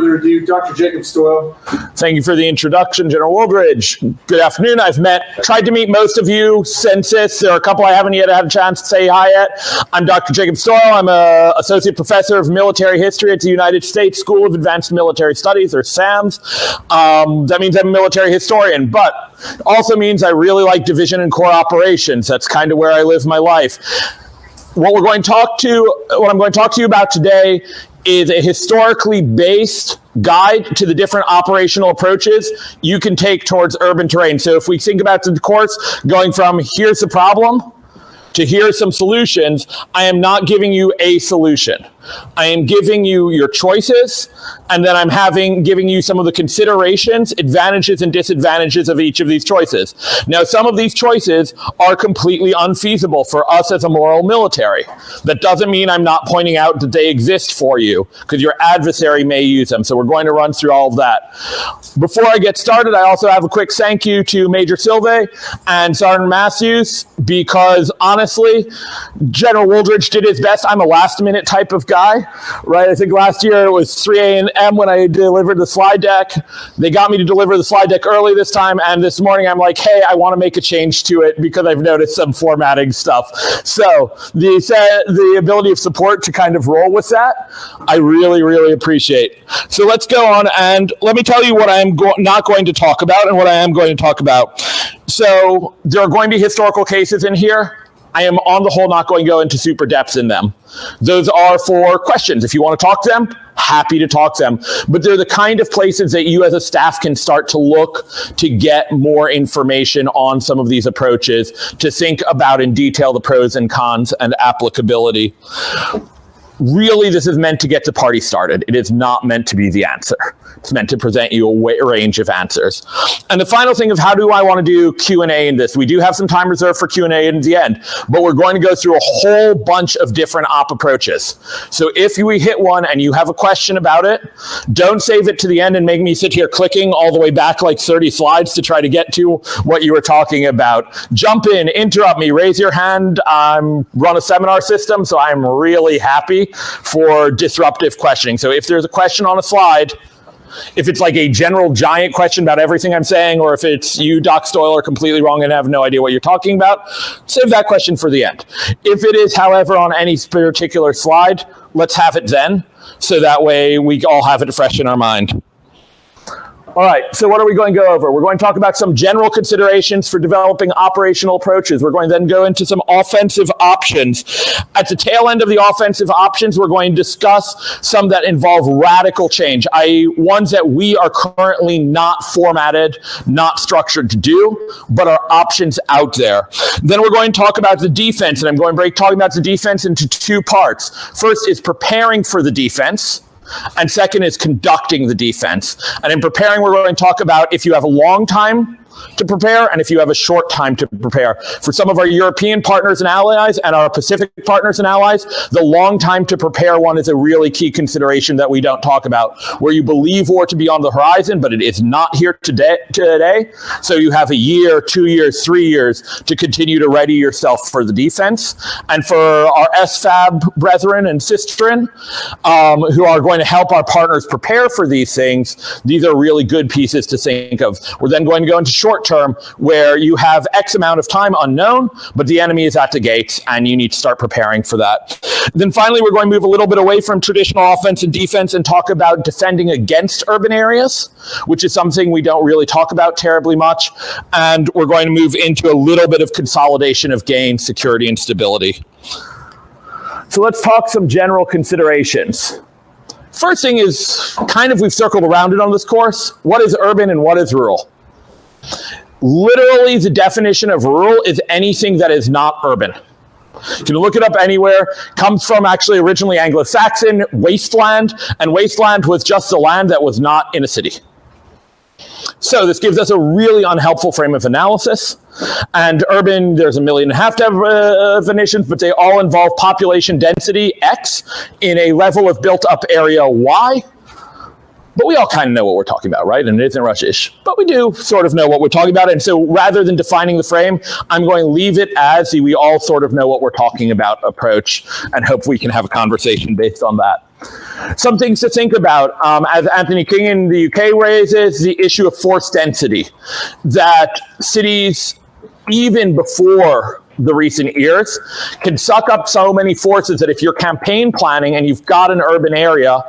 further ado, Dr. Jacob Stoil. Thank you for the introduction, General Wooldridge. Good afternoon. I've met, tried to meet most of you since this. There are a couple I haven't yet had a chance to say hi yet. I'm Dr. Jacob Stoil. I'm a associate professor of military history at the United States School of Advanced Military Studies, or SAMS. Um, that means I'm a military historian, but also means I really like division and corps operations. That's kind of where I live my life what we're going to talk to, what I'm going to talk to you about today is a historically based guide to the different operational approaches you can take towards urban terrain. So if we think about the course going from here's the problem to here's some solutions, I am not giving you a solution. I am giving you your choices, and then I'm having giving you some of the considerations, advantages, and disadvantages of each of these choices. Now, some of these choices are completely unfeasible for us as a moral military. That doesn't mean I'm not pointing out that they exist for you, because your adversary may use them. So we're going to run through all of that. Before I get started, I also have a quick thank you to Major Silve and Sergeant Matthews, because honestly, General Wooldridge did his best. I'm a last minute type of guy, right? I think last year it was 3 a.m. when I delivered the slide deck. They got me to deliver the slide deck early this time, and this morning I'm like, hey, I want to make a change to it because I've noticed some formatting stuff. So the the ability of support to kind of roll with that, I really, really appreciate. So let's go on and let me tell you what I'm go- not going to talk about and what I am going to talk about. So there are going to be historical cases in here. I am on the whole not going to go into super depths in them. Those are for questions. If you want to talk to them, happy to talk to them. But they're the kind of places that you as a staff can start to look to get more information on some of these approaches, to think about in detail the pros and cons and applicability. Really, this is meant to get the party started. It is not meant to be the answer. It's meant to present you a range of answers. And the final thing of how do I want to do Q&A in this? We do have some time reserved for Q&A in the end, but we're going to go through a whole bunch of different op approaches. So if we hit one and you have a question about it, don't save it to the end and make me sit here clicking all the way back like 30 slides to try to get to what you were talking about. Jump in, interrupt me, raise your hand. I'm run a seminar system, so I'm really happy for disruptive questioning. So if there's a question on a slide, if it's like a general giant question about everything I'm saying, or if it's you, Doc Stoil, are completely wrong and have no idea what you're talking about, save that question for the end. If it is, however, on any particular slide, let's have it then, so that way we all have it fresh in our mind. All right, so what are we going to go over? We're going to talk about some general considerations for developing operational approaches. We're going to then go into some offensive options. At the tail end of the offensive options, we're going to discuss some that involve radical change, i.e., ones that we are currently not formatted, not structured to do, but are options out there. Then we're going to talk about the defense, and I'm going to break talking about the defense into two parts. First is preparing for the defense and second is conducting the defense. And in preparing, we're going to talk about if you have a long time to prepare and if you have a short time to prepare. For some of our European partners and allies and our Pacific partners and allies, the long time to prepare one is a really key consideration that we don't talk about, where you believe war to be on the horizon, but it is not here today. today. So you have a year, two years, three years to continue to ready yourself for the defense. And for our SFAB brethren and sistren um, who are going to help our partners prepare for these things, these are really good pieces to think of. We're then going to go into short term where you have X amount of time unknown, but the enemy is at the gates and you need to start preparing for that. Then finally, we're going to move a little bit away from traditional offense and defense and talk about defending against urban areas, which is something we don't really talk about terribly much. And we're going to move into a little bit of consolidation of gain, security, and stability. So let's talk some general considerations. First thing is kind of we've circled around it on this course. What is urban and what is rural? Literally, the definition of rural is anything that is not urban. You can look it up anywhere. Comes from actually originally Anglo-Saxon wasteland, and wasteland was just the land that was not in a city. So this gives us a really unhelpful frame of analysis. And urban, there's a million and a half definitions, but they all involve population density X in a level of built up area Y but we all kind of know what we're talking about, right? And it isn't Russish, but we do sort of know what we're talking about. And so rather than defining the frame, I'm going to leave it as the we all sort of know what we're talking about approach and hope we can have a conversation based on that. Some things to think about, um, as Anthony King in the UK raises, the issue of force density. That cities, even before the recent years, can suck up so many forces that if you're campaign planning and you've got an urban area,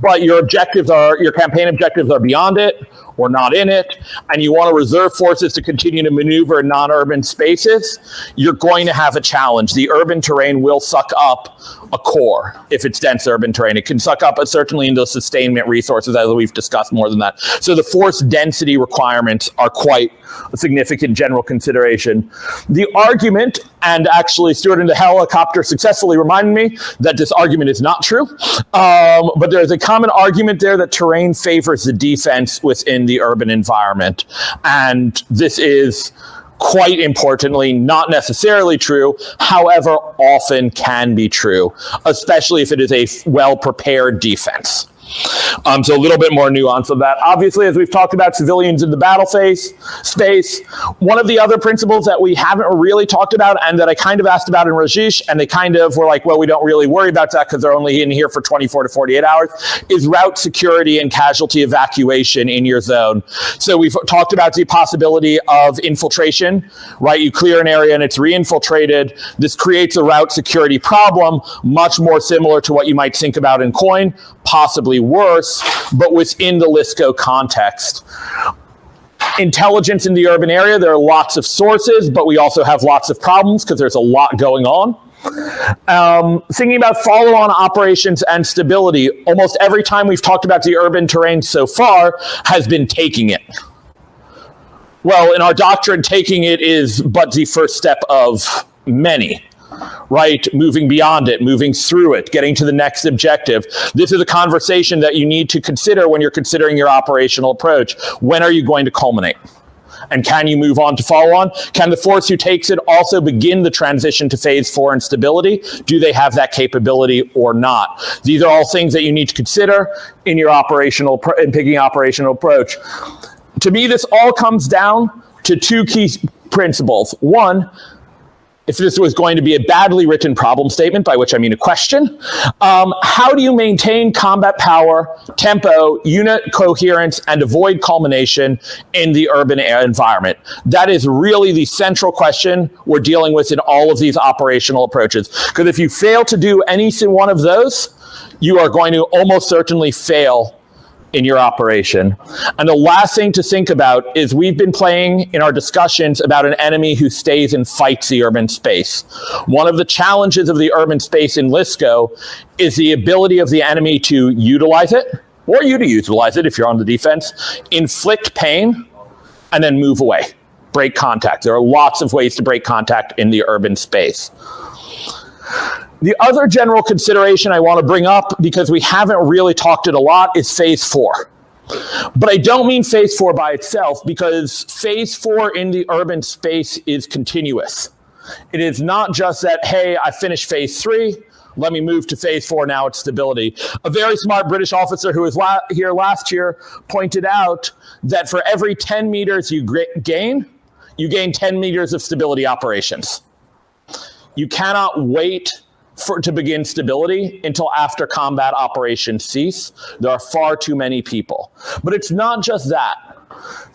but your objectives are, your campaign objectives are beyond it, or not in it, and you want to reserve forces to continue to maneuver in non urban spaces, you're going to have a challenge. The urban terrain will suck up a corps if it's dense urban terrain. It can suck up uh, certainly into sustainment resources, as we've discussed more than that. So the force density requirements are quite a significant general consideration. The argument, and actually Stuart in the helicopter successfully reminded me that this argument is not true, um, but there's a common argument there that terrain favors the defense within the urban environment. And this is quite importantly, not necessarily true, however, often can be true, especially if it is a well prepared defense. Um, so a little bit more nuance of that. Obviously, as we've talked about civilians in the battle phase space, one of the other principles that we haven't really talked about and that I kind of asked about in Razish, and they kind of were like, well, we don't really worry about that because they're only in here for 24 to 48 hours, is route security and casualty evacuation in your zone. So we've talked about the possibility of infiltration, right? You clear an area and it's reinfiltrated. This creates a route security problem, much more similar to what you might think about in coin, possibly worse, but within the LSCO context. Intelligence in the urban area, there are lots of sources, but we also have lots of problems because there's a lot going on. Um, thinking about follow on operations and stability, almost every time we've talked about the urban terrain so far has been taking it. Well, in our doctrine, taking it is but the first step of many right? Moving beyond it, moving through it, getting to the next objective. This is a conversation that you need to consider when you're considering your operational approach. When are you going to culminate? And can you move on to follow on? Can the force who takes it also begin the transition to phase four and stability? Do they have that capability or not? These are all things that you need to consider in your operational in picking operational approach. To me, this all comes down to two key principles. One, if this was going to be a badly written problem statement, by which I mean a question, um, how do you maintain combat power, tempo, unit coherence, and avoid culmination in the urban environment? That is really the central question we're dealing with in all of these operational approaches. Because if you fail to do any one of those, you are going to almost certainly fail in your operation. And the last thing to think about is we've been playing in our discussions about an enemy who stays and fights the urban space. One of the challenges of the urban space in LSCO is the ability of the enemy to utilize it, or you to utilize it if you're on the defense, inflict pain, and then move away, break contact. There are lots of ways to break contact in the urban space. The other general consideration I want to bring up, because we haven't really talked it a lot, is phase four. But I don't mean phase four by itself, because phase four in the urban space is continuous. It is not just that, hey, I finished phase three, let me move to phase four, now it's stability. A very smart British officer who was la- here last year pointed out that for every 10 meters you gain, you gain 10 meters of stability operations. You cannot wait for, to begin stability until after combat operations cease. There are far too many people. But it's not just that.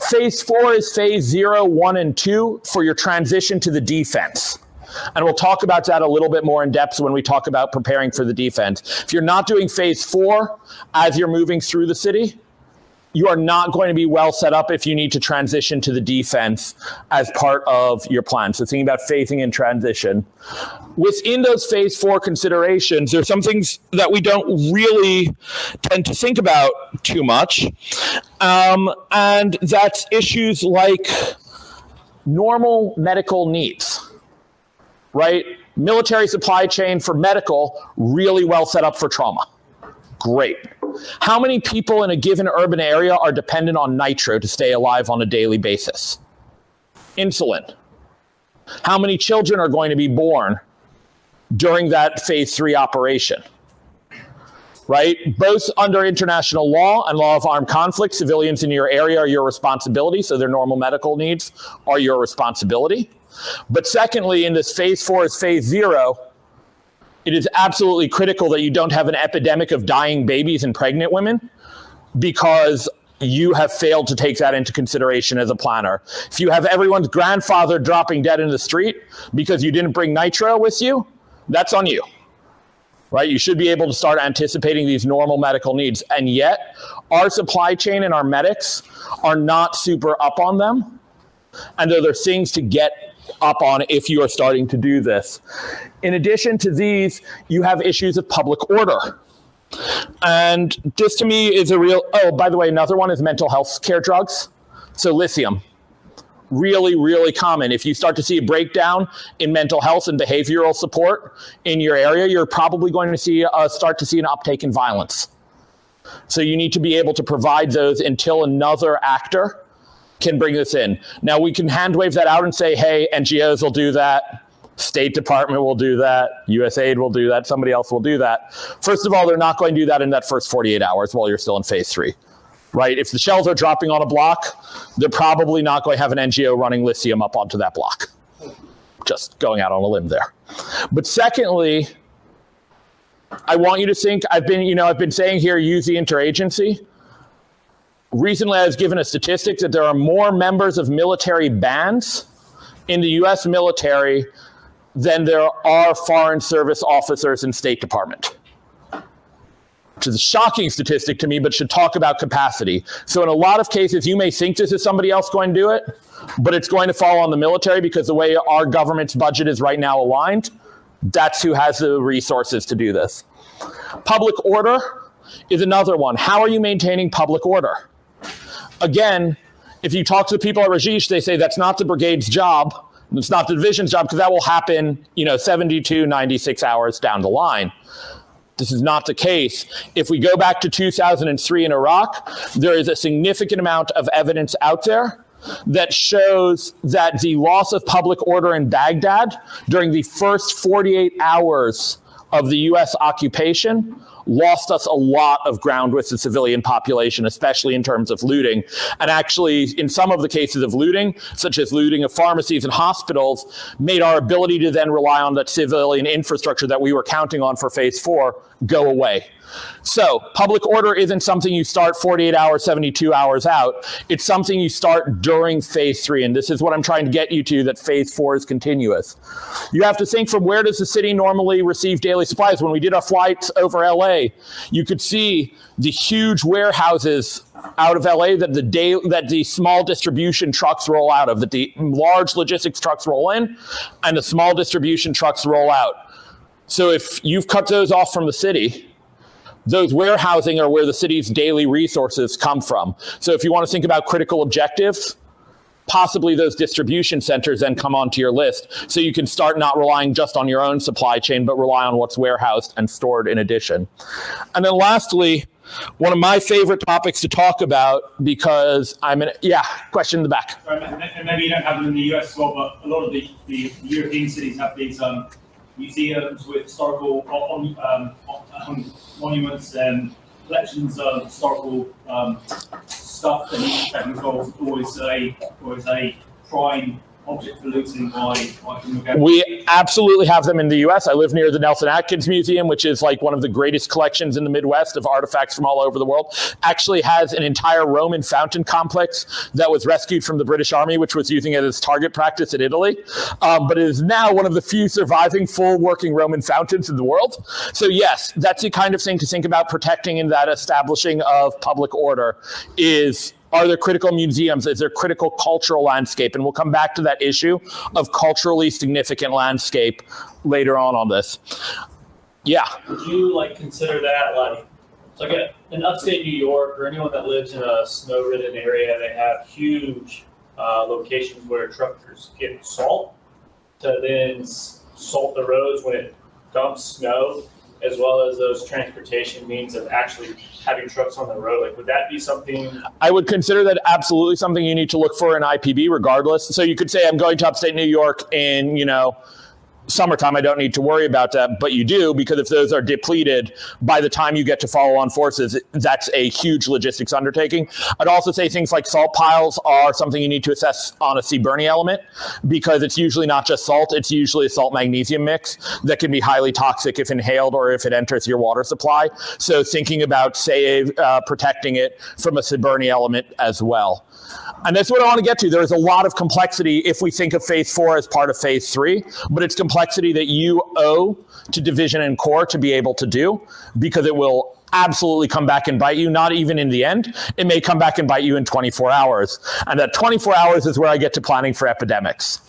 Phase four is phase zero, one, and two for your transition to the defense. And we'll talk about that a little bit more in depth when we talk about preparing for the defense. If you're not doing phase four as you're moving through the city, you are not going to be well set up if you need to transition to the defense as part of your plan. So thinking about phasing in transition. Within those phase four considerations, there's some things that we don't really tend to think about too much. Um, and that's issues like normal medical needs, right? Military supply chain for medical, really well set up for trauma. Great how many people in a given urban area are dependent on nitro to stay alive on a daily basis? Insulin. How many children are going to be born during that phase three operation? Right? Both under international law and law of armed conflict, civilians in your area are your responsibility, so their normal medical needs are your responsibility. But secondly, in this phase four is phase zero, it is absolutely critical that you don't have an epidemic of dying babies and pregnant women because you have failed to take that into consideration as a planner. If you have everyone's grandfather dropping dead in the street because you didn't bring nitro with you, that's on you. Right? You should be able to start anticipating these normal medical needs. And yet, our supply chain and our medics are not super up on them. And though there's things to get up on if you are starting to do this. In addition to these, you have issues of public order. And this to me is a real, oh, by the way, another one is mental health care drugs. So lithium, really, really common. If you start to see a breakdown in mental health and behavioral support in your area, you're probably going to see uh, start to see an uptake in violence. So you need to be able to provide those until another actor can bring this in. Now we can hand wave that out and say, hey, NGOs will do that. State Department will do that. USAID will do that. Somebody else will do that. First of all, they're not going to do that in that first 48 hours while you're still in phase three, right? If the shells are dropping on a block, they're probably not going to have an NGO running lithium up onto that block. Just going out on a limb there. But secondly, I want you to think, I've been, you know, I've been saying here, use the interagency. Recently, I was given a statistic that there are more members of military bands in the US military than there are foreign service officers in State Department. Which is a shocking statistic to me, but should talk about capacity. So, in a lot of cases, you may think this is somebody else going to do it, but it's going to fall on the military because the way our government's budget is right now aligned, that's who has the resources to do this. Public order is another one. How are you maintaining public order? Again, if you talk to the people at Razish, they say that's not the brigade's job. It's not the division's job because that will happen, you know, 72, 96 hours down the line. This is not the case. If we go back to 2003 in Iraq, there is a significant amount of evidence out there that shows that the loss of public order in Baghdad during the first 48 hours of the US occupation lost us a lot of ground with the civilian population, especially in terms of looting. And actually, in some of the cases of looting, such as looting of pharmacies and hospitals, made our ability to then rely on that civilian infrastructure that we were counting on for phase four go away. So, public order isn't something you start 48 hours, 72 hours out. It's something you start during phase three. And this is what I'm trying to get you to that phase four is continuous. You have to think from where does the city normally receive daily supplies? When we did our flights over LA, you could see the huge warehouses out of LA that the day that the small distribution trucks roll out of, that the large logistics trucks roll in and the small distribution trucks roll out. So if you've cut those off from the city, those warehousing are where the city's daily resources come from. So if you want to think about critical objectives, possibly those distribution centers then come onto your list. So you can start not relying just on your own supply chain, but rely on what's warehoused and stored in addition. And then lastly, one of my favorite topics to talk about because I'm in, yeah, question in the back. and maybe you don't have them in the US as well, but a lot of the, the European cities have these um, museums with historical um, um, monuments and collections of historical um, stuff that technical is a always a prime We absolutely have them in the U.S. I live near the Nelson Atkins Museum, which is like one of the greatest collections in the Midwest of artifacts from all over the world. Actually, has an entire Roman fountain complex that was rescued from the British Army, which was using it as target practice in Italy. Um, but it is now one of the few surviving full working Roman fountains in the world. So yes, that's the kind of thing to think about protecting and that establishing of public order is are there critical museums? Is there critical cultural landscape? And we'll come back to that issue of culturally significant landscape later on on this. Yeah. Would you like consider that like like a, in upstate New York or anyone that lives in a snow-ridden area? They have huge uh, locations where truckers get salt to then salt the roads when it dumps snow as well as those transportation means of actually having trucks on the road? Like, would that be something? I would consider that absolutely something you need to look for in IPB, regardless. So you could say, I'm going to upstate New York in, you know, summertime, I don't need to worry about that, but you do because if those are depleted by the time you get to follow on forces, that's a huge logistics undertaking. I'd also say things like salt piles are something you need to assess on a CBRNE element because it's usually not just salt, it's usually a salt magnesium mix that can be highly toxic if inhaled or if it enters your water supply. So thinking about, say, uh, protecting it from a CBRNE element as well. And that's what I want to get to. There's a lot of complexity if we think of phase four as part of phase three, but it's complexity that you owe to division and corps to be able to do because it will absolutely come back and bite you, not even in the end. It may come back and bite you in 24 hours. And that 24 hours is where I get to planning for epidemics.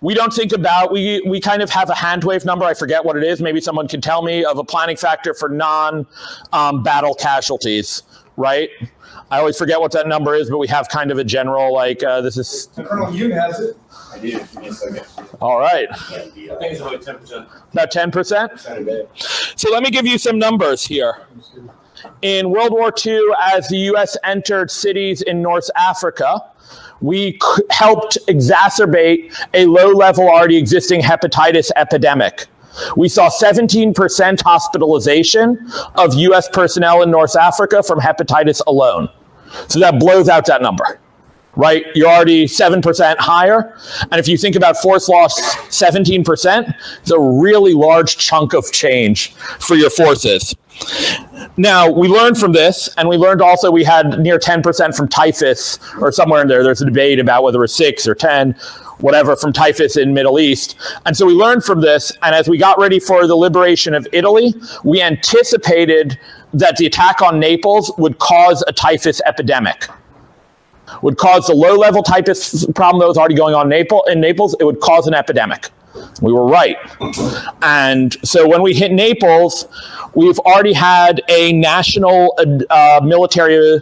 We don't think about, we, we kind of have a hand wave number. I forget what it is. Maybe someone can tell me of a planning factor for non um, battle casualties, right? I always forget what that number is, but we have kind of a general like uh, this is. Colonel Yoon has it. I do. Give me a second. All right, I think it's about ten percent. about ten percent. So let me give you some numbers here. In World War II, as the U.S. entered cities in North Africa, we c- helped exacerbate a low-level, already existing hepatitis epidemic. We saw 17% hospitalization of US personnel in North Africa from hepatitis alone. So that blows out that number, right? You're already 7% higher. And if you think about force loss 17%, it's a really large chunk of change for your forces. Now, we learned from this, and we learned also we had near 10% from typhus, or somewhere in there. There's a debate about whether it was 6 or 10 whatever from typhus in Middle East. And so we learned from this. And as we got ready for the liberation of Italy, we anticipated that the attack on Naples would cause a typhus epidemic. Would cause the low-level typhus problem that was already going on in Naples, in Naples. It would cause an epidemic. We were right. And so when we hit Naples, we've already had a national uh, military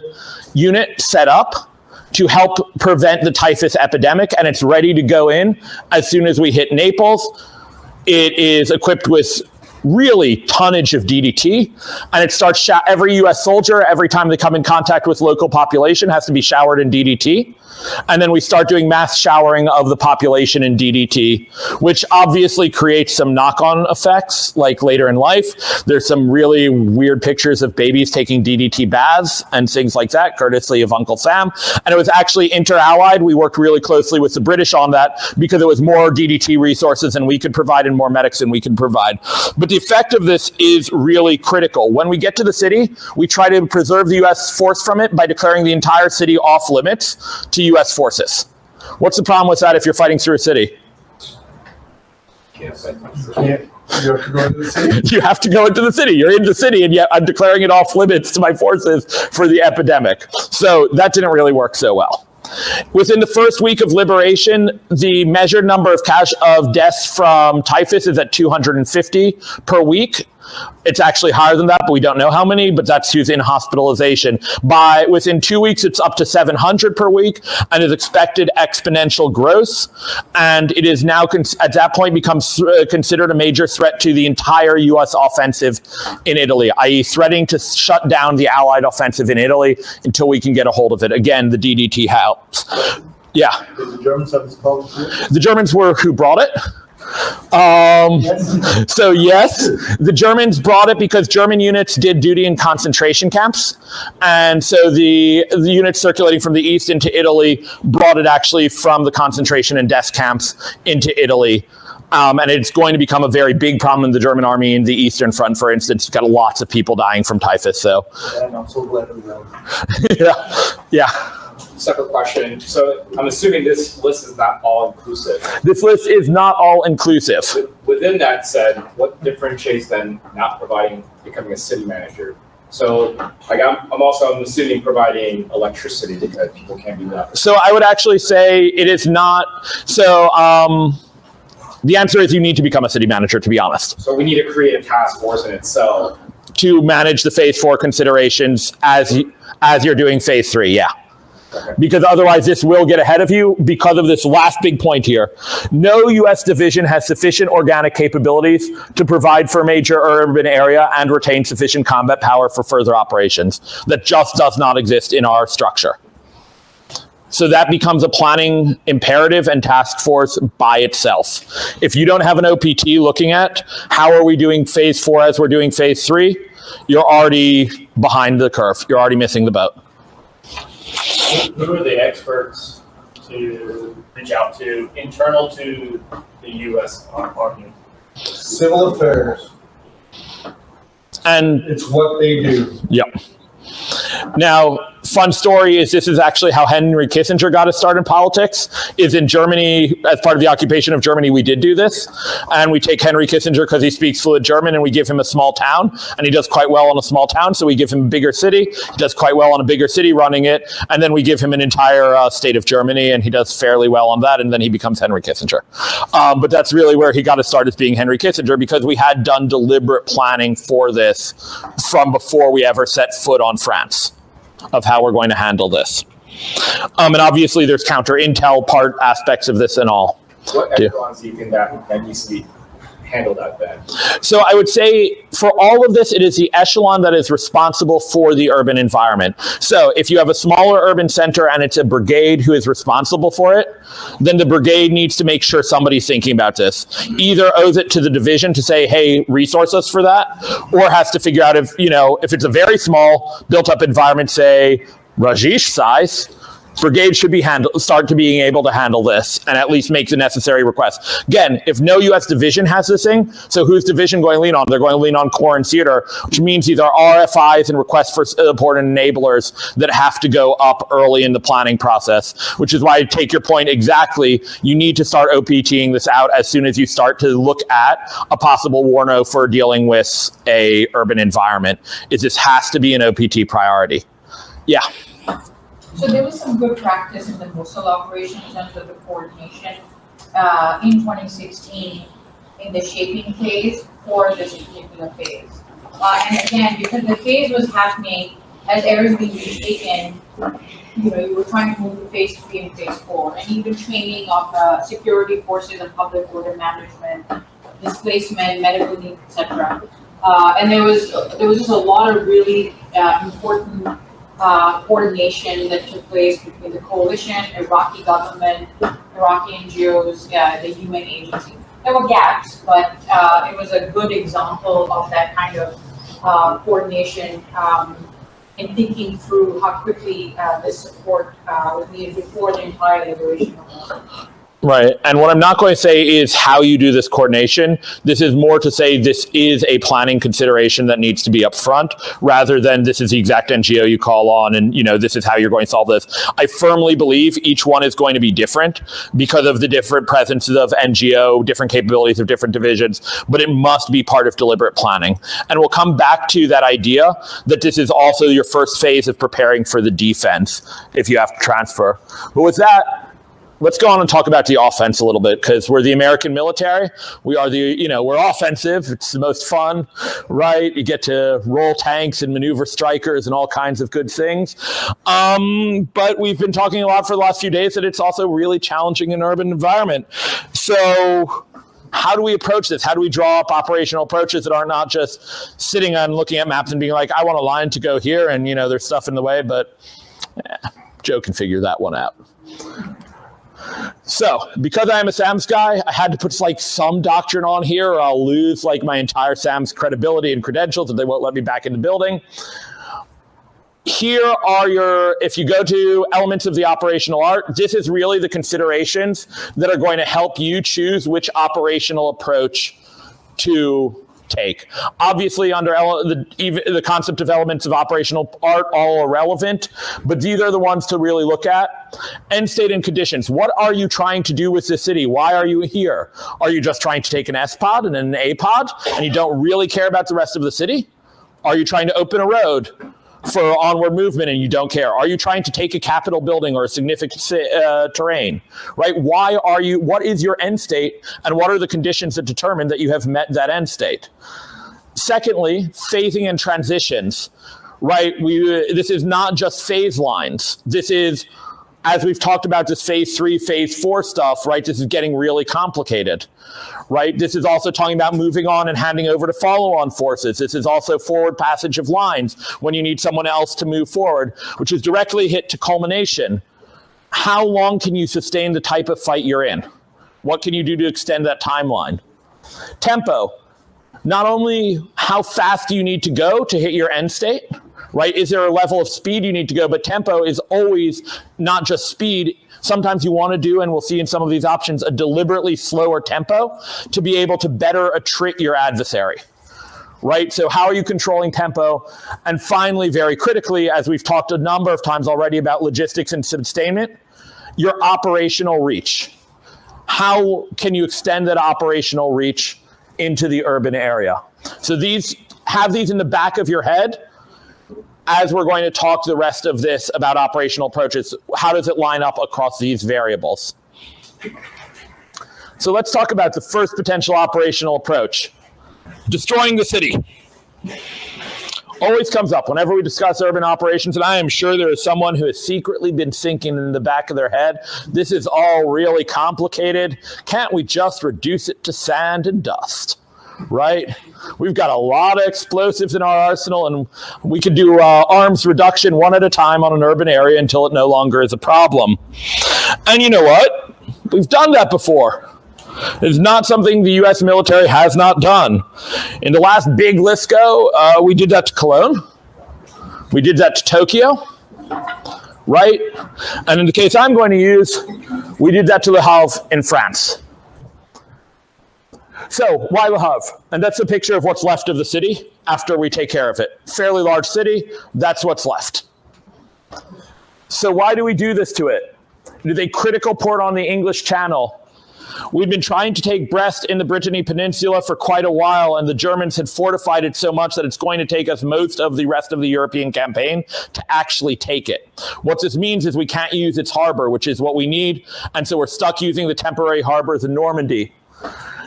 unit set up to help prevent the typhus epidemic, and it's ready to go in as soon as we hit Naples. It is equipped with really tonnage of DDT, and it starts sho- every U.S. soldier every time they come in contact with local population has to be showered in DDT. And then we start doing mass showering of the population in DDT, which obviously creates some knock on effects like later in life. There's some really weird pictures of babies taking DDT baths and things like that, courtesy of Uncle Sam. And it was actually inter allied. We worked really closely with the British on that because it was more DDT resources than we could provide and more medics than we could provide. But the effect of this is really critical. When we get to the city, we try to preserve the U.S. force from it by declaring the entire city off limits to U.S. forces. What's the problem with that if you're fighting through a city? Can't, you have to go into the city. You have to go into the city. You're in the city, and yet I'm declaring it off limits to my forces for the epidemic. So that didn't really work so well. Within the first week of liberation, the measured number of cash of deaths from typhus is at 250 per week. It's actually higher than that, but we don't know how many, but that's who's in hospitalization. By within two weeks, it's up to 700 per week and is expected exponential growth. And it is now, cons- at that point, becomes uh, considered a major threat to the entire U.S. offensive in Italy, i.e., threatening to shut down the Allied offensive in Italy until we can get a hold of it. Again, the DDT helps. Yeah, Did the Germans have this problem the Germans were who brought it. Um, so yes, the Germans brought it because German units did duty in concentration camps, and so the the units circulating from the east into Italy brought it actually from the concentration and death camps into Italy. Um, and it's going to become a very big problem in the German army in the Eastern Front, for instance. You've got lots of people dying from typhus. So, I'm so glad we know. yeah, yeah. Separate question. So I'm assuming this list is not all inclusive. This list is not all inclusive. Within that said, what differentiates then not providing, becoming a city manager? So like I'm, I'm also, I'm assuming providing electricity because people can't do that. So I would actually say it is not. So um, the answer is you need to become a city manager, to be honest, So we need to create a task force in itself. to manage the phase four considerations as as you're doing phase three. Yeah. Because otherwise, this will get ahead of you because of this last big point here. No U.S. division has sufficient organic capabilities to provide for a major urban area and retain sufficient combat power for further operations. That just does not exist in our structure. So that becomes a planning imperative and task force by itself. If you don't have an OPT looking at how are we doing phase four as we're doing phase three, you're already behind the curve. You're already missing the boat. Who are the experts to reach out to, internal to the U.S. Army? Civil affairs, And it's what they do. Yep. Now, fun story is this is actually how Henry Kissinger got his start in politics. Is in Germany as part of the occupation of Germany, we did do this, and we take Henry Kissinger because he speaks fluent German, and we give him a small town, and he does quite well in a small town. So we give him a bigger city. He does quite well in a bigger city running it, and then we give him an entire uh, state of Germany, and he does fairly well on that, and then he becomes Henry Kissinger. Um, but that's really where he got his start as being Henry Kissinger because we had done deliberate planning for this from before we ever set foot on France of how we're going to handle this. Um, and obviously, there's counter intel part aspects of this and all. What echelons do you think that, that needs to be handled at then? So I would say for all of this, it is the echelon that is responsible for the urban environment. So if you have a smaller urban center and it's a brigade who is responsible for it, then the brigade needs to make sure somebody's thinking about this. Either owes it to the division to say, hey, resource us for that, or has to figure out if, you know, if it's a very small built up environment, say Razish size, brigade should be handle start to being able to handle this and at least make the necessary requests. Again, if no U.S. division has this thing, so who's division going to lean on? They're going to lean on corps and theater, which means these are RFIs and requests for support and enablers that have to go up early in the planning process. Which is why I take your point exactly. You need to start OPTing this out as soon as you start to look at a possible warno for dealing with a urban environment. Is this has to be an OPT priority? Yeah. So there was some good practice in the Mosul operation in terms of the coordination, uh, in twenty sixteen, in the shaping phase for this particular phase. Uh, and again, because the phase was happening as areas being retaken, you know, you were trying to move to phase three and phase four, and even training of, uh, security forces and public order management, displacement, medical needs, et cetera. Uh, and there was, there was just a lot of really, uh, important uh, coordination that took place between the coalition, Iraqi government, Iraqi NGOs, uh, the UN agency. There were gaps, but uh, it was a good example of that kind of uh, coordination um, in thinking through how quickly uh, this support was needed before the entire liberation of. Right. And what I'm not going to say is how you do this coordination. This is more to say this is a planning consideration that needs to be upfront rather than this is the exact NGO you call on and, you know, this is how you're going to solve this. I firmly believe each one is going to be different because of the different presences of NGO, different capabilities of different divisions, but it must be part of deliberate planning. And we'll come back to that idea that this is also your first phase of preparing for the defense if you have to transfer. But with that, let's go on and talk about the offense a little bit because we're the American military. We are the, you know, we're offensive. It's the most fun, right? You get to roll tanks and maneuver Strykers and all kinds of good things. Um, but we've been talking a lot for the last few days that it's also really challenging in urban environment. So, how do we approach this? How do we draw up operational approaches that are not just sitting and looking at maps and being like, I want a line to go here, and you know, there's stuff in the way, but eh, Joe can figure that one out. So, because I am a SAMS guy, I had to put like some doctrine on here, or I'll lose like my entire SAMS credibility and credentials, and they won't let me back in the building. Here are your, if you go to elements of the operational art, this is really the considerations that are going to help you choose which operational approach to take. Obviously, under ele- the, even the concept of elements of operational art, all irrelevant, but these are the ones to really look at. End state and conditions. What are you trying to do with the city? Why are you here? Are you just trying to take an S pod and an A pod, and you don't really care about the rest of the city? Are you trying to open a road? For onward movement and you don't care? Are you trying to take a capital building or a significant uh, terrain? Right? Why are you? What is your end state, and what are the conditions that determine that you have met that end state? Secondly, phasing and transitions. Right? We this is not just phase lines. This is as we've talked about this phase three, phase four stuff, right? This is getting really complicated, right? This is also talking about moving on and handing over to follow on forces. This is also forward passage of lines when you need someone else to move forward, which is directly hit to culmination. how long can you sustain the type of fight you're in? What can you do to extend that timeline? Tempo. Not only how fast do you need to go to hit your end state, right? Is there a level of speed you need to go? But tempo is always not just speed. Sometimes you want to do, and we'll see in some of these options, a deliberately slower tempo to be able to better attrit your adversary right? So, how are you controlling tempo? And finally, very critically, as we've talked a number of times already about logistics and sustainment, your operational reach. How can you extend that operational reach into the urban area? So, these have these in the back of your head as we're going to talk the rest of this about operational approaches. How does it line up across these variables? So, let's talk about the first potential operational approach destroying the city. Always comes up whenever we discuss urban operations, and I am sure there is someone who has secretly been thinking in the back of their head, this is all really complicated. Can't we just reduce it to sand and dust? Right? We've got a lot of explosives in our arsenal, and we could do uh, arms reduction one at a time on an urban area until it no longer is a problem. And you know what? We've done that before. It's not something the U.S. military has not done. In the last big LSCO, uh, we did that to Cologne. We did that to Tokyo, right? And in the case I'm going to use, we did that to Le Havre in France. So, Havre? And that's a picture of what's left of the city after we take care of it. Fairly large city, that's what's left. So, why do we do this to it? It is a critical port on the English Channel We'd been trying to take Brest in the Brittany Peninsula for quite a while, and the Germans had fortified it so much that it's going to take us most of the rest of the European campaign to actually take it. What this means is we can't use its harbor, which is what we need, and so we're stuck using the temporary harbors in Normandy.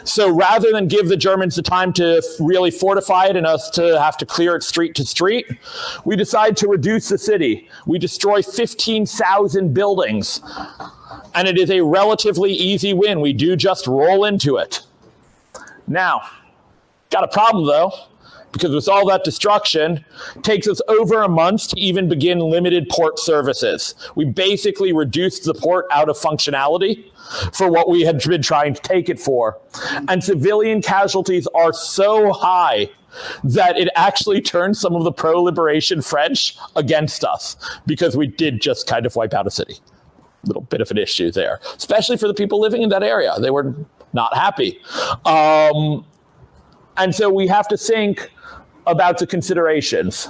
So rather than give the Germans the time to really fortify it and us to have to clear it street to street, we decide to reduce the city. We destroy 15,000 buildings and it is a relatively easy win. We do just roll into it. Now, got a problem though, because with all that destruction, takes us over a month to even begin limited port services. We basically reduced the port out of functionality for what we had been trying to take it for. And civilian casualties are so high that it actually turned some of the pro liberation French against us because we did just kind of wipe out a city little bit of an issue there, especially for the people living in that area. They were not happy. Um, and so we have to think about the considerations.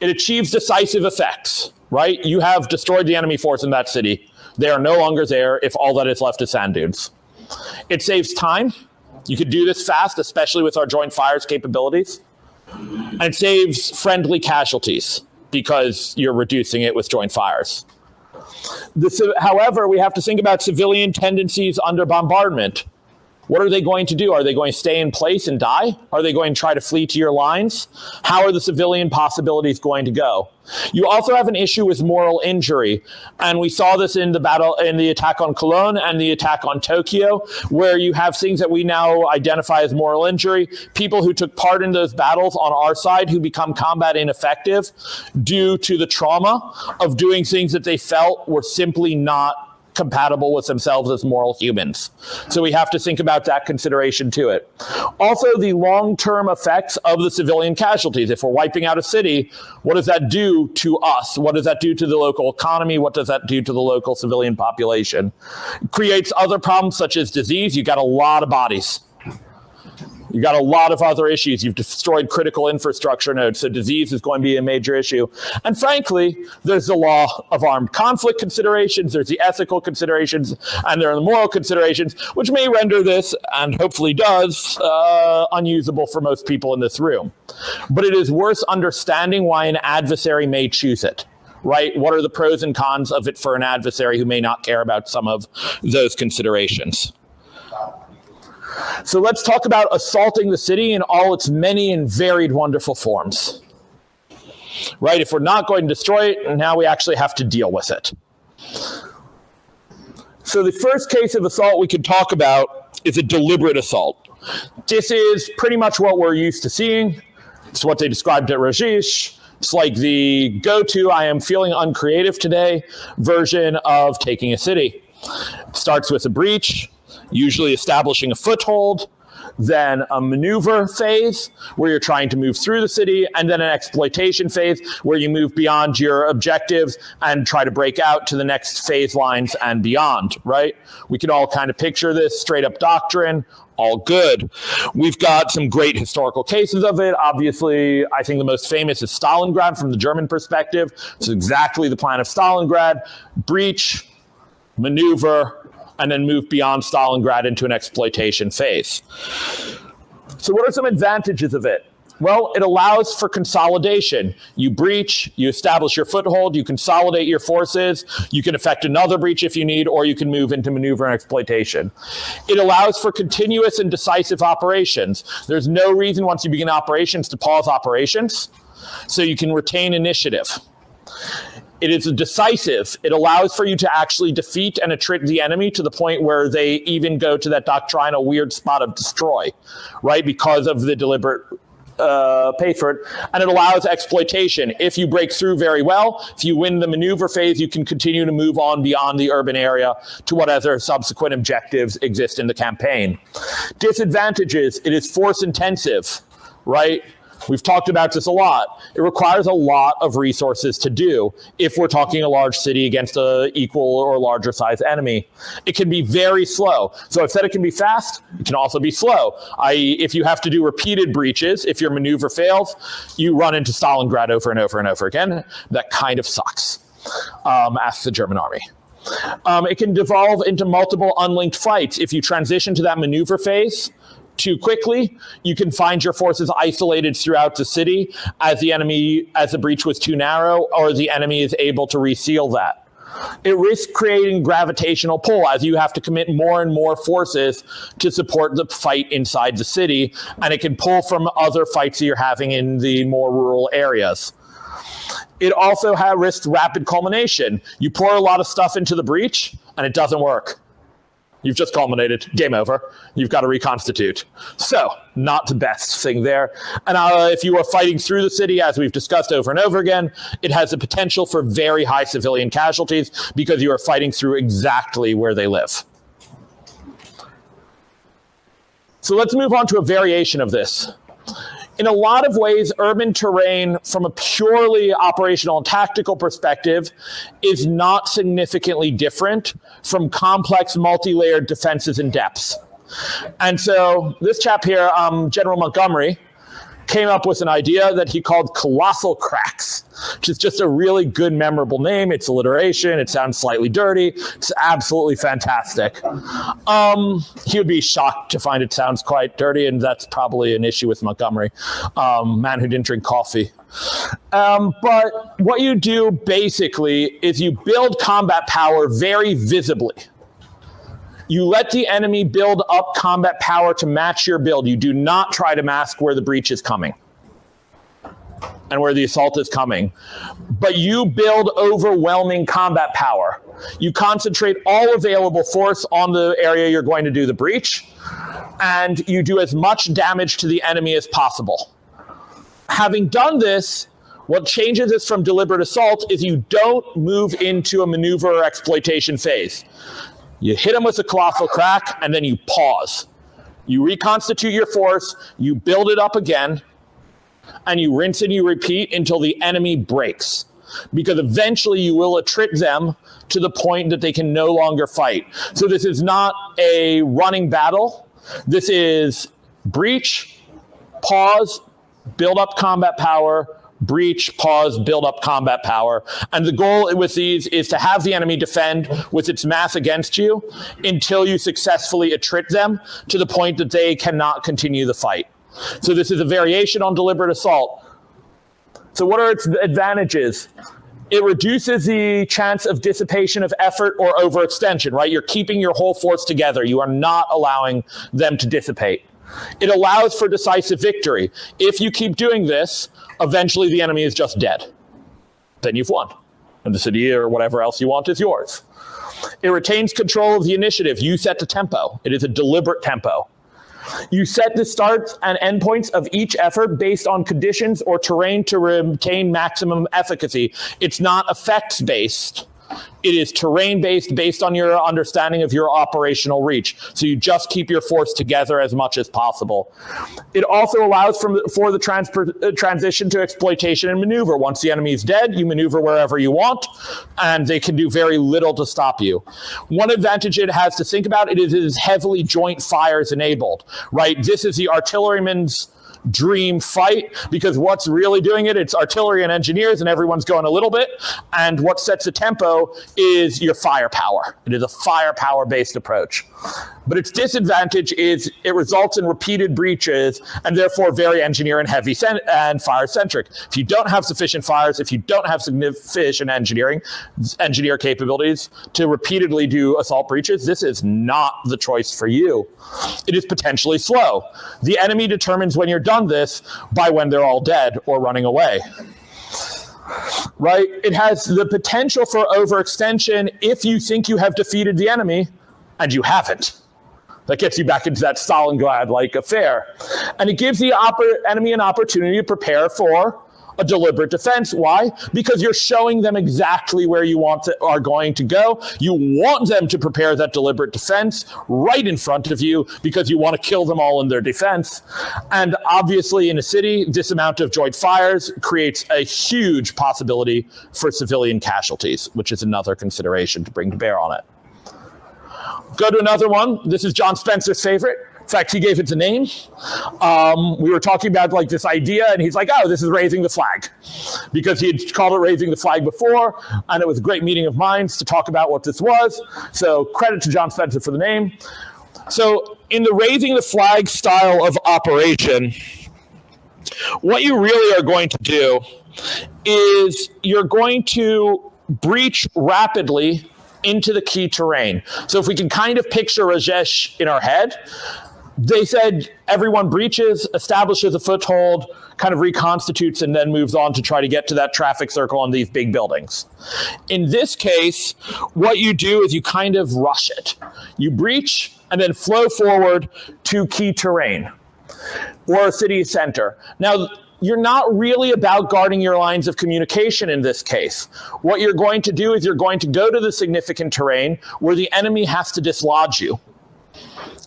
It achieves decisive effects, right? You have destroyed the enemy force in that city. They are no longer there if all that is left is sand dunes. It saves time. You could do this fast, especially with our joint fires capabilities. And it saves friendly casualties because you're reducing it with joint fires. However, we have to think about civilian tendencies under bombardment. What are they going to do? Are they going to stay in place and die? Are they going to try to flee to your lines? How are the civilian possibilities going to go? You also have an issue with moral injury. And we saw this in the battle, in the attack on Cologne and the attack on Tokyo, where you have things that we now identify as moral injury. People who took part in those battles on our side who become combat ineffective due to the trauma of doing things that they felt were simply not compatible with themselves as moral humans. So we have to think about that consideration to it. Also, the long term effects of the civilian casualties. If we're wiping out a city, what does that do to us? What does that do to the local economy? What does that do to the local civilian population? It creates other problems such as disease. You got a lot of bodies. You got a lot of other issues. You've destroyed critical infrastructure nodes, so disease is going to be a major issue. And frankly, there's the law of armed conflict considerations, there's the ethical considerations, and there are the moral considerations, which may render this, and hopefully does, uh, unusable for most people in this room. But it is worth understanding why an adversary may choose it right? What are the pros and cons of it for an adversary who may not care about some of those considerations? So let's talk about assaulting the city in all its many and varied wonderful forms. Right? If we're not going to destroy it, now we actually have to deal with it. So the first case of assault we could talk about is a deliberate assault. This is pretty much what we're used to seeing. It's what they described at Razish. It's like the go to, I am feeling uncreative today version of taking a city. It starts with a breach, usually establishing a foothold, then a maneuver phase where you're trying to move through the city, and then an exploitation phase where you move beyond your objectives and try to break out to the next phase lines and beyond, right? We can all kind of picture this straight up doctrine. All good. We've got some great historical cases of it. Obviously, I think the most famous is Stalingrad from the German perspective. It's exactly the plan of Stalingrad breach, maneuver, and then move beyond Stalingrad into an exploitation phase. So, what are some advantages of it? Well, it allows for consolidation. You breach, you establish your foothold, you consolidate your forces, you can effect another breach if you need, or you can move into maneuver and exploitation. It allows for continuous and decisive operations. There's no reason once you begin operations to pause operations, so you can retain initiative. It is decisive. It allows for you to actually defeat and attrit the enemy to the point where they even go to that doctrinal weird spot of destroy, right? Because of the deliberate uh, pay for it, and it allows exploitation. If you break through very well, if you win the maneuver phase, you can continue to move on beyond the urban area to whatever subsequent objectives exist in the campaign. Disadvantages: it is force intensive, right? We've talked about this a lot. It requires a lot of resources to do if we're talking a large city against a equal or larger size enemy. It can be very slow. So I've said it can be fast. It can also be slow. If you have to do repeated breaches, if your maneuver fails, you run into Stalingrad over and over and over again. That kind of sucks. Um, ask the German army. Um, it can devolve into multiple unlinked fights. If you transition to that maneuver phase, too quickly, you can find your forces isolated throughout the city as the enemy, as the breach was too narrow, or the enemy is able to reseal that. It risks creating gravitational pull as you have to commit more and more forces to support the fight inside the city, and it can pull from other fights that you're having in the more rural areas. It also has risks rapid culmination. You pour a lot of stuff into the breach, and it doesn't work. You've just culminated. Game over. You've got to reconstitute. So, not the best thing there. And uh, if you are fighting through the city, as we've discussed over and over again, it has the potential for very high civilian casualties because you are fighting through exactly where they live. So, let's move on to a variation of this in a lot of ways, urban terrain, from a purely operational and tactical perspective, is not significantly different from complex multi layered defenses in depths. And so, this chap here, um, General Montgomery, came up with an idea that he called colossal cracks, which is just a really good, memorable name. It's alliteration. It sounds slightly dirty. It's absolutely fantastic. Um, he would be shocked to find it sounds quite dirty, and that's probably an issue with Montgomery, um, man who didn't drink coffee. Um, but what you do basically is you build combat power very visibly. You let the enemy build up combat power to match your build. You do not try to mask where the breach is coming and where the assault is coming. But you build overwhelming combat power. You concentrate all available force on the area you're going to do the breach, and you do as much damage to the enemy as possible. Having done this, what changes this from deliberate assault is you don't move into a maneuver or exploitation phase. You hit them with a colossal crack, and then you pause. You reconstitute your force, you build it up again, and you rinse and you repeat until the enemy breaks. Because eventually you will attrit them to the point that they can no longer fight. So this is not a running battle. This is breach, pause, build up combat power, breach, pause, build up combat power. And the goal with these is to have the enemy defend with its mass against you until you successfully attrit them to the point that they cannot continue the fight. So this is a variation on deliberate assault. So what are its advantages? It reduces the chance of dissipation of effort or overextension, right? You're keeping your whole force together. You are not allowing them to dissipate. It allows for decisive victory. If you keep doing this, eventually the enemy is just dead. Then you've won. And the city or whatever else you want is yours. It retains control of the initiative. You set the tempo. It is a deliberate tempo. You set the starts and endpoints of each effort based on conditions or terrain to retain maximum efficacy. It's not effects based. It is terrain based based on your understanding of your operational reach. So you just keep your force together as much as possible. It also allows from, for the transfer, uh, transition to exploitation and maneuver. Once the enemy is dead, you maneuver wherever you want, and they can do very little to stop you. One advantage it has to think about it is it is heavily joint fires enabled, right? This is the artilleryman's dream fight because what's really doing it, it's artillery and engineers, and everyone's going a little bit. And what sets the tempo is your firepower. It is a firepower based approach. But its disadvantage is it results in repeated breaches and therefore very engineer and heavy and fire centric. If you don't have sufficient fires, if you don't have sufficient engineering, engineer capabilities to repeatedly do assault breaches, this is not the choice for you. It is potentially slow. The enemy determines when you're done this by when they're all dead or running away right? It has the potential for overextension if you think you have defeated the enemy and you haven't. That gets you back into that Stalingrad like affair. And it gives the enemy an opportunity to prepare for a deliberate defense. Why? Because you're showing them exactly where you want to, are going to go. You want them to prepare that deliberate defense right in front of you because you want to kill them all in their defense. And obviously, in a city, this amount of joint fires creates a huge possibility for civilian casualties, which is another consideration to bring to bear on it. Go to another one. This is John Spencer's favorite. In fact, he gave it a name. Um, we were talking about like this idea, and he's like, "Oh, this is raising the flag," because he had called it raising the flag before, and it was a great meeting of minds to talk about what this was. So credit to John Spencer for the name. So in the raising the flag style of operation, what you really are going to do is you're going to breach rapidly into the key terrain. So if we can kind of picture Razish in our head, they said everyone breaches, establishes a foothold, kind of reconstitutes, and then moves on to try to get to that traffic circle on these big buildings. In this case, what you do is you kind of rush it. You breach and then flow forward to key terrain or a city center. Now, you're not really about guarding your lines of communication in this case. What you're going to do is you're going to go to the significant terrain where the enemy has to dislodge you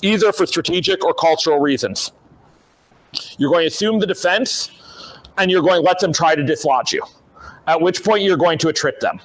either for strategic or cultural reasons. You're going to assume the defense and you're going to let them try to dislodge you, at which point you're going to attrit them.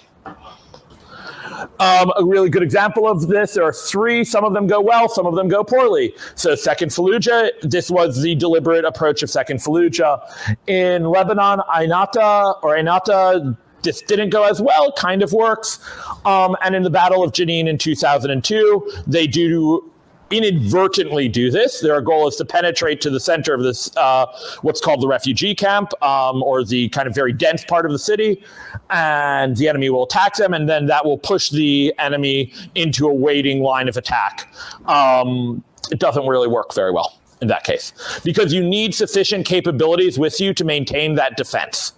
Um, a really good example of this, there are three. Some of them go well, some of them go poorly. So, Second Fallujah, this was the deliberate approach of Second Fallujah. In Lebanon, Ainata or Ainata, this didn't go as well, kind of works. Um, and in the Battle of Jenin in 2002, they do inadvertently do this. Their goal is to penetrate to the center of this, uh, what's called the refugee camp, um, or the kind of very dense part of the city, and the enemy will attack them, and then that will push the enemy into a waiting line of attack. Um, it doesn't really work very well in that case because you need sufficient capabilities with you to maintain that defense.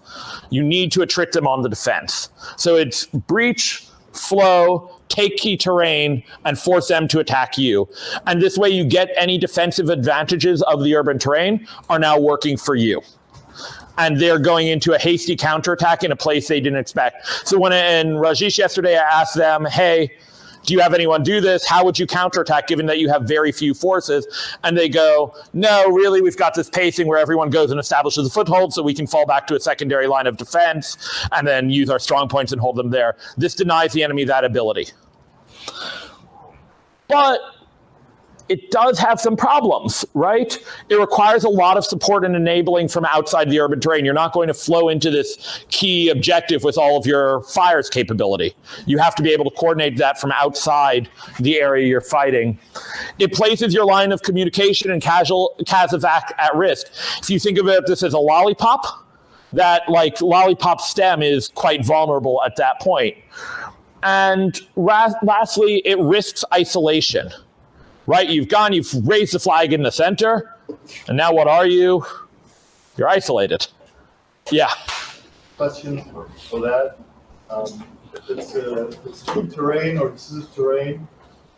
You need to attrit them on the defense. So it's breach, flow, take key terrain, and force them to attack you. And this way, you get any defensive advantages of the urban terrain are now working for you. And they're going into a hasty counterattack in a place they didn't expect. So when in Razish yesterday, I asked them, "Hey, do you have anyone do this? How would you counterattack given that you have very few forces? And they go, no, really, we've got this pacing where everyone goes and establishes a foothold so we can fall back to a secondary line of defense and then use our strong points and hold them there. This denies the enemy that ability. But it does have some problems, right? It requires a lot of support and enabling from outside the urban terrain. You're not going to flow into this key objective with all of your fires capability. You have to be able to coordinate that from outside the area you're fighting. It places your line of communication and casual Kazakhstan at risk. If you think of it this as a lollipop, that like lollipop stem is quite vulnerable at that point. And lastly, it risks isolation right? You've gone, you've raised the flag in the center, and now what are you? You're isolated. Yeah. Question for, that. Um, if it's, uh, if it's two terrain or this is terrain,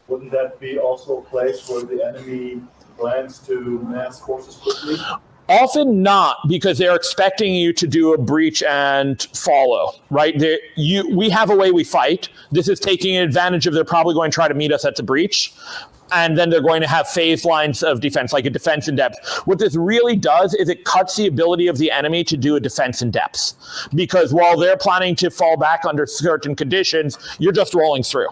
wouldn't that be also a place where the enemy plans to mass forces quickly? Often not, because they're expecting you to do a breach and follow, right? You, we have a way we fight. This is taking advantage of they're probably going to try to meet us at the breach. And then they're going to have phase lines of defense, like a defense in depth. What this really does is it cuts the ability of the enemy to do a defense in depth. Because while they're planning to fall back under certain conditions, you're just rolling through.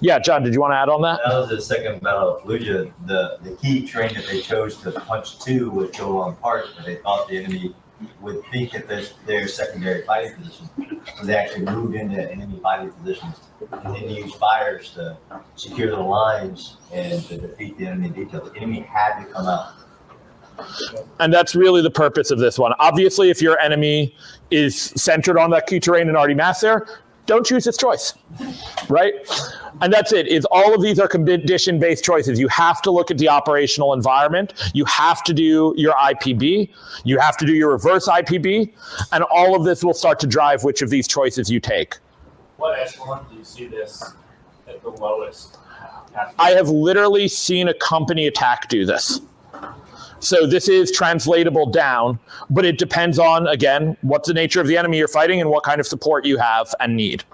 Yeah, John, did you want to add on that? That was the second battle of Fallujah. The, the key terrain that they chose to punch to was Jolan Park, but they thought the enemy would think that there's their secondary fighting position. So they actually moved into enemy fighting positions and used fires to secure the lines and to defeat the enemy in detail. The enemy had to come out. And that's really the purpose of this one. Obviously, if your enemy is centered on that key terrain and already massed there, don't choose this choice, right? And that's it. Is all of these are condition-based choices. You have to look at the operational environment. You have to do your IPB. You have to do your reverse IPB, and all of this will start to drive which of these choices you take. What echelon do you see this at the lowest? I have literally seen a company attack do this. So this is translatable down, but it depends on again what's the nature of the enemy you're fighting and what kind of support you have and need.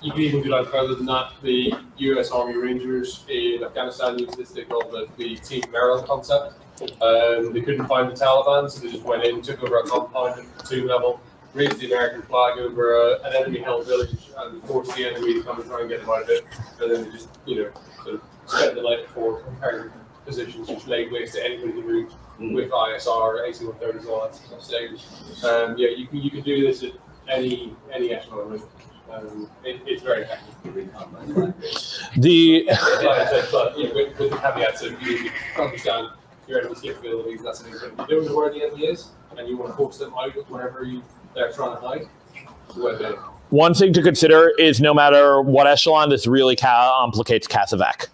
You can even go down further than that. The U.S. Army Rangers in Afghanistan used this. They called it the Team Merrill concept. Um, they couldn't find the Taliban, so they just went in, took over a compound at the platoon level, raised the American flag over a, an enemy-held village, and forced the enemy to come and try and get them out of it. And then they just, you know, sort of spent the night before preparing positions, which laid waste to anybody who moved with ISR, AC-130s, all that stuff. So, um, yeah, you can you can do this at any any echelon. Really. Um, it, it's very effective. The Like I said, but you know, with, with the caveats of you need understand your enemy's capabilities, that's an thing. But you don't know where the enemy is, and you want to force them out whenever you One thing to consider is no matter what echelon, this really complicates CASEVAC.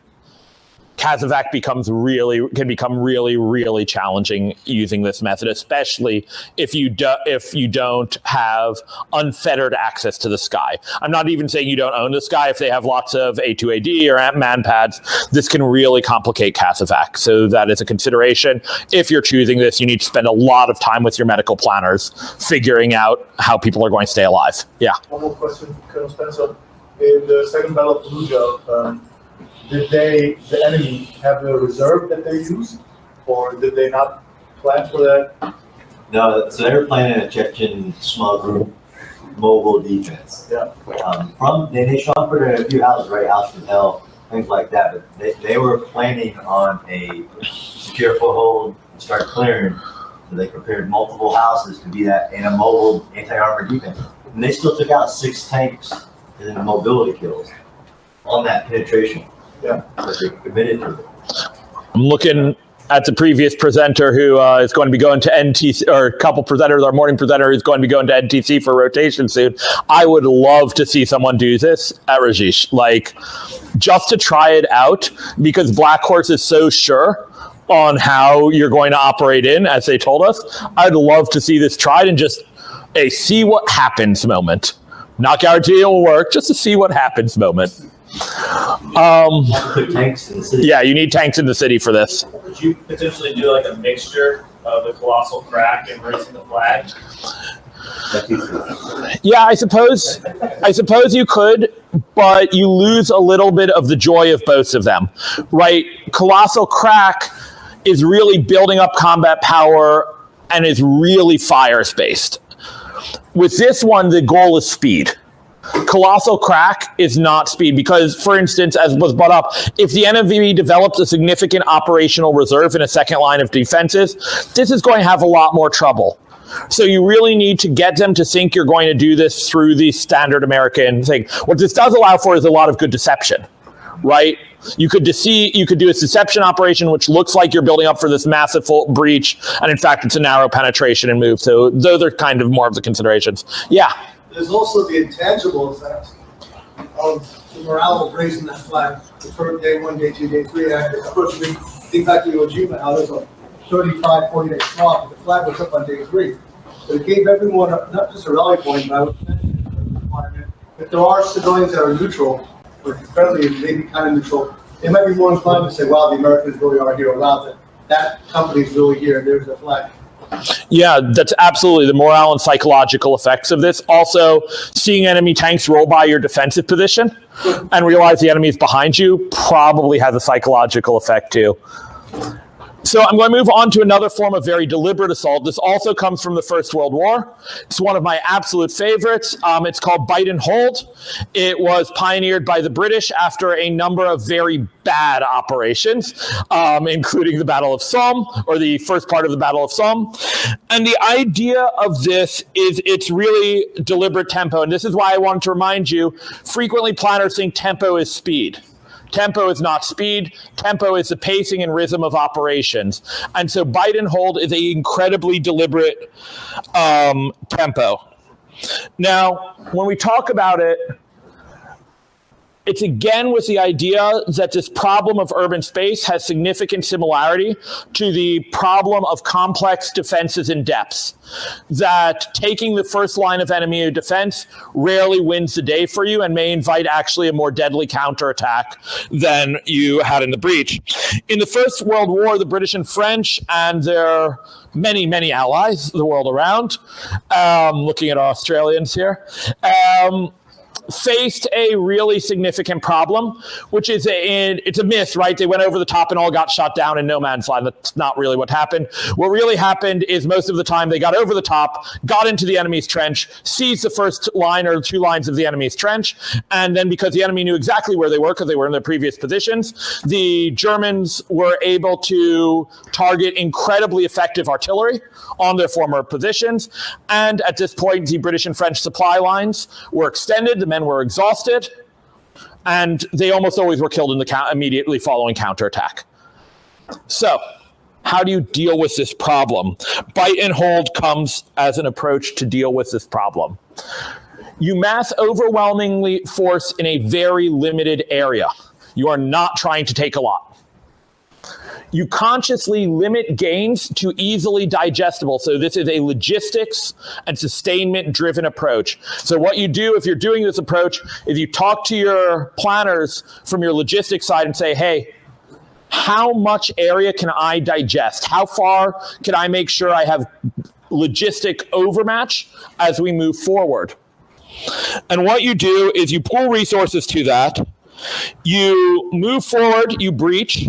CASEVAC becomes really can become really really challenging using this method, especially if you do, if you don't have unfettered access to the sky. I'm not even saying you don't own the sky. If they have lots of A2AD or man pads, this can really complicate CASEVAC. So that is a consideration. If you're choosing this, you need to spend a lot of time with your medical planners figuring out how people are going to stay alive. Yeah. One more question, Colonel Spencer. In the second battle of Fallujah, um, did they, the enemy, have a reserve that they used, or did they not plan for that? No, so they were planning a Chechen small group mobile defense. Yeah. Um, from, they, they shot for a few houses, right, House from Hell, things like that, but they, they were planning on a secure foothold and start clearing. So they prepared multiple houses to be that in a mobile anti-armor defense. And they still took out six tanks and then mobility kills on that penetration. To. I'm looking at the previous presenter who uh, is going to be going to NTC, or a couple presenters, our morning presenter is going to be going to NTC for rotation soon. I would love to see someone do this at Razish, like just to try it out because Black Horse is so sure on how you're going to operate in, as they told us. I'd love to see this tried and just a see what happens moment. Not guarantee it will work, just a see what happens moment. Um, Put tanks in the city. yeah, you need tanks in the city for this. Would you potentially do like a mixture of the colossal crack and raising the flag? Yeah, I suppose. I suppose you could, but you lose a little bit of the joy of both of them, right? Colossal Crack is really building up combat power and is really fire based. With this one, the goal is speed. Colossal Crack is not speed because, for instance, as was brought up, if the enemy develops a significant operational reserve in a second line of defenses, this is going to have a lot more trouble. So you really need to get them to think you're going to do this through the standard American thing. What this does allow for is a lot of good deception, right? You could deceive, you could do a deception operation which looks like you're building up for this massive full breach, and in fact, it's a narrow penetration and move. So those are kind of more of the considerations. Yeah. There's also the intangible effect of the morale of raising that flag. The first day one, day two, day three, of course, we think back to Iwo Jima, how there's a 35, 40 day but the flag was up on day three. But it gave everyone, not just a rally point, but I if there are civilians that are neutral, or friendly, maybe kind of neutral, they might be more inclined to say, wow, the Americans really are here, wow, that that company's really here, there's a flag. Yeah, that's absolutely the morale and psychological effects of this. Also, seeing enemy tanks roll by your defensive position and realize the enemy is behind you probably has a psychological effect too. So I'm going to move on to another form of very deliberate assault. This also comes from the First World War. It's one of my absolute favorites. Um, it's called Bite and Hold. It was pioneered by the British after a number of very bad operations, um, including the Battle of Somme, or the first part of the Battle of Somme. And the idea of this is it's really deliberate tempo. And this is why I wanted to remind you, frequently planners think tempo is speed. Tempo is not speed. Tempo is the pacing and rhythm of operations. And so bite and hold is a incredibly deliberate um, tempo. Now, when we talk about it, it's again with the idea that this problem of urban space has significant similarity to the problem of complex defenses in depths. That taking the first line of enemy defense rarely wins the day for you and may invite actually a more deadly counterattack than you had in the breach. In the First World War, the British and French and their many, many allies the world around, um, looking at Australians here, um, faced a really significant problem, which is a, it's a myth, right? They went over the top and all got shot down in no man's land. That's not really what happened. What really happened is most of the time they got over the top, got into the enemy's trench, seized the first line or two lines of the enemy's trench, and then because the enemy knew exactly where they were because they were in their previous positions, the Germans were able to target incredibly effective artillery on their former positions. And at this point, the British and French supply lines were extended. The men were exhausted, and they almost always were killed in the immediately following counterattack. So, how do you deal with this problem? Bite and hold comes as an approach to deal with this problem. You mass overwhelmingly force in a very limited area. You are not trying to take a lot you consciously limit gains to easily digestible. So this is a logistics and sustainment driven approach. So what you do if you're doing this approach is you talk to your planners from your logistics side and say, hey, how much area can I digest? How far can I make sure I have logistic overmatch as we move forward? And what you do is you pull resources to that. You move forward, you breach,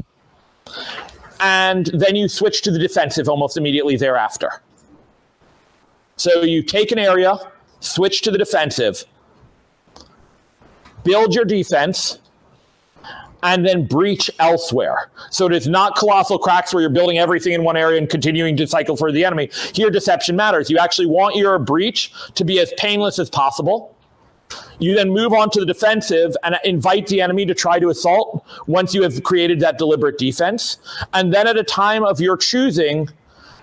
and then you switch to the defensive almost immediately thereafter. So you take an area, switch to the defensive, build your defense, and then breach elsewhere. So it is not colossal cracks where you're building everything in one area and continuing to cycle for the enemy. Here, deception matters. You actually want your breach to be as painless as possible you then move on to the defensive and invite the enemy to try to assault once you have created that deliberate defense. And then at a time of your choosing,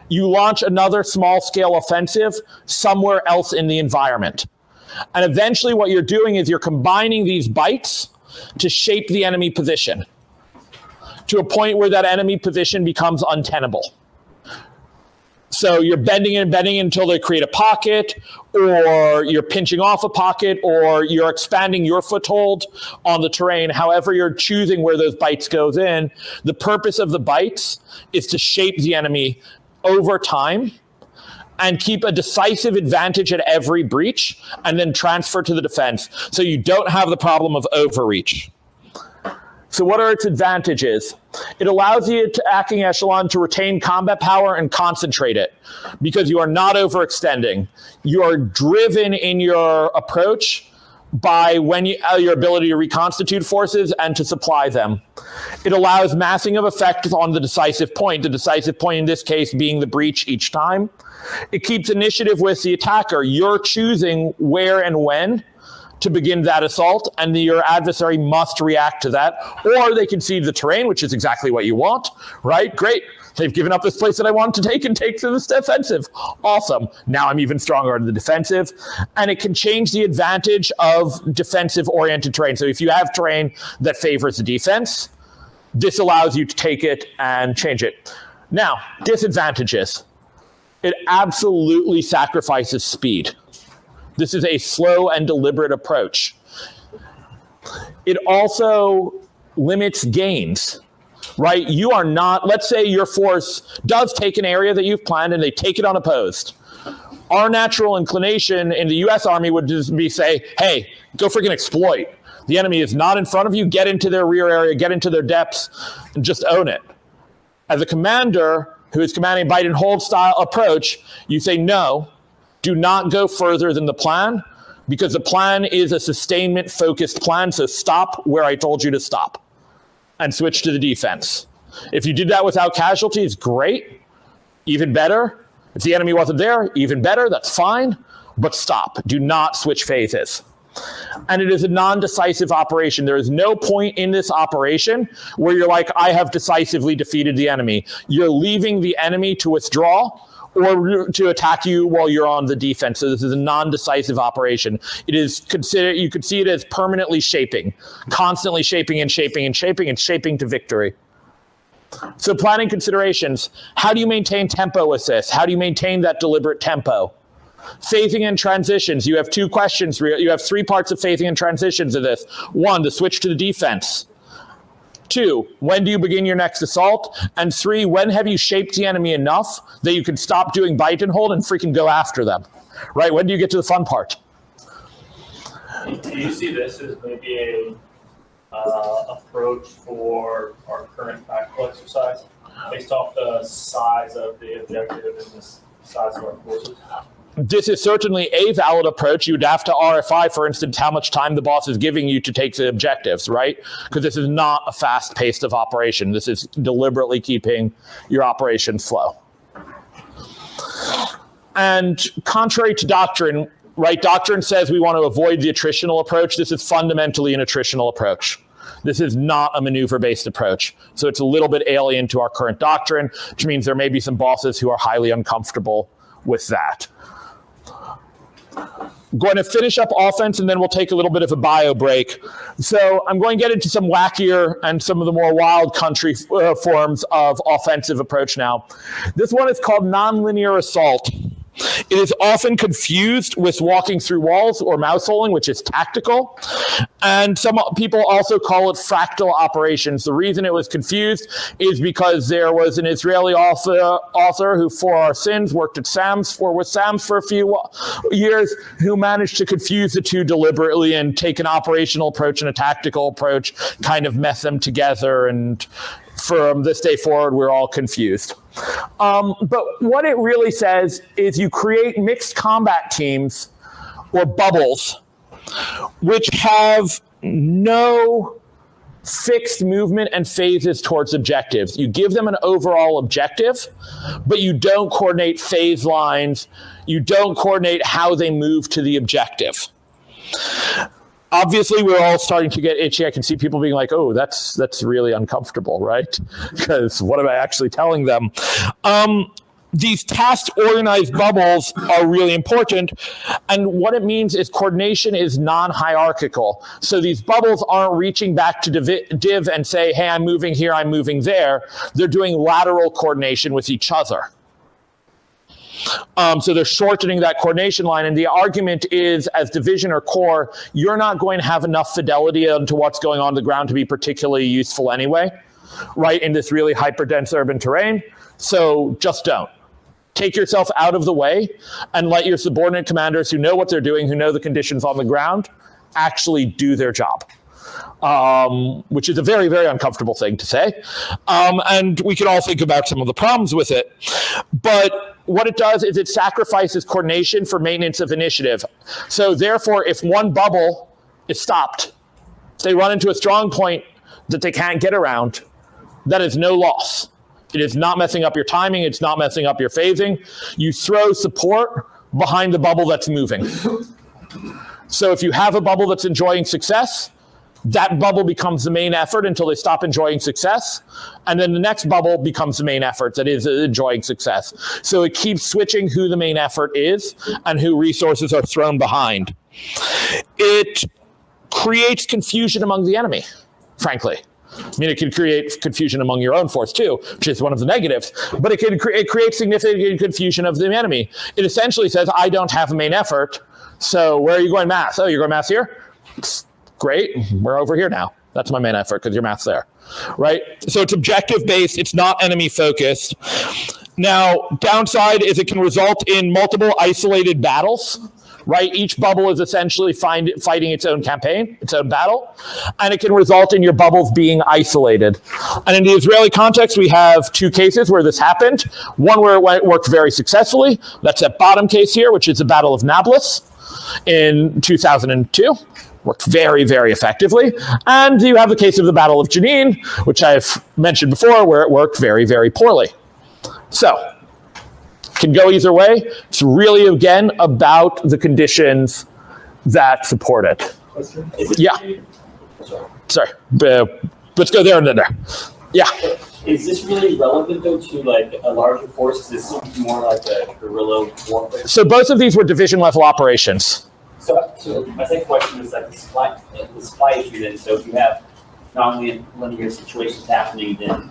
you launch another small scale offensive somewhere else in the environment. And eventually, what you're doing is you're combining these bites to shape the enemy position to a point where that enemy position becomes untenable. So you're bending and bending until they create a pocket, or you're pinching off a pocket, or you're expanding your foothold on the terrain. However, you're choosing where those bites goes in. The purpose of the bites is to shape the enemy over time and keep a decisive advantage at every breach and then transfer to the defense so you don't have the problem of overreach. So, what are its advantages? It allows the attacking echelon to retain combat power and concentrate it because you are not overextending. You are driven in your approach by when you, uh, your ability to reconstitute forces and to supply them. It allows massing of effect on the decisive point, the decisive point in this case being the breach each time. It keeps initiative with the attacker. You're choosing where and when to begin that assault, and your adversary must react to that. Or they concede the terrain, which is exactly what you want, right? Great. They've given up this place that I wanted to take and take to the defensive. Awesome. Now I'm even stronger in the defensive. And it can change the advantage of defensive oriented terrain. So if you have terrain that favors the defense, this allows you to take it and change it. Now, disadvantages. It absolutely sacrifices speed. This is a slow and deliberate approach. It also limits gains. right? You are not, let's say your force does take an area that you've planned and they take it unopposed. Our natural inclination in the US Army would just be say, hey, go freaking exploit. The enemy is not in front of you, get into their rear area, get into their depths, and just own it. As a commander who is commanding bite and hold style approach, you say, no, do not go further than the plan because the plan is a sustainment focused plan. So stop where I told you to stop and switch to the defense. If you did that without casualties, great, even better. If the enemy wasn't there, even better, that's fine, but stop. Do not switch phases. And it is a non decisive operation. There is no point in this operation where you're like, I have decisively defeated the enemy. You're leaving the enemy to withdraw or to attack you while you're on the defense. So this is a non-decisive operation. It is considered you could see it as permanently shaping, constantly shaping and shaping and shaping and shaping to victory. So planning considerations, how do you maintain tempo with this? How do you maintain that deliberate tempo? Phasing and transitions, you have two questions. You have three parts of phasing and transitions of this. One, the switch to the defense. Two, when do you begin your next assault? And three, when have you shaped the enemy enough that you can stop doing bite and hold and freaking go after them? Right? When do you get to the fun part? Do you see this as maybe a uh, approach for our current tactical exercise based off the size of the objective and the size of our forces? This is certainly a valid approach. You'd have to RFI, for instance, how much time the boss is giving you to take the objectives, right? Because this is not a fast pace of operation. This is deliberately keeping your operation slow. And contrary to doctrine, right, doctrine says we want to avoid the attritional approach. This is fundamentally an attritional approach. This is not a maneuver based approach. So it's a little bit alien to our current doctrine, which means there may be some bosses who are highly uncomfortable with that going to finish up offense and then we'll take a little bit of a bio break. So I'm going to get into some wackier and some of the more wild country uh, forms of offensive approach now. This one is called nonlinear assault. It is often confused with walking through walls or mouse holing, which is tactical. And some people also call it fractal operations. The reason it was confused is because there was an Israeli author, author who, for our sins, worked at SAMS for with SAMS for a few years, who managed to confuse the two deliberately and take an operational approach and a tactical approach, kind of mess them together and from this day forward, we're all confused. Um, but what it really says is you create mixed combat teams or bubbles which have no fixed movement and phases towards objectives. You give them an overall objective, but you don't coordinate phase lines. You don't coordinate how they move to the objective obviously we're all starting to get itchy. I can see people being like, "Oh, that's that's really uncomfortable," right? Because what am I actually telling them? Um, these task organized bubbles are really important. And what it means is coordination is non hierarchical. So these bubbles aren't reaching back to div and say, hey, I'm moving here, I'm moving there. They're doing lateral coordination with each other. Um, so they're shortening that coordination line. And the argument is, as division or corps, you're not going to have enough fidelity into what's going on, the ground to be particularly useful anyway, right, in this really hyperdense urban terrain. So just don't. Take yourself out of the way and let your subordinate commanders who know what they're doing, who know the conditions on the ground, actually do their job. Um, which is a very, very uncomfortable thing to say. Um, and we can all think about some of the problems with it. But what it does is it sacrifices coordination for maintenance of initiative. So therefore, if one bubble is stopped, they run into a strong point that they can't get around, that is no loss. It is not messing up your timing. It's not messing up your phasing. You throw support behind the bubble that's moving. So if you have a bubble that's enjoying success, that bubble becomes the main effort until they stop enjoying success. And then the next bubble becomes the main effort that is enjoying success. So it keeps switching who the main effort is and who resources are thrown behind. It creates confusion among the enemy, frankly. I mean, it can create confusion among your own force too, which is one of the negatives, but it can cre- it create significant confusion of the enemy. It essentially says, I don't have a main effort, so where are you going mass? Oh, you're going mass here? Great, we're over here now. That's my main effort because your math's there, right? So it's objective based. It's not enemy focused. Now, downside is it can result in multiple isolated battles right? Each bubble is essentially find, fighting its own campaign, its own battle, and it can result in your bubbles being isolated. And in the Israeli context, we have two cases where this happened. One where it worked very successfully. That's that bottom case here, which is the Battle of Nablus in 2002. Worked very, very effectively. And you have the case of the Battle of Jenin, which I've mentioned before, where it worked very, very poorly. So, can go either way. It's really, again, about the conditions that support it. Yeah. Sorry. Uh, let's go there and then there. Yeah. Is this really relevant though to like a larger force? Is this seems more like a guerrilla warfare? So both of these were division level operations. So, so my second question is like the supply, the supply issue then. So if you have non-linear situations happening, then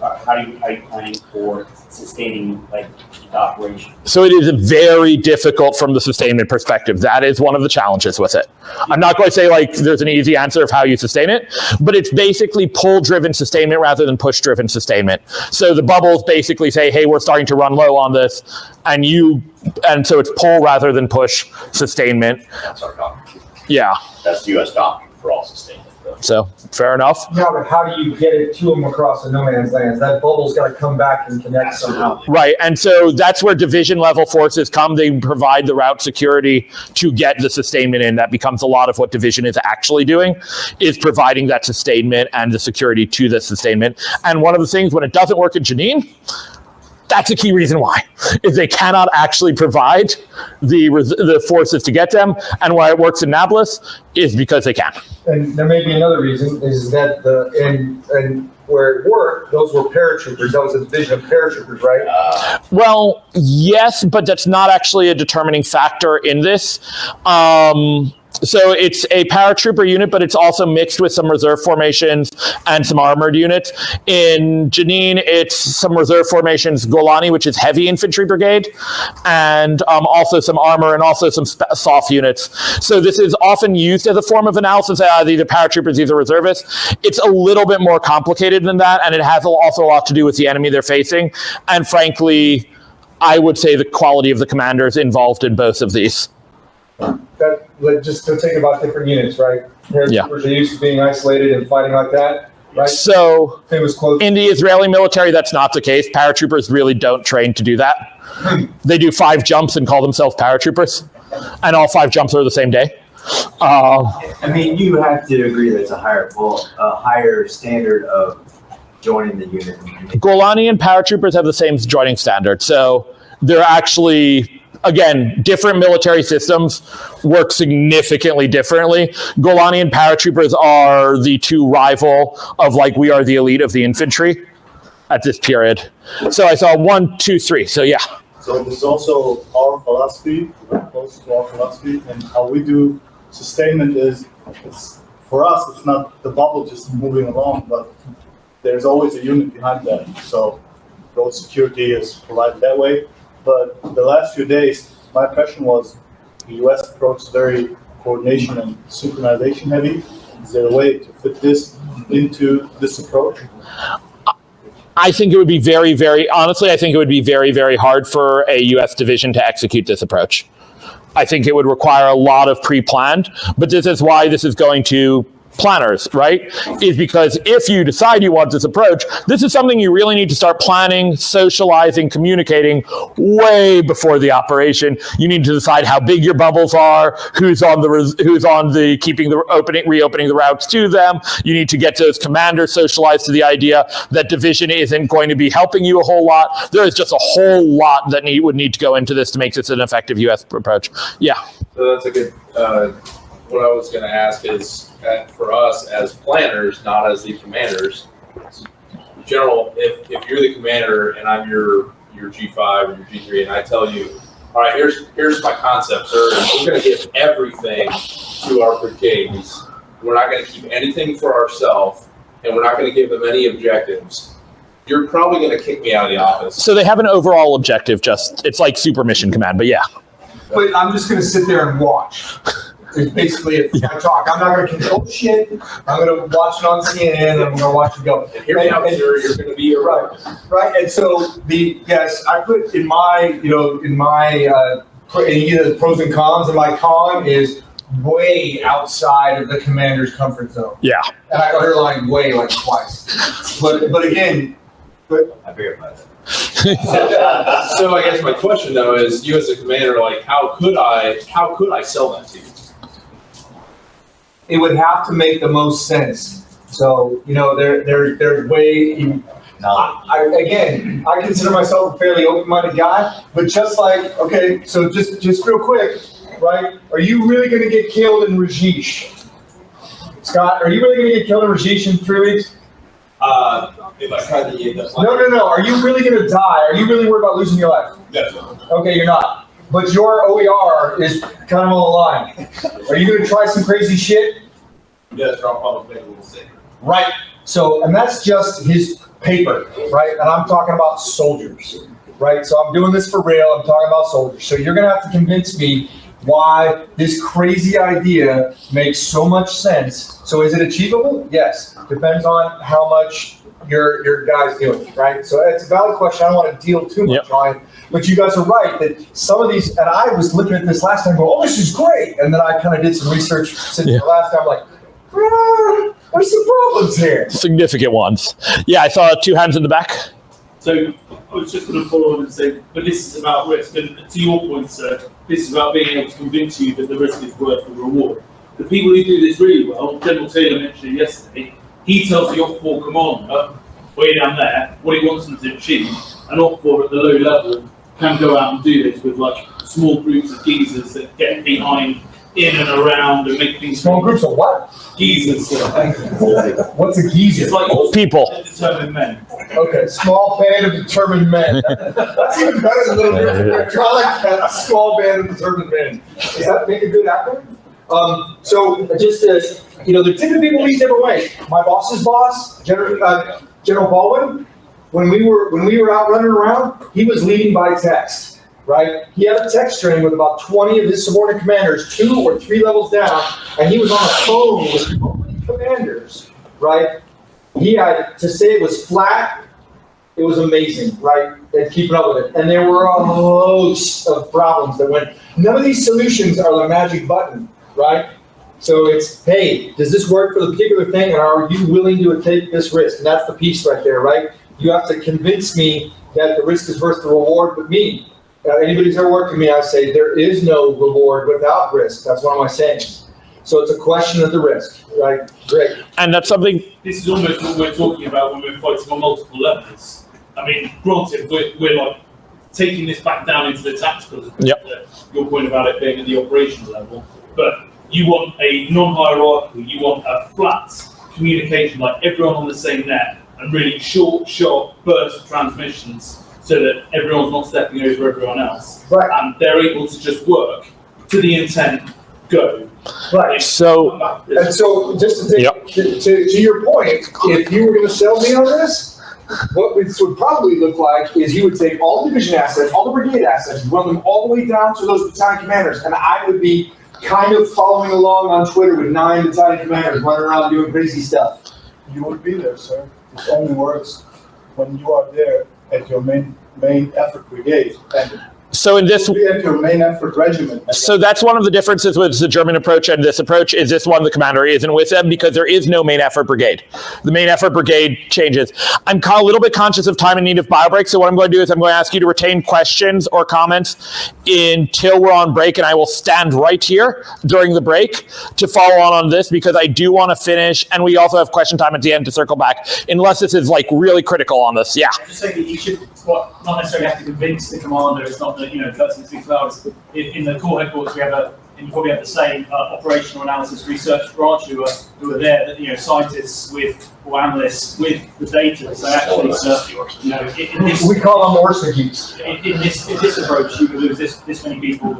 uh, how do you, how are you planning for sustaining like the operation? So it is very difficult from the sustainment perspective. That is one of the challenges with it. I'm not going to say like there's an easy answer of how you sustain it, but it's basically pull driven sustainment rather than push driven sustainment. So the bubbles basically say, hey, we're starting to run low on this, and you, and so it's pull rather than push sustainment. That's our doctrine. Yeah. That's the US doctrine for all sustainment. So fair enough. Yeah, but how do you get it to them across the no man's land? That bubble's got to come back and connect somehow. Right. And so that's where division level forces come. They provide the route security to get the sustainment in. That becomes a lot of what division is actually doing, is providing that sustainment and the security to the sustainment. And one of the things when it doesn't work in Jenin, that's a key reason why is they cannot actually provide the res- the forces to get them, and why it works in Nablus is because they can. And there may be another reason is that the, and, and where it worked, those were paratroopers. That was a division of paratroopers, right? Well, yes, but that's not actually a determining factor in this. Um, so it's a paratrooper unit, but it's also mixed with some reserve formations and some armored units. In Jenin, it's some reserve formations, Golani, which is heavy infantry brigade, and um, also some armor and also some sp- soft units. So this is often used as a form of analysis. Uh, these paratroopers, are reservists. It's a little bit more complicated than that, and it has also a lot to do with the enemy they're facing. And frankly, I would say the quality of the commanders involved in both of these. That, like, just to think about different units, right? Yeah. Paratroopers are used to being isolated and fighting like that, right? So Famous quote. in the Israeli military, that's not the case. Paratroopers really don't train to do that. They do five jumps and call themselves paratroopers, and all five jumps are the same day. Uh, I mean, you have to agree that it's a higher, well, a higher standard of joining the unit. Golani and paratroopers have the same joining standard. So they're actually, again, different military systems work significantly differently. Golani and paratroopers are the two rival of like we are the elite of the infantry at this period. So I saw one, two, three. So yeah. So this is also our philosophy, close to our philosophy, and how we do sustainment is, it's, for us, it's not the bubble just moving along, but there's always a unit behind that. So road security is provided that way. But the last few days, my impression was the US approach is very coordination and synchronization heavy. Is there a way to fit this into this approach? I think it would be very, very, honestly, I think it would be very, very hard for a US division to execute this approach. I think it would require a lot of pre planned, but this is why this is going to planners, right? Is because if you decide you want this approach, this is something you really need to start planning, socializing, communicating way before the operation. You need to decide how big your bubbles are, who's on the who's on the keeping the opening reopening the routes to them. You need to get those commanders socialized to the idea that division isn't going to be helping you a whole lot. There is just a whole lot that need, would need to go into this to make this an effective US approach. Yeah. So that's a good, uh, what I was gonna ask is, uh, for us as planners, not as the commanders, general, if, if you're the commander and I'm your, your G five or your G three, and I tell you, all right, here's, here's my concept, sir, we're gonna give everything to our brigades. We're not gonna keep anything for ourselves, and we're not gonna give them any objectives. You're probably gonna kick me out of the office. So they have an overall objective, just it's like super mission command, but yeah. But I'm just gonna sit there and watch. Is basically it. my talk. I'm not gonna control shit. I'm gonna watch it on CNN, I'm gonna watch it go. Hear me out, And- sir, you're gonna be a Right, right, and so the, yes, I put in my, you know, in my, uh, put in either the pros and cons, and my con is way outside of the commander's comfort zone. Yeah. And I underlined way like twice. But, but again, I verify that. So I guess my question though is, you as a commander, like, how could I, how could I sell that to you? It would have to make the most sense. So, you know, there, there, there's way, Now, I, I, again, I consider myself a fairly open-minded guy, but just like, okay, so just, just real quick, right? Are you really gonna get killed in Razish? Scott, are you really gonna get killed in Razish in three weeks? Uh, if I tried to get. No, no, no. Are you really gonna die? Are you really worried about losing your life? Definitely. Okay, you're not. But your OER is kind of on the line. Are you gonna try some crazy shit? Yes, I'll probably make a little sick. Right. So, and that's just his paper, right? And I'm talking about soldiers, right? So I'm doing this for real. I'm talking about soldiers. So you're gonna have to convince me why this crazy idea makes so much sense. So is it achievable? Yes. Depends on how much your your guys doing, right? So it's a valid question. I don't want to deal too much on it. But you guys are right that some of these, and I was looking at this last time, going, "Oh, this is great," and then I kind of did some research since Yeah. the last time, like, ah, there's some problems here. Significant ones. Yeah, I saw two hands in the back. So I was just going to follow on and say, but this is about risk. And to your point, sir, this is about being able to convince you that the risk is worth the reward. The people who do this really well, General Taylor mentioned it yesterday, he tells the OPFOR commander, way down there, what he wants them to achieve. And OPFOR at the low level can go out and do this with like small groups of geezers that get behind, in and around and make things. Small groups of what? Geezers. sir. What's a geezer? It's like People. determined men. Okay, small band of determined men. That's even better than little group. I like. Small band of determined men. Does that make a good acronym? Um, so just as you know, the different people lead different ways. My boss's boss, General uh, General Baldwin, when we were when we were out running around, he was leading by text. Right? He had a text string with about 20 of his subordinate commanders, two or three levels down, and he was on the phone with so many commanders, right? He had to say it was flat, it was amazing, right? And keeping up with it. And there were a host of problems that went, none of these solutions are the magic button, right? So it's, hey, does this work for the particular thing? And are you willing to take this risk? And that's the piece right there, right? You have to convince me that the risk is worth the reward with me. Uh, anybody who's ever worked with me, I say there is no reward without risk. That's one of my sayings. So it's a question of the risk, right? Great. And that's something, this is almost what we're talking about when we're fighting on multiple levels. I mean, granted, we're, we're like taking this back down into the tactical. Yep. Your point about it being at the operational level, but you want a non-hierarchical, you want a flat communication, like everyone on the same net, and really short, sharp burst of transmissions, so that everyone's not stepping over everyone else, Right. and they're able to just work to the intent, go. Right. so, And so, just to take, Yep. to, to, to your point, if you were gonna sell me on this, what this would probably look like is you would take all the division assets, all the brigade assets, run them all the way down to those battalion commanders, and I would be kind of following along on Twitter with nine battalion commanders running around doing crazy stuff. You would be there, sir. It only works when you are there at your main, main effort brigade. And so in this, you'll be at your main effort regiment. so that's one of the differences with the German approach and this approach is this one the commander isn't with them because there is no main effort brigade. The main effort brigade changes. I'm a little bit conscious of time and need of bio break, so what I'm going to do is I'm going to ask you to retain questions or comments until we're on break, and I will stand right here during the break to follow on on this because I do want to finish, and we also have question time at the end to circle back, unless this is like really critical on this. Yeah. I just think that you should, not necessarily have to convince the commander, it's not that, you know, cuts in six hours. In, in the corps headquarters, we have a, and you probably have the same, uh, operational analysis research branch who are, who are there, that, you know, scientists with, or analysts with the data, so actually, so, you know, in, in this, We call them ORSA geeks. in, in this, in this approach, you could lose this, this many people.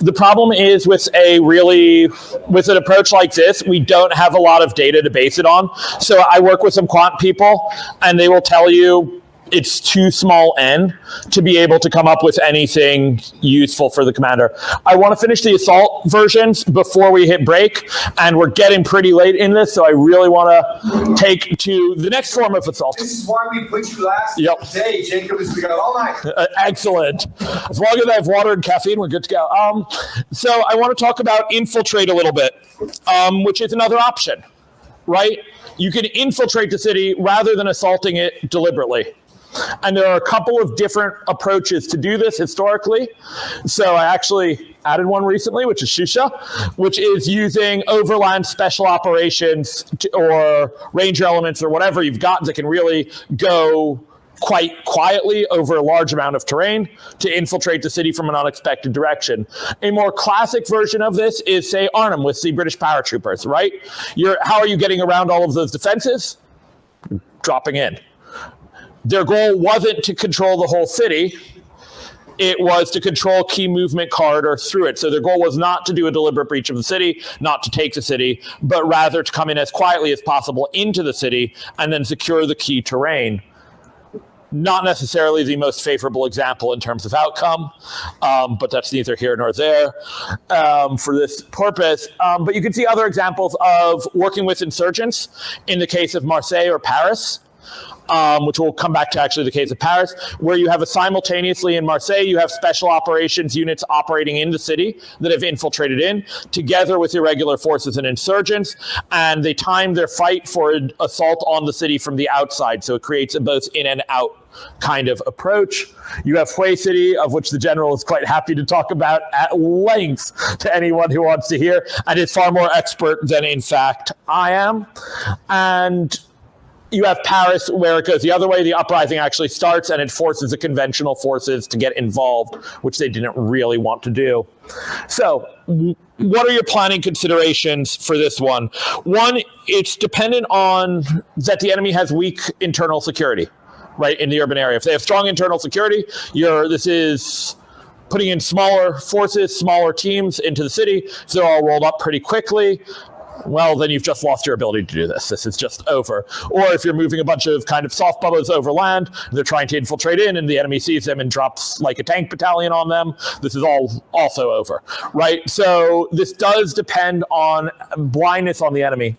The problem is with a really with an approach like this, we don't have a lot of data to base it on. So I work with some quant people, and they will tell you it's too small n to be able to come up with anything useful for the commander. I want to finish the assault versions before we hit break, and we're getting pretty late in this, so I really want to take to the next form of assault. This is why we put you last Yep. day, Jacob, is we got all night. Uh, excellent. As long as I have water and caffeine, we're good to go. Um, so I want to talk about infiltrate a little bit, um, which is another option, right? You can infiltrate the city rather than assaulting it deliberately. And there are a couple of different approaches to do this historically. So I actually added one recently, which is Shusha, which is using overland special operations to, or ranger elements or whatever you've got that can really go quite quietly over a large amount of terrain to infiltrate the city from an unexpected direction. A more classic version of this is, say, Arnhem with the British paratroopers, right? You're, how are you getting around all of those defenses? Dropping in. Their goal wasn't to control the whole city. It was to control key movement corridors through it. So their goal was not to do a deliberate breach of the city, not to take the city, but rather to come in as quietly as possible into the city and then secure the key terrain not necessarily the most favorable example in terms of outcome, um, but that's neither here nor there um, for this purpose. Um, but you can see other examples of working with insurgents in the case of Marseille or Paris. Um, which will come back to actually the case of Paris, where you have a simultaneously in Marseille, you have special operations units operating in the city that have infiltrated in, together with irregular forces and insurgents, and they time their fight for an assault on the city from the outside. So it creates a both in and out kind of approach. You have Hue City, of which the general is quite happy to talk about at length to anyone who wants to hear, and is far more expert than, in fact, I am. And you have Paris, where it goes the other way. The uprising actually starts, and it forces the conventional forces to get involved, which they didn't really want to do. So, what are your planning considerations for this one? One, it's dependent on that the enemy has weak internal security, right, in the urban area. If they have strong internal security, you're this is putting in smaller forces, smaller teams into the city. So they're all rolled up pretty quickly, well, then you've just lost your ability to do this. This is just over. Or if you're moving a bunch of kind of soft bubbles over land, they're trying to infiltrate in, and the enemy sees them and drops like a tank battalion on them. This is all also over, right? So this does depend on blindness on the enemy.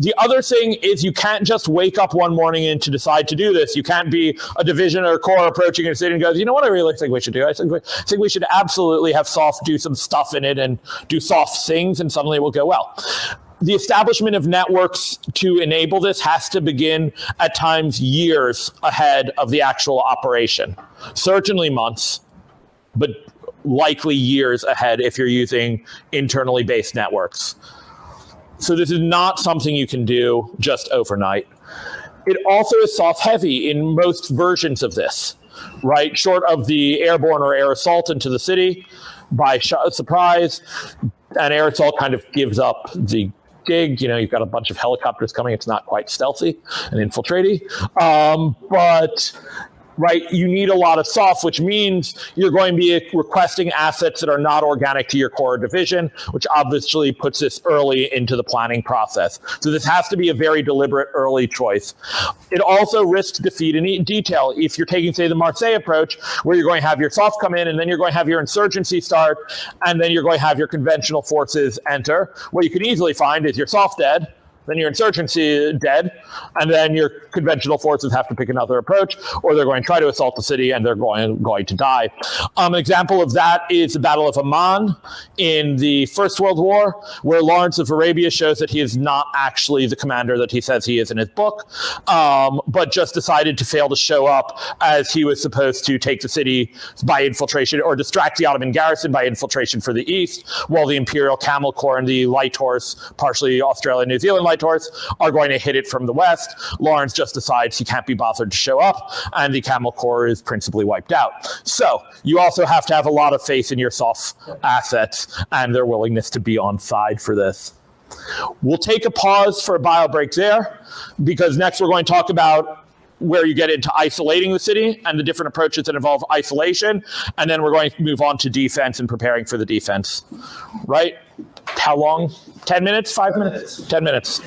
The other thing is you can't just wake up one morning and to decide to do this. You can't be a division or a corps approaching a city and goes, you know what I really think we should do? I think we, I think we should absolutely have soft do some stuff in it and do SOF things, and suddenly it will go well. The establishment of networks to enable this has to begin at times years ahead of the actual operation, certainly months, but likely years ahead if you're using internally based networks. So this is not something you can do just overnight. It also is SOF heavy in most versions of this, right? Short of the airborne or air assault into the city by surprise, and air assault kind of gives up the gig. You know, you've got a bunch of helicopters coming. It's not quite stealthy and infiltrating, um, but right? You need a lot of SOF, which means you're going to be requesting assets that are not organic to your corps division, which obviously puts this early into the planning process. So this has to be a very deliberate early choice. It also risks defeat in detail. If you're taking, say, the Marseille approach, where you're going to have your SOF come in, and then you're going to have your insurgency start, and then you're going to have your conventional forces enter, what you can easily find is your SOF dead, then your insurgency is dead, and then your conventional forces have to pick another approach, or they're going to try to assault the city and they're going going to die. Um, an example of that is the Battle of Amman in the First World War, where Lawrence of Arabia shows that he is not actually the commander that he says he is in his book, um, but just decided to fail to show up as he was supposed to take the city by infiltration or distract the Ottoman garrison by infiltration for the east, while the Imperial Camel Corps and the Light Horse, partially Australia New Zealand Light Are going to hit it from the west. Lawrence just decides he can't be bothered to show up, and the Camel Corps is principally wiped out. So you also have to have a lot of faith in your SOF assets and their willingness to be on side for this. We'll take a pause for a bio break there because next we're going to talk about where you get into isolating the city and the different approaches that involve isolation. And then we're going to move on to defense and preparing for the defense. Right? How long? 10 minutes? Five minutes? 10 minutes.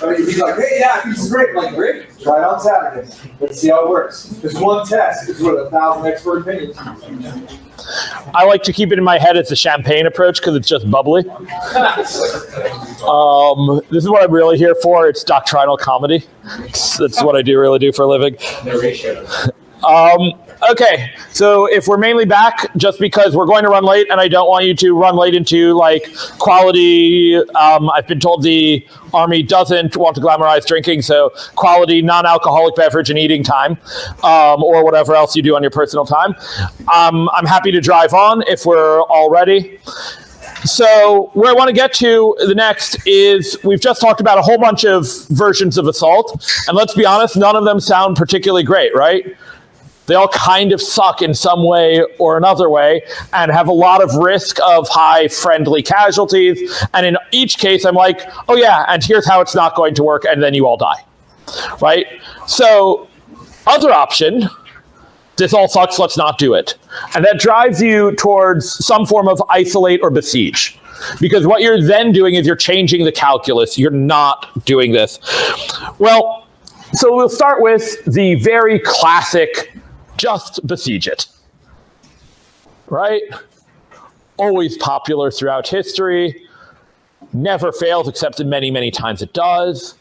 I mean, he's like, hey, yeah, this is great. Like, great. Try it on Saturday. Let's see how it works. There's one test. is worth a thousand expert opinions. I like to keep it in my head It's a champagne approach because it's just bubbly. Um, this is what I'm really here for. It's doctrinal comedy. That's what I do really do for a living. Narration. Um, okay, so if we're mainly back, just because we're going to run late, and I don't want you to run late into like quality. Um, I've been told the army doesn't want to glamorize drinking, so quality non-alcoholic beverage and eating time, um, or whatever else you do on your personal time. Um, I'm happy to drive on if we're all ready. So where I want to get to the next is we've just talked about a whole bunch of versions of assault, and let's be honest, none of them sound particularly great, right? They all kind of suck in some way or another way and have a lot of risk of high friendly casualties. And in each case, I'm like, oh yeah, and here's how it's not going to work, and then you all die. Right? So, other option, this all sucks, let's not do it. And that drives you towards some form of isolate or besiege. Because what you're then doing is you're changing the calculus. You're not doing this. Well, so we'll start with the very classic just besiege it. Right? Always popular throughout history. Never fails, except in many, many times it does.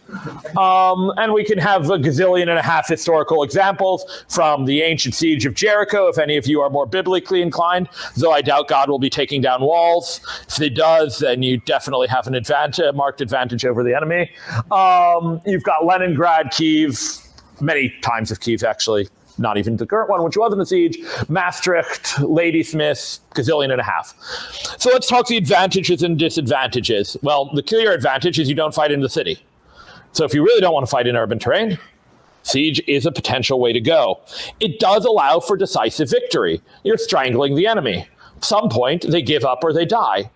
Um, and we can have a gazillion and a half historical examples from the ancient siege of Jericho, if any of you are more biblically inclined, though I doubt God will be taking down walls. If he does, then you definitely have an advantage, marked advantage over the enemy. Um, you've got Leningrad, Kiev, many times of Kiev, actually, not even the current one, which wasn't a siege, Maastricht, Ladysmith, gazillion and a half. So let's talk the advantages and disadvantages. Well, the clear advantage is you don't fight in the city. So if you really don't want to fight in urban terrain, siege is a potential way to go. It does allow for decisive victory. You're strangling the enemy. At some point, they give up or they die.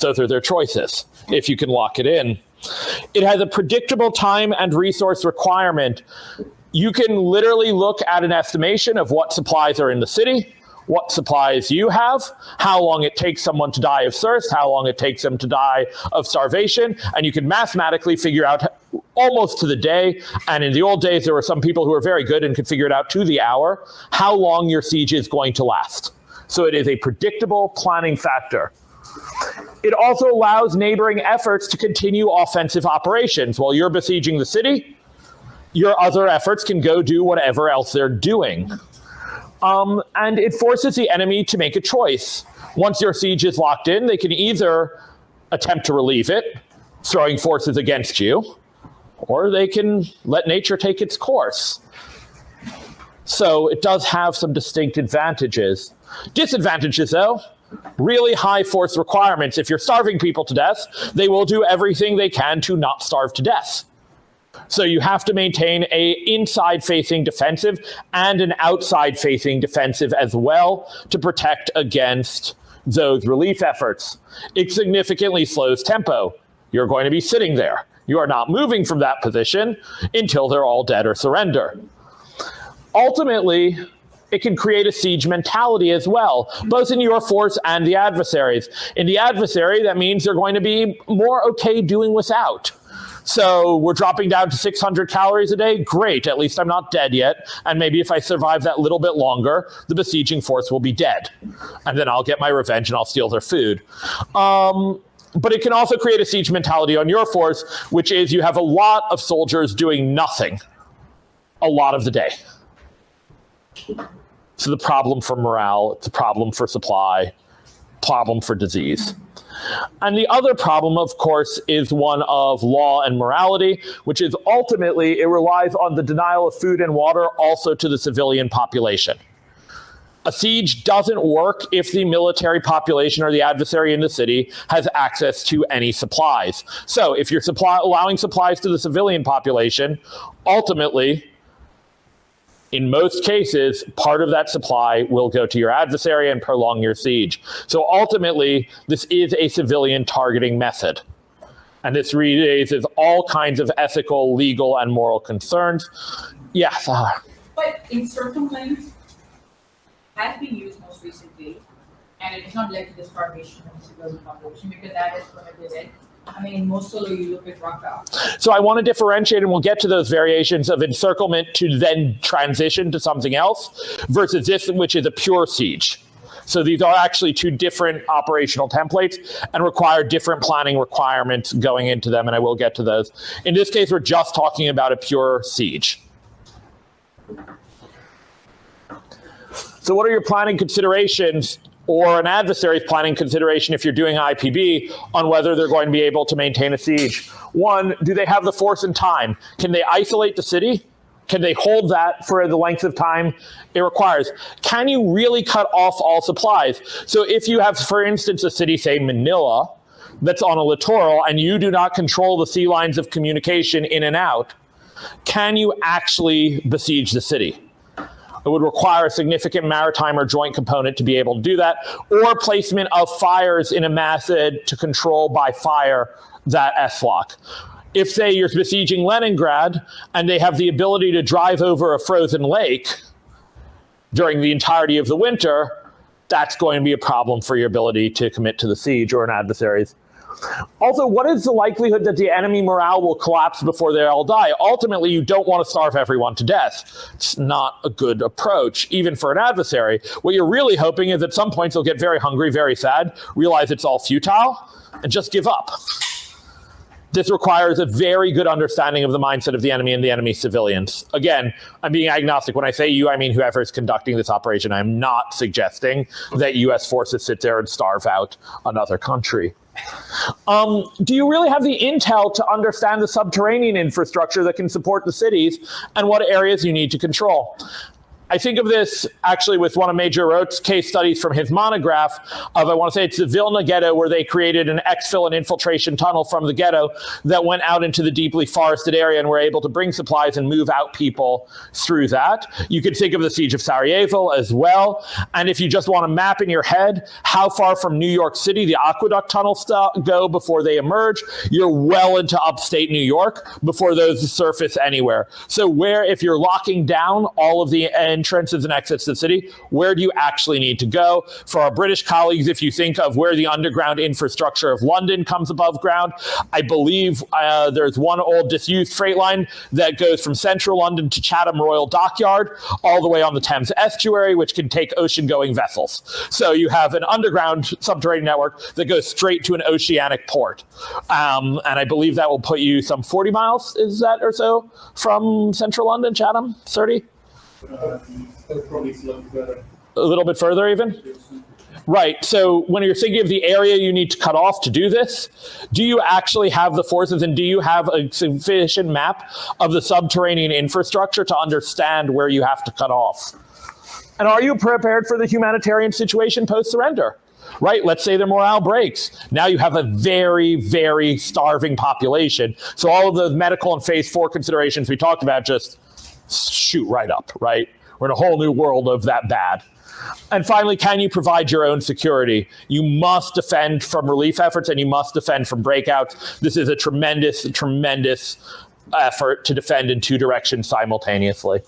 Those are their choices, if you can lock it in. It has a predictable time and resource requirement you can literally look at an estimation of what supplies are in the city, what supplies you have, how long it takes someone to die of thirst, how long it takes them to die of starvation, and you can mathematically figure out almost to the day. And in the old days, there were some people who were very good and could figure it out to the hour how long your siege is going to last. So it is a predictable planning factor. It also allows neighboring efforts to continue offensive operations. While you're besieging the city, your other efforts can go do whatever else they're doing. Um, and it forces the enemy to make a choice. Once your siege is locked in, they can either attempt to relieve it, throwing forces against you, or they can let nature take its course. So it does have some distinct advantages. Disadvantages, though, really high force requirements. If you're starving people to death, they will do everything they can to not starve to death. So you have to maintain a inside facing defensive and an outside facing defensive as well to protect against those relief efforts. It significantly slows tempo. You're going to be sitting there. You are not moving from that position until they're all dead or surrender. Ultimately, it can create a siege mentality as well, both in your force and the adversaries. In the adversary, that means they're going to be more okay doing without. So we're dropping down to 600 calories a day. Great. At least I'm not dead yet. And maybe if I survive that little bit longer, the besieging force will be dead. And then I'll get my revenge and I'll steal their food. Um, but it can also create a siege mentality on your force, which is you have a lot of soldiers doing nothing a lot of the day. So the problem for morale, it's a problem for supply, problem for disease. And the other problem, of course, is one of law and morality, which is ultimately it relies on the denial of food and water also to the civilian population. A siege doesn't work if the military population or the adversary in the city has access to any supplies. So if you're supply, allowing supplies to the civilian population, ultimately in most cases, part of that supply will go to your adversary and prolong your siege. So ultimately, this is a civilian targeting method. And this raises all kinds of ethical, legal, and moral concerns. Yes. Uh, But in certain things, has been used most recently, and it has not led to the starvation of the civilian population because that is prohibited I mean, in Mosul, you look at Raqqa. So I want to differentiate, and we'll get to those variations of encirclement to then transition to something else versus this, which is a pure siege. So these are actually two different operational templates and require different planning requirements going into them, and I will get to those. In this case, we're just talking about a pure siege. So what are your planning considerations or an adversary's planning consideration if you're doing IPB on whether they're going to be able to maintain a siege? One, do they have the force and time? Can they isolate the city? Can they hold that for the length of time it requires? Can you really cut off all supplies? So if you have, for instance, a city, say Manila, that's on a littoral and you do not control the sea lines of communication in and out, can you actually besiege the city? It would require a significant maritime or joint component to be able to do that, or placement of fires in a method to control by fire that SLOC. If, say, you're besieging Leningrad and they have the ability to drive over a frozen lake during the entirety of the winter, that's going to be a problem for your ability to commit to the siege or an adversary's also, what is the likelihood that the enemy morale will collapse before they all die? Ultimately, you don't want to starve everyone to death. It's not a good approach, even for an adversary. What you're really hoping is at some point they'll get very hungry, very sad, realize it's all futile, and just give up. This requires a very good understanding of the mindset of the enemy and the enemy civilians. Again, I'm being agnostic. When I say you, I mean whoever is conducting this operation. I'm not suggesting that U.S. forces sit there and starve out another country. Um, do you really have the intel to understand the subterranean infrastructure that can support the cities and what areas you need to control? I think of this actually with one of Major Roth's case studies from his monograph of, I want to say it's the Vilna ghetto, where they created an exfil and infiltration tunnel from the ghetto that went out into the deeply forested area and were able to bring supplies and move out people through that. You could think of the siege of Sarajevo as well. And if you just want to map in your head how far from New York City the aqueduct tunnels go before they emerge, you're well into upstate New York before those surface anywhere. So where, if you're locking down all of the entrances and exits to the city, where do you actually need to go? For our British colleagues, if you think of where the underground infrastructure of London comes above ground, I believe uh, there's one old disused freight line that goes from central London to Chatham Royal Dockyard, all the way on the Thames estuary, which can take ocean going vessels. So you have an underground subterranean network that goes straight to an oceanic port. Um, and I believe that will put you some 40 miles, is that or so, from central London, Chatham? 30? A little. Bit further, even? Right. So when you're thinking of the area you need to cut off to do this, do you actually have the forces and do you have a sufficient map of the subterranean infrastructure to understand where you have to cut off? And are you prepared for the humanitarian situation post surrender? Right? Let's say their morale breaks. Now you have a very, very starving population. So all of those medical and phase four considerations we talked about just shoot right up, right? We're in a whole new world of that bad. And finally, can you provide your own security? You must defend from relief efforts and you must defend from breakouts. This is a tremendous, tremendous effort to defend in two directions simultaneously.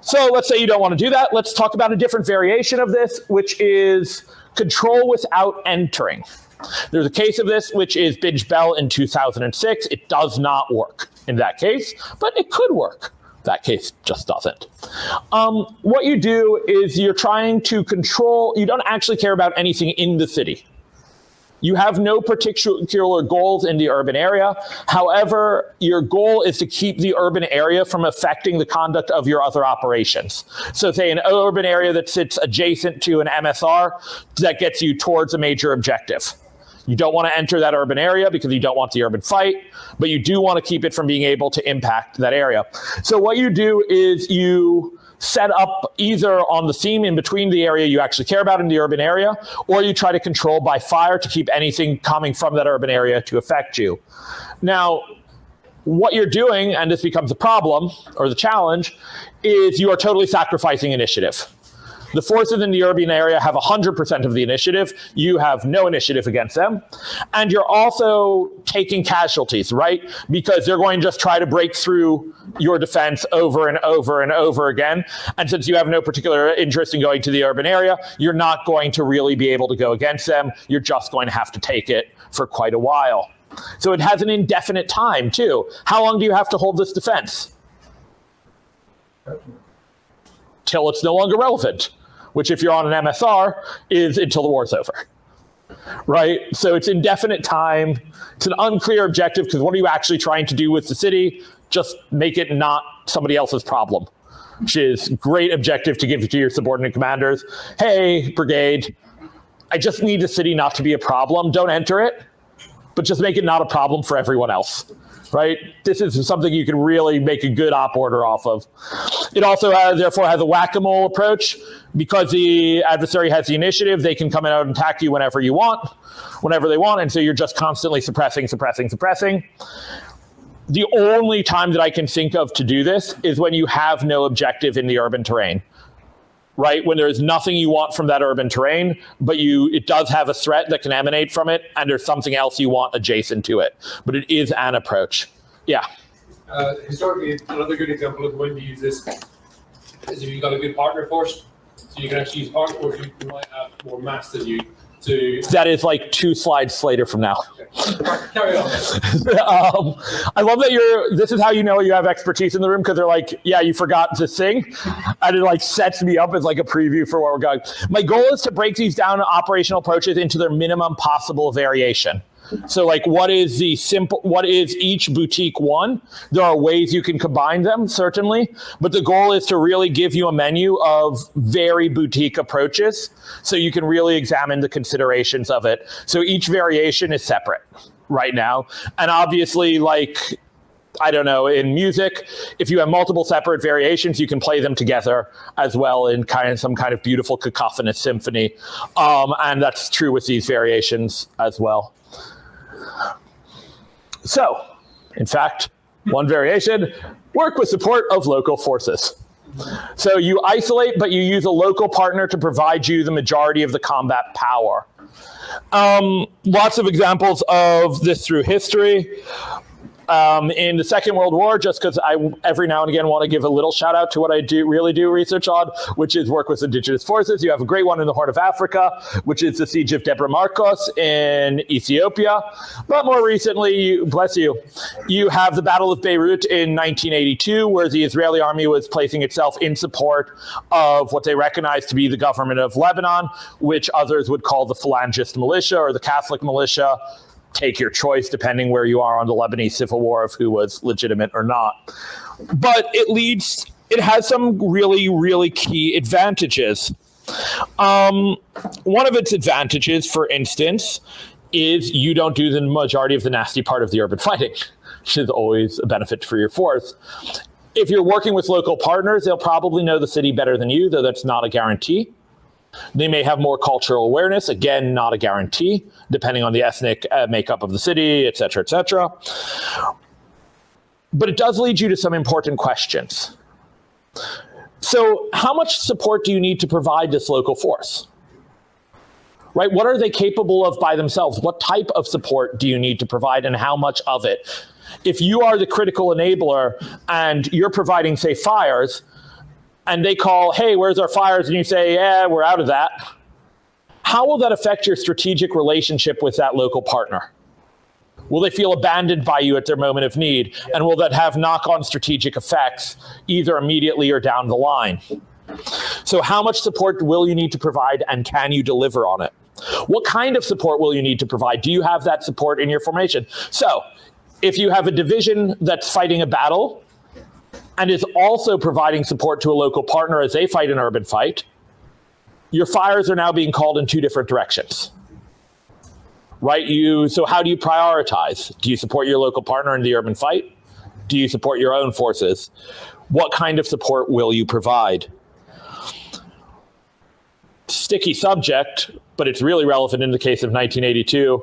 So let's say you don't want to do that. Let's talk about a different variation of this, which is control without entering. There's a case of this, which is Bint Jbeil in 2006. It does not work in that case, but it could work. That case just doesn't. Um, what you do is you're trying to control, you don't actually care about anything in the city. You have no particular goals in the urban area. However, your goal is to keep the urban area from affecting the conduct of your other operations. So, say an urban area that sits adjacent to an MSR that gets you towards a major objective. You don't want to enter that urban area because you don't want the urban fight, but you do want to keep it from being able to impact that area. So, what you do is you set up either on the seam in between the area you actually care about in the urban area, or you try to control by fire to keep anything coming from that urban area to affect you. Now, what you're doing, and this becomes a problem or the challenge, is you are totally sacrificing initiative. The forces in the urban area have 100% of the initiative. You have no initiative against them. And you're also taking casualties, right? Because they're going to just try to break through your defense over and over and over again. And since you have no particular interest in going to the urban area, you're not going to really be able to go against them. You're just going to have to take it for quite a while. So it has an indefinite time, too. How long do you have to hold this defense? Till it's no longer relevant, which, if you're on an MSR, is until the war's over. Right? So it's indefinite time. It's an unclear objective because what are you actually trying to do with the city? Just make it not somebody else's problem, which is great objective to give to your subordinate commanders. Hey, brigade, I just need the city not to be a problem. Don't enter it, but just make it not a problem for everyone else. Right? This is something you can really make a good op order off of. It also has, therefore has a whack-a-mole approach because the adversary has the initiative. They can come out and attack you whenever you want, whenever they want, and so you're just constantly suppressing, suppressing, suppressing. The only time that I can think of to do this is when you have no objective in the urban terrain right? When there's nothing you want from that urban terrain, but you it does have a threat that can emanate from it, and there's something else you want adjacent to it. But it is an approach. Yeah. Uh, historically, another good example of when you use this is if you've got a good partner force. So you can actually use partner force, you might have more mass than you to. That is like two slides later from now. Carry on. um, I love that you're. This is how you know you have expertise in the room because they're like, "Yeah, you forgot this thing," and it like sets me up as like a preview for where we're going. My goal is to break these down operational approaches into their minimum possible variation. So, like, what is the simple? What is each boutique one? There are ways you can combine them, certainly, but the goal is to really give you a menu of very boutique approaches, so you can really examine the considerations of it. So each variation is separate right now, and obviously, like. I don't know, in music, if you have multiple separate variations, you can play them together as well in kind of some kind of beautiful cacophonous symphony. Um, and that's true with these variations as well. So, in fact, one variation, work with support of local forces. So you isolate, but you use a local partner to provide you the majority of the combat power. Um, lots of examples of this through history. Um, in the Second World War, just because I every now and again want to give a little shout out to what I do really do research on, which is work with indigenous forces. You have a great one in the Horn of Africa, which is the siege of Debre Marcos in Ethiopia. But more recently, you, bless you, you have the Battle of Beirut in 1982, where the Israeli army was placing itself in support of what they recognized to be the government of Lebanon, which others would call the Phalangist militia or the Catholic militia take your choice depending where you are on the Lebanese civil war of who was legitimate or not. But it leads, it has some really, really key advantages. Um, one of its advantages, for instance, is you don't do the majority of the nasty part of the urban fighting, which is always a benefit for your force. If you're working with local partners, they'll probably know the city better than you, though that's not a guarantee. They may have more cultural awareness. Again, not a guarantee, depending on the ethnic uh, makeup of the city, et cetera, et cetera. But it does lead you to some important questions. So, how much support do you need to provide this local force? Right? What are they capable of by themselves? What type of support do you need to provide, and how much of it? If you are the critical enabler and you're providing, say, fires, and they call, hey, where's our fires? And you say, yeah, we're out of that. How will that affect your strategic relationship with that local partner? Will they feel abandoned by you at their moment of need? And will that have knock on strategic effects either immediately or down the line? So, how much support will you need to provide and can you deliver on it? What kind of support will you need to provide? Do you have that support in your formation? So, if you have a division that's fighting a battle and is also providing support to a local partner as they fight an urban fight, your fires are now being called in two different directions. Right? You so how do you prioritize? Do you support your local partner in the urban fight? Do you support your own forces? What kind of support will you provide? Sticky subject, but it's really relevant in the case of 1982.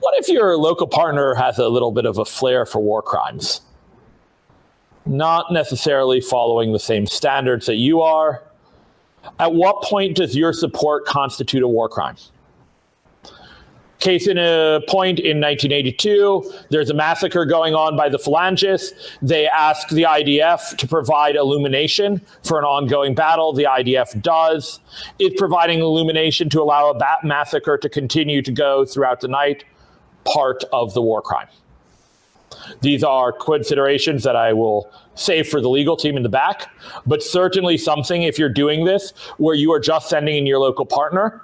What if your local partner has a little bit of a flair for war crimes? Not necessarily following the same standards that you are, At what point does your support constitute a war crime? Case in a point in 1982, there's a massacre going on by the Phalangists. They ask the IDF to provide illumination for an ongoing battle. The IDF does. It's providing illumination to allow a massacre to continue to go throughout the night, part of the war crime. These are considerations that I will save for the legal team in the back, but certainly something if you're doing this where you are just sending in your local partner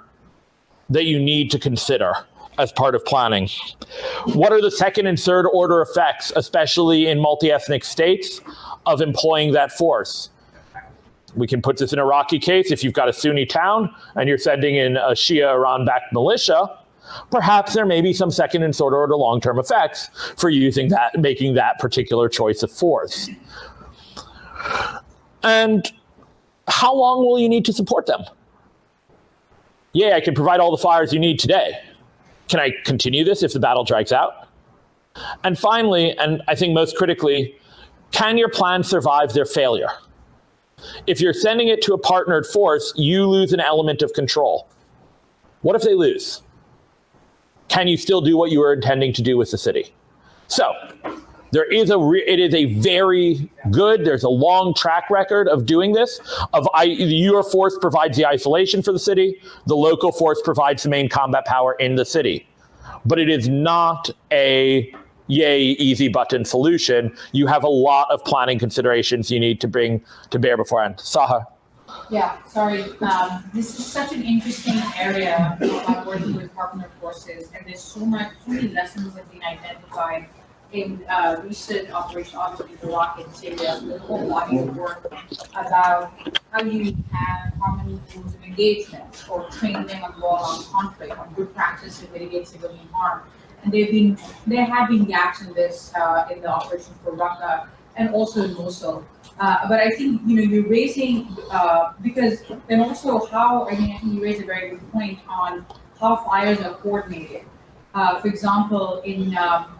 that you need to consider as part of planning. What are the second and third order effects, especially in multi ethnic states, of employing that force? We can put this in a Iraqi case. If you've got a Sunni town and you're sending in a Shia Iran backed militia, perhaps there may be some second and third order long term effects for using that, making that particular choice of force. And how long will you need to support them? Yeah, I can provide all the fires you need today. Can I continue this if the battle drags out? And finally, and I think most critically, can your plan survive their failure? If you're sending it to a partnered force, you lose an element of control. What if they lose? Can you still do what you were intending to do with the city? So, there is a re- it is a very good there's a long track record of doing this of I, your force provides the isolation for the city the local force provides the main combat power in the city. But it is not a yay easy button solution. You have a lot of planning considerations you need to bring to bear beforehand. Saha Yeah, sorry. Um, this is such an interesting area about working with partner forces, and there's so much, so many lessons that have been identified in uh, recent Operation Obviously Iraq and Syria. There's a whole body of work about how you have harmony rules of engagement or train them on law on conflict, on good practice to mitigate civilian harm. And there've been there have been gaps in this uh, in the operation for Raqqa and also in Mosul. Uh, but I think you know you're raising uh, because and also how I mean I think you raise a very good point on how fires are coordinated. Uh, for example, in um,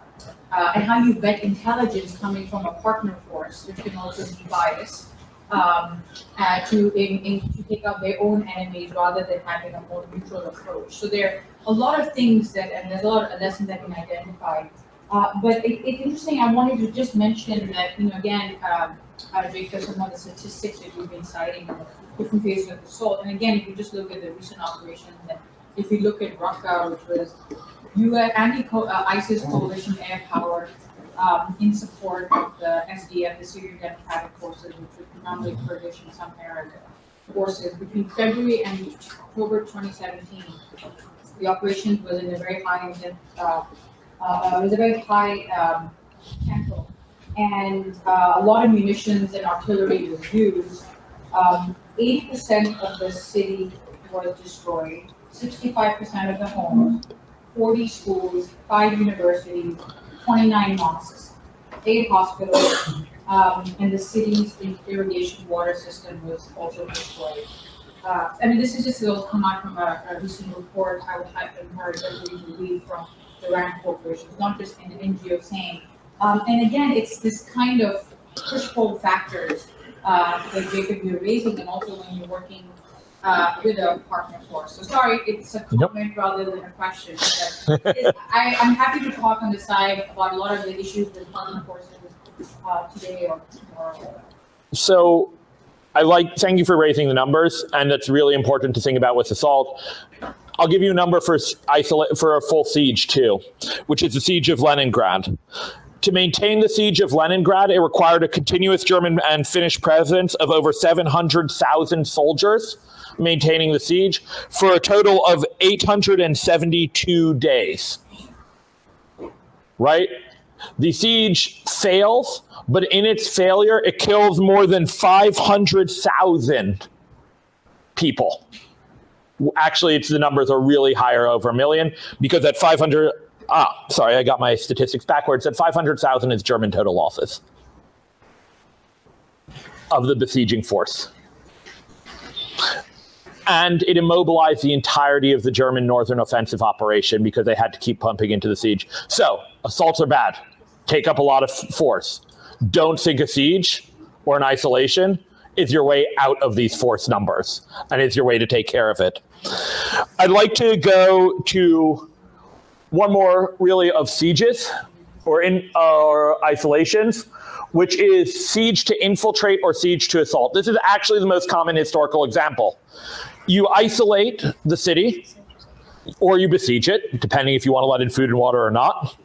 uh, and how you vet intelligence coming from a partner force, which can also be biased, um, uh, to in, in, to take out their own enemies rather than having a more neutral approach. So there are a lot of things that, and there's a lot of lessons that can identify. Uh, but it, it's interesting. I wanted to just mention that you know again, um, uh, Jacob, some of the statistics that you've been citing on the different phases of the assault. And again, if you just look at the recent operations, and if you look at Raqqa, which was U.S. anti uh, ISIS coalition air power um, in support of the SDF, the Syrian Democratic Forces, which were predominantly Kurdish and some Arab forces, between February and October 2017. The operation was in a very high, uh, uh, it was a very high um, tempo, and uh, a lot of munitions and artillery was used. Um, 80% of the city was destroyed. 65% of the homes 40 schools, five universities, 29 mosques, eight hospitals, um, and the city's irrigation water system was also destroyed. Uh, I mean, this is just a little come out from a, a recent report I would encourage everybody to read from the RAND Corporation, it's not just an NGO saying. Um, and again, it's this kind of push-pull factors uh, that Jacob you're raising, and also when you're working uh, with a partner force. So sorry, it's a comment rather than a question. I, I'm happy to talk on the side about a lot of the issues with partner forces uh, today or tomorrow. So I like thank you for raising the numbers, and that's really important to think about with assault. I'll give you a number for isolate for a full siege too, which is the siege of Leningrad. To maintain the siege of Leningrad, it required a continuous German and Finnish presence of over 700,000 soldiers maintaining the siege for a total of 872 days. Right? The siege fails, but in its failure, it kills more than 500,000 people. Actually, it's the numbers are really higher, over a million, because at 500, ah, sorry, I got my statistics backwards. At 500,000 is German total losses of the besieging force. And it immobilized the entirety of the German northern offensive operation because they had to keep pumping into the siege. So, assaults are bad, take up a lot of force. Don't think a siege or an isolation is your way out of these force numbers and is your way to take care of it. I'd like to go to one more really of sieges or in or isolations, which is siege to infiltrate or siege to assault. This is actually the most common historical example. You isolate the city or you besiege it, depending if you want to let in food and water or not.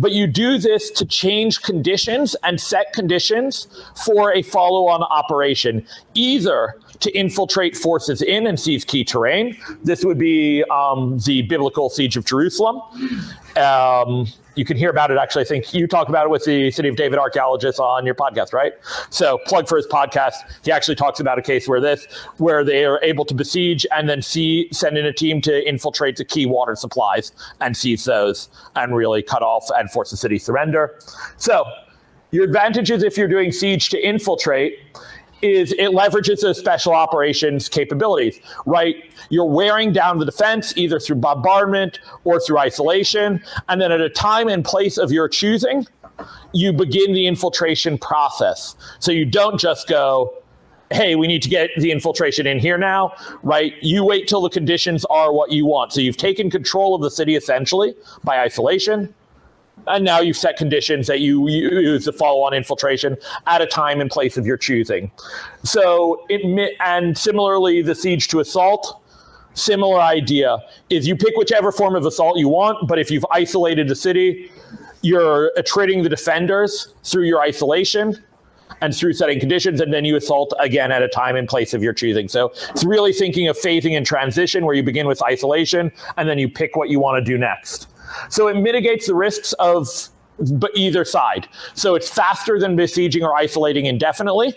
But you do this to change conditions and set conditions for a follow on operation, either to infiltrate forces in and seize key terrain. This would be um, the biblical siege of Jerusalem. Um, you can hear about it. Actually, I think you talk about it with the City of David archaeologist on your podcast, right? So, plug for his podcast. He actually talks about a case where this, where they are able to besiege and then see send in a team to infiltrate the key water supplies and seize those and really cut off and force the city to surrender. So, your advantages if you're doing siege to infiltrate is it leverages those special operations capabilities, right? You're wearing down the defense either through bombardment or through isolation. And then at a time and place of your choosing, you begin the infiltration process. So you don't just go, hey, we need to get the infiltration in here now, right? You wait till the conditions are what you want. So you've taken control of the city essentially by isolation and now you've set conditions that you use to follow on infiltration at a time and place of your choosing. So, it, and similarly, the siege to assault, similar idea is you pick whichever form of assault you want, but if you've isolated the city, you're attriting the defenders through your isolation and through setting conditions, and then you assault again at a time and place of your choosing. So it's really thinking of phasing and transition where you begin with isolation and then you pick what you want to do next. So it mitigates the risks of either side. So it's faster than besieging or isolating indefinitely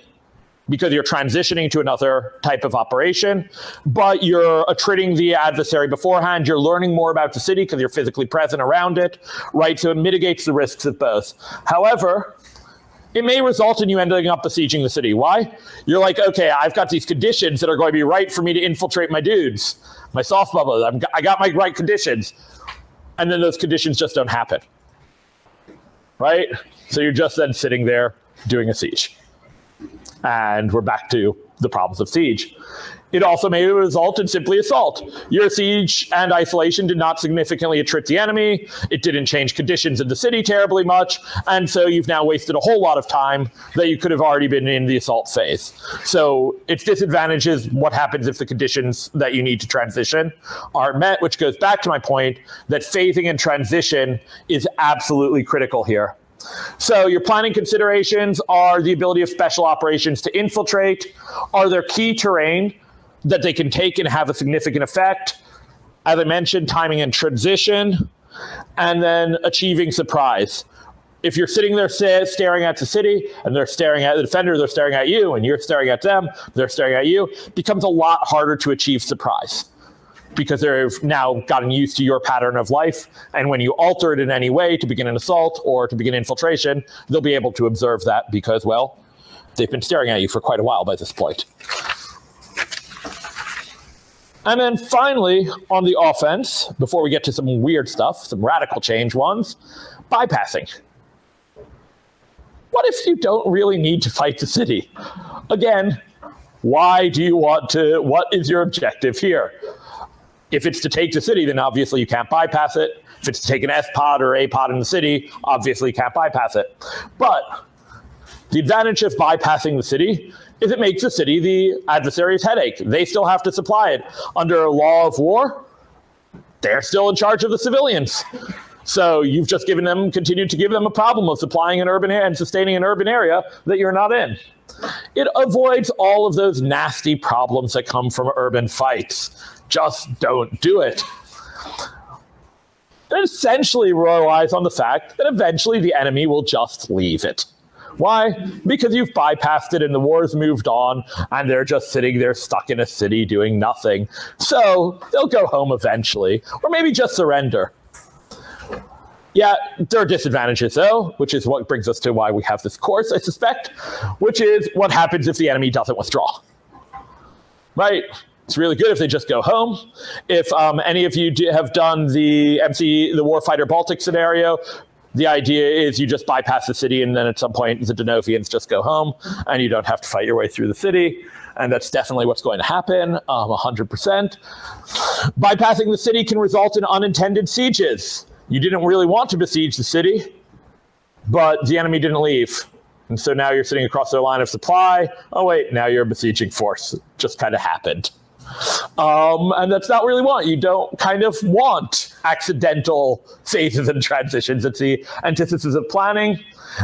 because you're transitioning to another type of operation, but you're attriting the adversary beforehand. You're learning more about the city because you're physically present around it, right? So it mitigates the risks of both. However, it may result in you ending up besieging the city. Why? You're like, okay, I've got these conditions that are going to be right for me to infiltrate my dudes, my SOF bubbles. I'm, I got my right conditions and then those conditions just don't happen. Right? So you're just then sitting there doing a siege. And we're back to the problems of siege. It also may result in simply assault. Your siege and isolation did not significantly attrit the enemy. It didn't change conditions in the city terribly much. And so you've now wasted a whole lot of time that you could have already been in the assault phase. So its disadvantage is what happens if the conditions that you need to transition aren't met, which goes back to my point that phasing and transition is absolutely critical here. So your planning considerations are the ability of special operations to infiltrate. Are there key terrain that they can take and have a significant effect. As I mentioned, timing and transition, and then achieving surprise. If you're sitting there staring at the city and they're staring at the defender, they're staring at you, and you're staring at them, they're staring at you, becomes a lot harder to achieve surprise because they've now gotten used to your pattern of life. And when you alter it in any way to begin an assault or to begin infiltration, they'll be able to observe that because, well, they've been staring at you for quite a while by this point. And then finally, on the offense, before we get to some weird stuff, some radical change ones, bypassing. What if you don't really need to fight the city? Again, why do you want to? What is your objective here? If it's to take the city, then obviously you can't bypass it. If it's to take an SPOD or APOD in the city, obviously you can't bypass it. But the advantage of bypassing the city is it makes the city the adversary's headache. They still have to supply it. Under a law of war, they're still in charge of the civilians. So you've just given them, continued to give them a problem of supplying an urban area and sustaining an urban area that you're not in. It avoids all of those nasty problems that come from urban fights. Just don't do it. It essentially relies on the fact that eventually the enemy will just leave it. Why? Because you've bypassed it and the war's moved on and they're just sitting there stuck in a city doing nothing. So they'll go home eventually, or maybe just surrender. Yeah, there are disadvantages though, which is what brings us to why we have this course, I suspect, which is what happens if the enemy doesn't withdraw. Right? It's really good if they just go home. If um, any of you have done the MC, the Warfighter Baltic scenario, The idea is you just bypass the city, and then at some point, the Donovians just go home, and you don't have to fight your way through the city. And that's definitely what's going to happen, um, 100%. Bypassing the city can result in unintended sieges. You didn't really want to besiege the city, but the enemy didn't leave. And so now you're sitting across their line of supply. Oh, wait, now you're a besieging force. It just kind of happened. Um, and that's not really what you don't kind of want accidental phases and transitions. It's the antithesis of planning.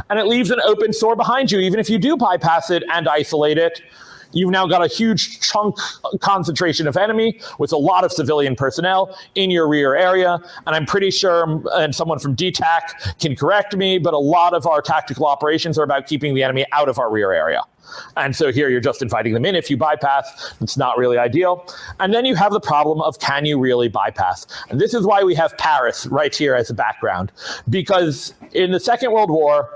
And it leaves an open sore behind you, even if you do bypass it and isolate it. You've now got a huge chunk uh, concentration of enemy with a lot of civilian personnel in your rear area. And I'm pretty sure, um, and someone from DTAC can correct me, but a lot of our tactical operations are about keeping the enemy out of our rear area. And so here you're just inviting them in. If you bypass, it's not really ideal. And then you have the problem of can you really bypass? And this is why we have Paris right here as a background. Because in the Second World War,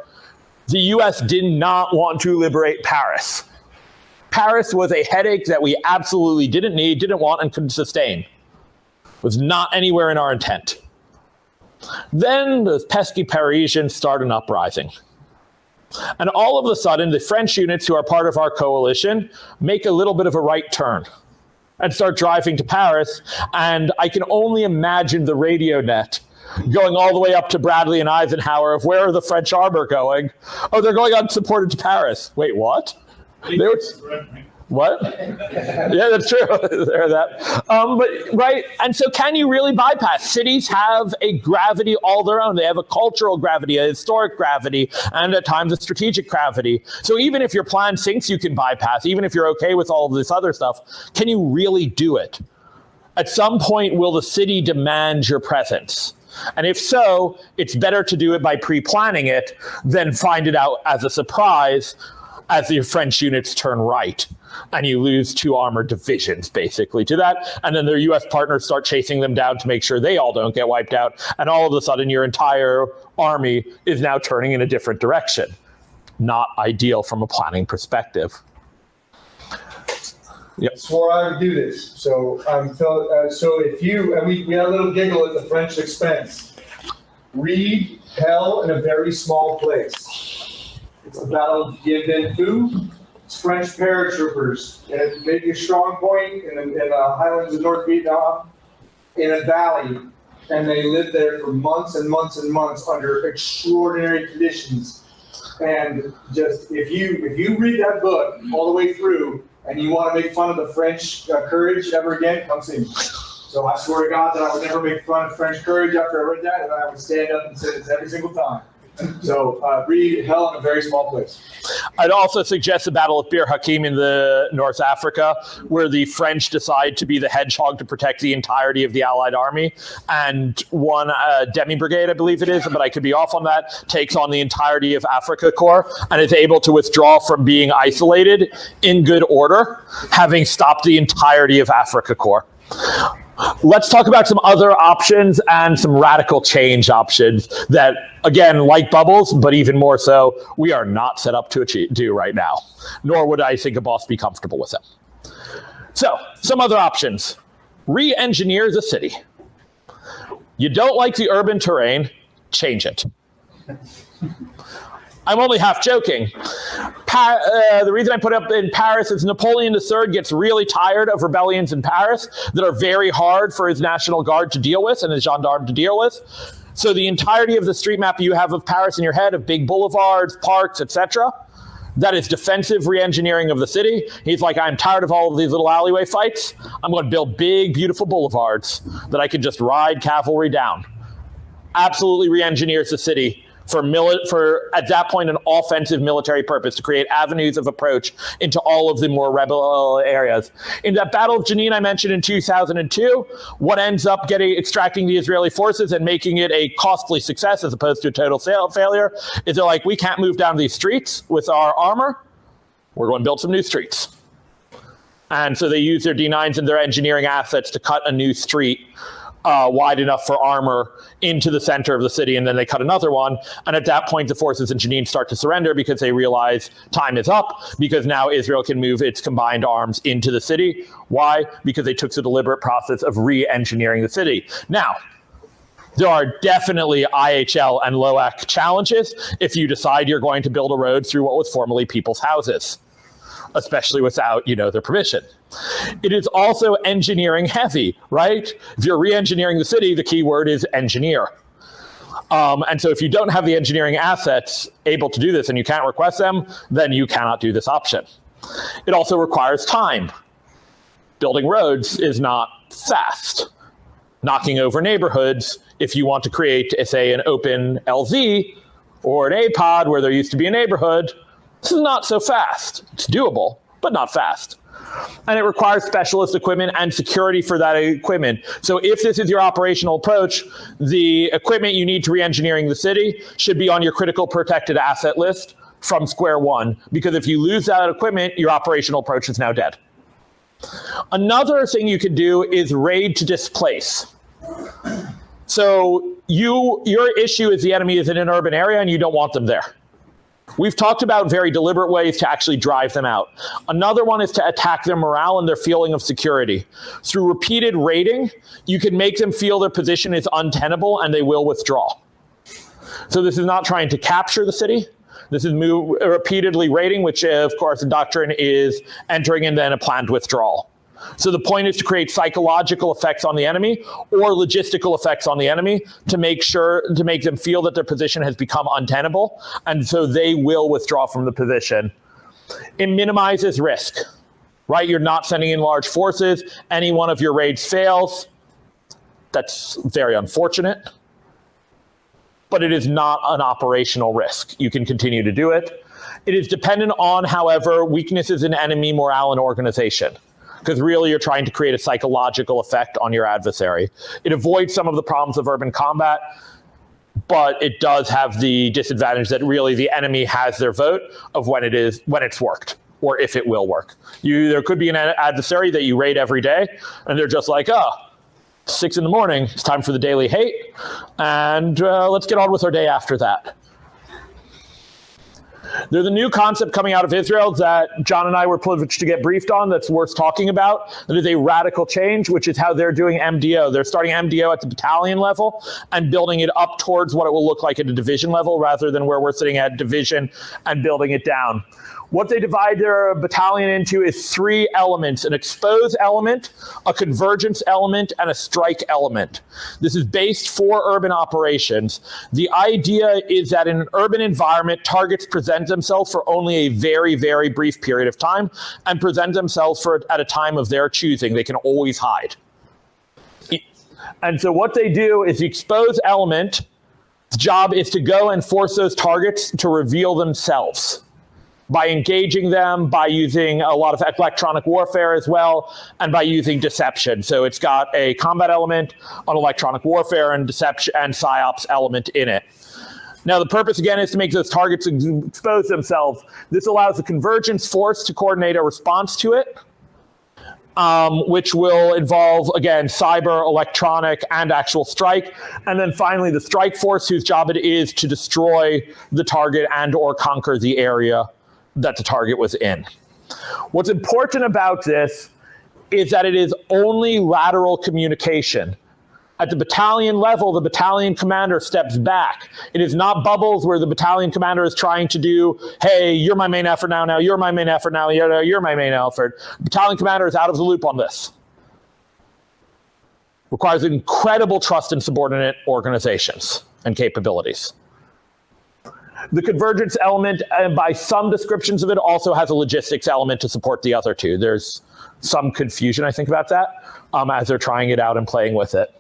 the US did not want to liberate Paris. Paris was a headache that we absolutely didn't need, didn't want, and couldn't sustain. It Was not anywhere in our intent. Then the pesky Parisians start an uprising. And all of a sudden, the French units who are part of our coalition make a little bit of a right turn and start driving to Paris. And I can only imagine the radio net going all the way up to Bradley and Eisenhower of where are the French armor going? Oh, they're going unsupported to Paris. Wait, what? They were, what? yeah, that's true. there, that. Um, but right, and so can you really bypass? Cities have a gravity all their own. They have a cultural gravity, a historic gravity, and at times a strategic gravity. So even if your plan sinks, you can bypass. Even if you're okay with all of this other stuff, can you really do it? At some point, will the city demand your presence? And if so, it's better to do it by pre planning it than find it out as a surprise as the French units turn right. And you lose two armored divisions basically to that. And then their US partners start chasing them down to make sure they all don't get wiped out. And all of a sudden, your entire army is now turning in a different direction. Not ideal from a planning perspective. Yep. Swore I would do this. So I'm um, uh, so if you and we, we had a little giggle at the French expense. Read hell in a very small place. The Battle of Dien Bien Phu. It's French paratroopers and maybe a strong point in, in the highlands of North Vietnam in a valley. And they lived there for months and months and months under extraordinary conditions. And just if you if you read that book all the way through, and you want to make fun of the French uh, courage ever again, come see me. So I swear to God that I would never make fun of French courage after I read that, and I would stand up and say this every single time. So uh, read Hell in a Very Small Place. I'd also suggest the Battle of Bir Hakeim in the North Africa, where the French decide to be the hedgehog to protect the entirety of the Allied army, and one uh, demi brigade, I believe it is, but I could be off on that, takes on the entirety of Afrika Korps and is able to withdraw from being isolated in good order, having stopped the entirety of Afrika Korps. Let's talk about some other options and some radical change options that, again, like bubbles, but even more so, we are not set up to achieve, do right now. Nor would I think a boss be comfortable with them. So, some other options. Re-engineer the city. You don't like the urban terrain, change it. I'm only half joking. Pa- uh, the reason I put up in Paris is Napoleon III gets really tired of rebellions in Paris that are very hard for his National Guard to deal with and his gendarme to deal with. So the entirety of the street map you have of Paris in your head, of big boulevards, parks, etc., that is defensive re-engineering of the city. He's like, I'm tired of all of these little alleyway fights. I'm going to build big, beautiful boulevards that I can just ride cavalry down. Absolutely re-engineers the city for mili- for at that point an offensive military purpose to create avenues of approach into all of the more rebel areas. In that Battle of Jenin I mentioned in 2002, what ends up getting extracting the Israeli forces and making it a costly success as opposed to a total failure is they're like we can't move down these streets with our armor. We're going to build some new streets. And so they use their D9s and their engineering assets to cut a new street uh, wide enough for armor into the center of the city, and then they cut another one. And at that point, the forces in Jenin start to surrender because they realize time is up, because now Israel can move its combined arms into the city. Why? Because they took the deliberate process of re engineering the city. Now, There are definitely IHL and LOAC challenges if you decide you're going to build a road through what was formerly people's houses, especially without, you know, their permission. It is also engineering heavy, right? If you're re-engineering the city, the key word is engineer. Um, and so if you don't have the engineering assets able to do this and you can't request them, then you cannot do this option. It also requires time. Building roads is not fast. Knocking over neighborhoods, if you want to create, say, an open LZ or an APOD where there used to be a neighborhood, this is not so fast. It's doable, but not fast and it requires specialist equipment and security for that equipment. So if this is your operational approach, the equipment you need to re-engineering the city should be on your critical protected asset list from square one, because if you lose that equipment, your operational approach is now dead. Another thing you can do is raid to displace. So you your issue is the enemy is in an urban area and you don't want them there. We've talked about very deliberate ways to actually drive them out. Another one is to attack their morale and their feeling of security. Through repeated raiding, you can make them feel their position is untenable and they will withdraw. So this is not trying to capture the city. This is move, repeatedly raiding, which uh, of course the doctrine is entering and then a planned withdrawal. So the point is to create psychological effects on the enemy or logistical effects on the enemy to make sure to make them feel that their position has become untenable and so they will withdraw from the position. It minimizes risk. Right? You're not sending in large forces. Any one of your raids fails. That's very unfortunate. But it is not an operational risk. You can continue to do it. It is dependent on, however, weaknesses in enemy morale and organization because really you're trying to create a psychological effect on your adversary. It avoids some of the problems of urban combat, but it does have the disadvantage that really the enemy has their vote of when it is when it's worked or if it will work. You there could be an adversary that you raid every day, and they're just like, oh, six in the morning, it's time for the daily hate, and uh, let's get on with our day after that. There's the new concept coming out of Israel that John and I were privileged to get briefed on that's worth talking about. That is a radical change, which is how they're doing MDO. They're starting MDO at the battalion level and building it up towards what it will look like at a division level rather than where we're sitting at division and building it down. What they divide their battalion into is three elements an expose element, a convergence element, and a strike element. This is based for urban operations. The idea is that in an urban environment, targets present themselves for only a very, very brief period of time and present themselves for at a time of their choosing. They can always hide. And so what they do is the expose element, job is to go and force those targets to reveal themselves by engaging them, by using a lot of electronic warfare as well, and by using deception. So it's got a combat element, an electronic warfare, and deception and psyops element in it. Now, the purpose again is to make those targets expose themselves. This allows the convergence force to coordinate a response to it, um, which will involve, again, cyber, electronic, and actual strike. And then finally, the strike force, whose job it is to destroy the target and or conquer the area that the target was in. What's important about this is that it is only lateral communication. At the battalion level, the battalion commander steps back. It is not bubbles where the battalion commander is trying to do, hey, you're my main effort now, now you're my main effort now, you're, my main effort. Battalion commander is out of the loop on this. Requires incredible trust in subordinate organizations and capabilities. The convergence element, and by some descriptions of it, also has a logistics element to support the other two. There's some confusion, I think, about that um, as they're trying it out and playing with it.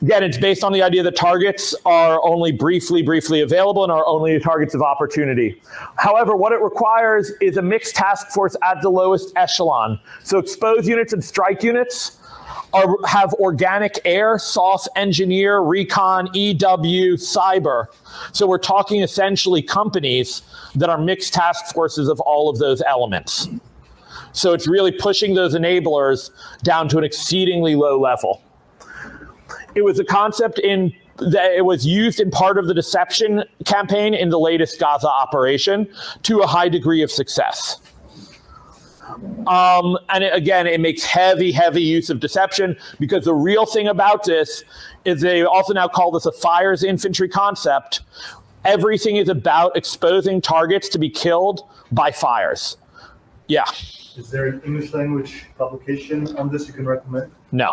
Again, it's based on the idea that targets are only briefly, briefly available and are only targets of opportunity. However, what it requires is a mixed task force at the lowest echelon. So expose units and strike units are, have organic air, SOF engineer, recon, EW, cyber. So we're talking essentially companies that are mixed task forces of all of those elements. So it's really pushing those enablers down to an exceedingly low level. It was a concept in that it was used in part of the deception campaign in the latest Gaza operation to a high degree of success. Um, and it, again, it makes heavy, heavy use of deception because the real thing about this is they also now call this a fires infantry concept. Everything is about exposing targets to be killed by fires. Yeah, Is there an English language publication on this you can recommend? no.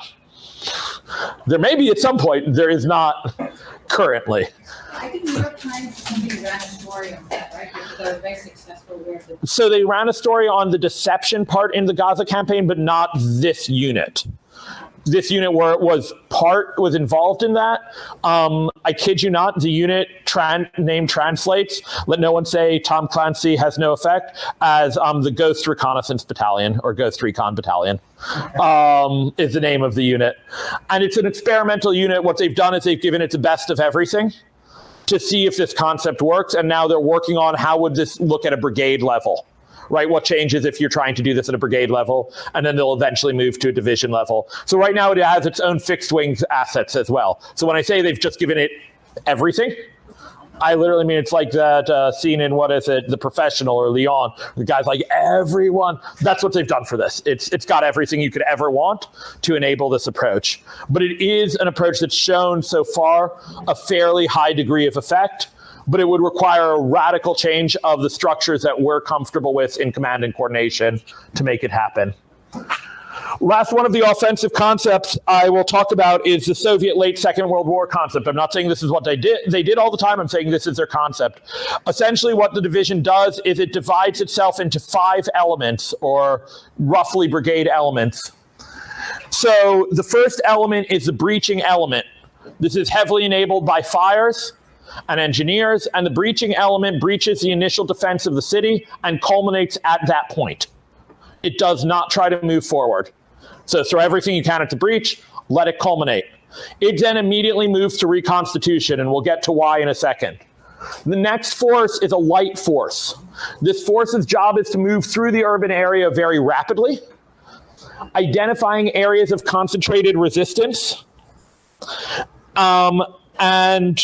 There may be at some point, there is not currently. I think New York Times, somebody ran a story on that, right? They were very successful with. So they ran a story on the deception part in the Gaza campaign, but not this unit. This unit where it was part was involved in that. Um, I kid you not, the unit tran- name translates. Let no one say Tom Clancy has no effect as um, the Ghost Reconnaissance Battalion or Ghost Recon Battalion um, is the name of the unit, and it's an experimental unit. What they've done is they've given it the best of everything to see if this concept works. And now they're working on how would this look at a brigade level, right? What changes if you're trying to do this at a brigade level, and then they'll eventually move to a division level. So right now it has its own fixed wings assets as well. So when I say they've just given it everything, I literally mean it's like that uh, scene in what is it, The Professional or Leon. The guy's like everyone. That's what they've done for this. It's it's got everything you could ever want to enable this approach. But it is an approach that's shown so far a fairly high degree of effect. But it would require a radical change of the structures that we're comfortable with in command and coordination to make it happen. Last one of the offensive concepts I will talk about is the Soviet late Second World War concept. I'm not saying this is what they did they did all the time. I'm saying this is their concept. Essentially, what the division does is it divides itself into five elements, or roughly brigade elements. So the first element is the breaching element. This is heavily enabled by fires and engineers, and the breaching element breaches the initial defense of the city and culminates at that point. It does not try to move forward. So throw everything you can at the breach, let it culminate. It then immediately moves to reconstitution, and we'll get to why in a second. The next force is a light force. This force's job is to move through the urban area very rapidly, identifying areas of concentrated resistance, um, and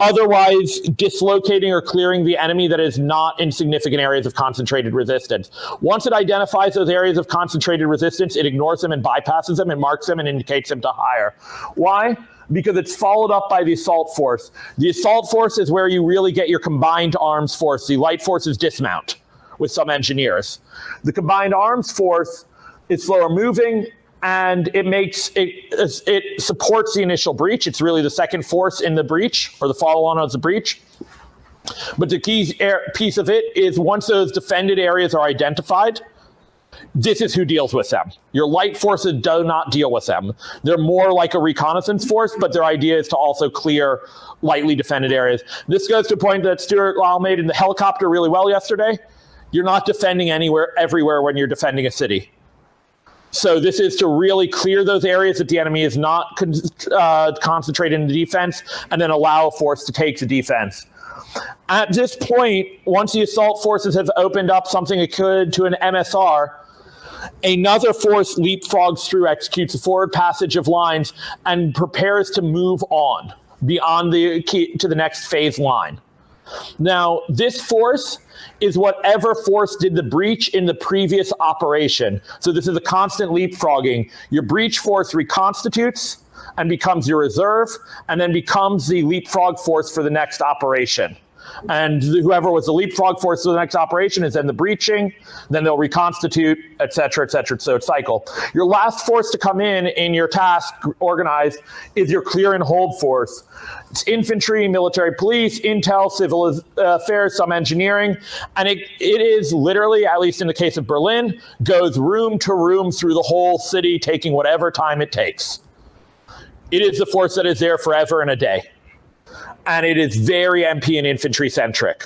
otherwise dislocating or clearing the enemy that is not in significant areas of concentrated resistance. Once it identifies those areas of concentrated resistance, it ignores them and bypasses them and marks them and indicates them to hire. Why? Because it's followed up by the assault force. The assault force is where you really get your combined arms force. The light forces dismount with some engineers. The combined arms force is slower moving and it makes it it supports the initial breach. It's really the second force in the breach or the follow on of the breach. But the key piece of it is once those defended areas are identified, this is who deals with them. Your light forces do not deal with them. They're more like a reconnaissance force, but their idea is to also clear lightly defended areas. This goes to a point that Stuart Lyle made in the helicopter really well yesterday. You're not defending anywhere, everywhere when you're defending a city. So this is to really clear those areas that the enemy is not con- uh, concentrated in the defense, and then allow a force to take the defense. At this point, once the assault forces have opened up something could to an MSR, another force leapfrogs through, executes a forward passage of lines, and prepares to move on beyond the key to the next phase line. Now, this force is whatever force did the breach in the previous operation. So this is a constant leapfrogging. Your breach force reconstitutes and becomes your reserve, and then becomes the leapfrog force for the next operation. And whoever was the leapfrog force for the next operation is then the breaching, then they'll reconstitute, et cetera, et cetera. So it's cycle. Your last force to come in in your task organized is your clear and hold force. It's infantry, military police, intel, civil uh, affairs, some engineering. And it, it is literally, at least in the case of Berlin, goes room to room through the whole city, taking whatever time it takes. It is the force that is there forever and a day and it is very MP and infantry centric.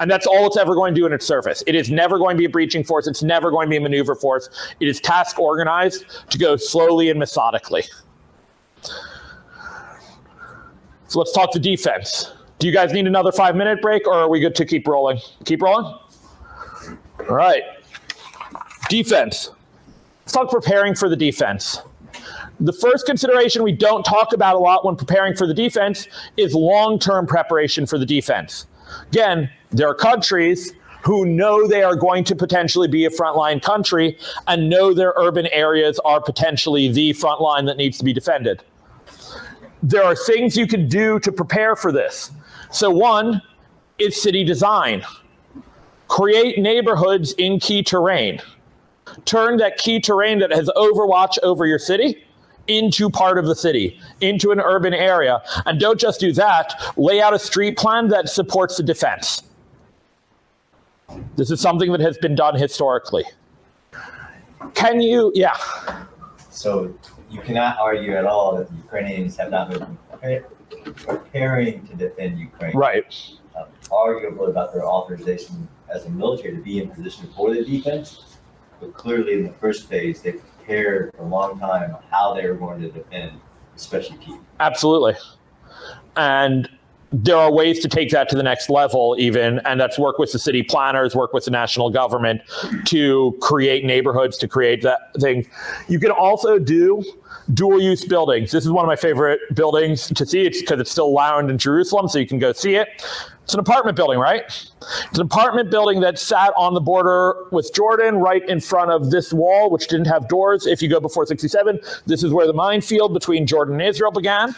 And that's all it's ever going to do in its service. It is never going to be a breaching force. It's never going to be a maneuver force. It is task organized to go slowly and methodically. So let's talk to defense. Do you guys need another five minute break or are we good to keep rolling? Keep rolling? All right. Defense. Let's talk preparing for the defense. The first consideration we don't talk about a lot when preparing for the defense is long term preparation for the defense. Again, there are countries who know they are going to potentially be a frontline country and know their urban areas are potentially the front line that needs to be defended. There are things you can do to prepare for this. So, one is city design. Create neighborhoods in key terrain. Turn that key terrain that has overwatch over your city into part of the city, into an urban area. And don't just do that, lay out a street plan that supports the defense. This is something that has been done historically. Can you, yeah, So you cannot argue at all that the Ukrainians have not been preparing to defend Ukraine. right. Uh, Arguable about their authorization as a military to be in position for the defense, but clearly in the first phase, they prepared for a long time how they were going to defend, especially Kiev. Absolutely. And there are ways to take that to the next level, even, and that's work with the city planners, work with the national government to create neighborhoods, to create that thing. You can also do dual use buildings. This is one of my favorite buildings to see. It's because it's still around in Jerusalem, so you can go see it. It's an apartment building, right? It's an apartment building that sat on the border with Jordan, right in front of this wall, which didn't have doors. If you go before 67, this is where the minefield between Jordan and Israel began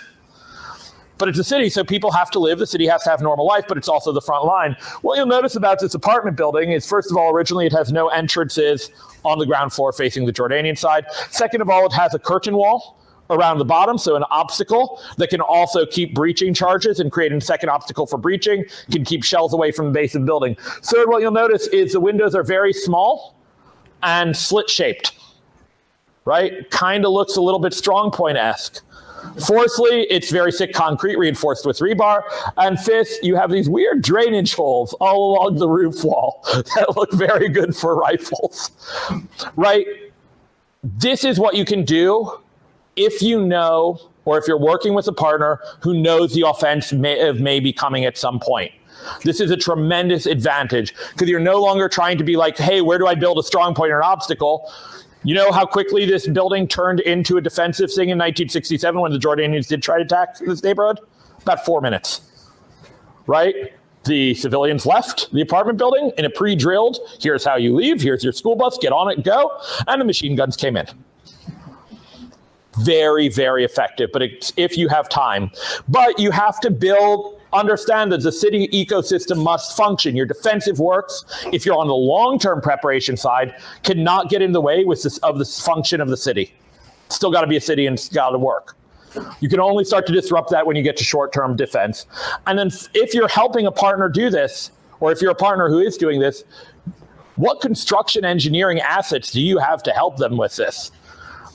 but it's a city, so people have to live. The city has to have normal life, but it's also the front line. What you'll notice about this apartment building is, first of all, originally it has no entrances on the ground floor facing the Jordanian side. Second of all, it has a curtain wall around the bottom, so an obstacle that can also keep breaching charges and create a second obstacle for breaching, can keep shells away from the base of the building. Third, what you'll notice is the windows are very small and slit shaped, right? Kind of looks a little bit strong point esque. Fourthly, it's very thick concrete reinforced with rebar. And fifth, you have these weird drainage holes all along the roof wall that look very good for rifles. Right? This is what you can do if you know, or if you're working with a partner who knows the offense may, may be coming at some point. This is a tremendous advantage because you're no longer trying to be like, hey, where do I build a strong point or an obstacle? You know how quickly this building turned into a defensive thing in 1967 when the Jordanians did try to attack this neighborhood? About four minutes. Right? The civilians left the apartment building in a pre drilled, here's how you leave, here's your school bus, get on it, go. And the machine guns came in. Very, very effective, but if you have time. But you have to build understand that the city ecosystem must function. Your defensive works, if you're on the long-term preparation side, cannot get in the way with this, of the function of the city. Still got to be a city and it's got to work. You can only start to disrupt that when you get to short-term defense. And then if you're helping a partner do this, or if you're a partner who is doing this, what construction engineering assets do you have to help them with this?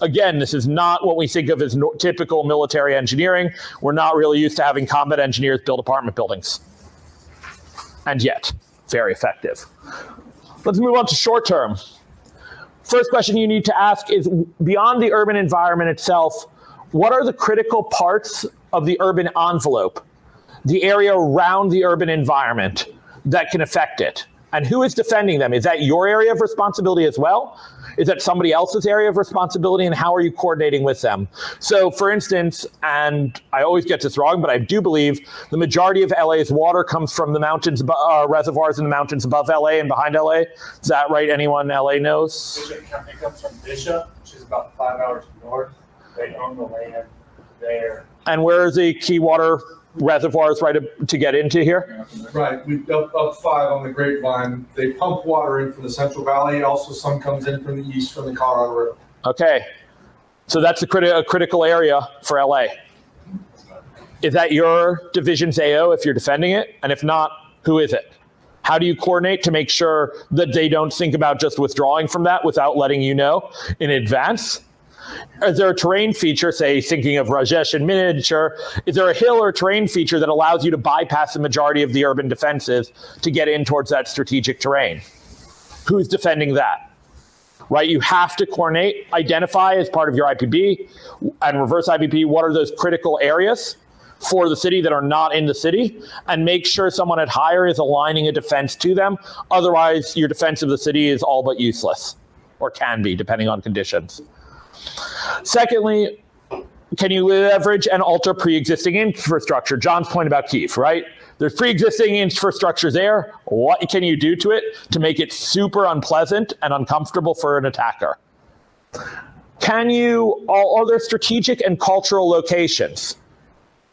Again, this is not what we think of as no- typical military engineering. We're not really used to having combat engineers build apartment buildings. And yet, very effective. Let's move on to short term. First question you need to ask is beyond the urban environment itself, what are the critical parts of the urban envelope, the area around the urban environment that can affect it? And who is defending them? Is that your area of responsibility as well? Is that somebody else's area of responsibility? And how are you coordinating with them? So, for instance, and I always get this wrong, but I do believe the majority of LA's water comes from the mountains, uh, reservoirs in the mountains above LA and behind LA. Is that right? Anyone in LA knows? County comes from Bishop, which is about five hours north. They own the land there. And where is the key water reservoirs right to, to get into here? Right, we up, up five on the grapevine. They pump water in from the Central Valley. Also, some comes in from the east from the Colorado River. Okay. So that's a, criti- a critical area for LA. Is that your division's AO if you're defending it? And if not, who is it? How do you coordinate to make sure that they don't think about just withdrawing from that without letting you know in advance? Is there a terrain feature, say, thinking of Razish in miniature, is there a hill or terrain feature that allows you to bypass the majority of the urban defenses to get in towards that strategic terrain? Who's defending that? Right? You have to coordinate, identify as part of your IPB and reverse IPB what are those critical areas for the city that are not in the city and make sure someone at higher is aligning a defense to them. Otherwise, your defense of the city is all but useless or can be, depending on conditions. Secondly, can you leverage and alter pre-existing infrastructure? John's point about Kiev, right? There's pre-existing infrastructure there. What can you do to it to make it super unpleasant and uncomfortable for an attacker? Can you, are there strategic and cultural locations?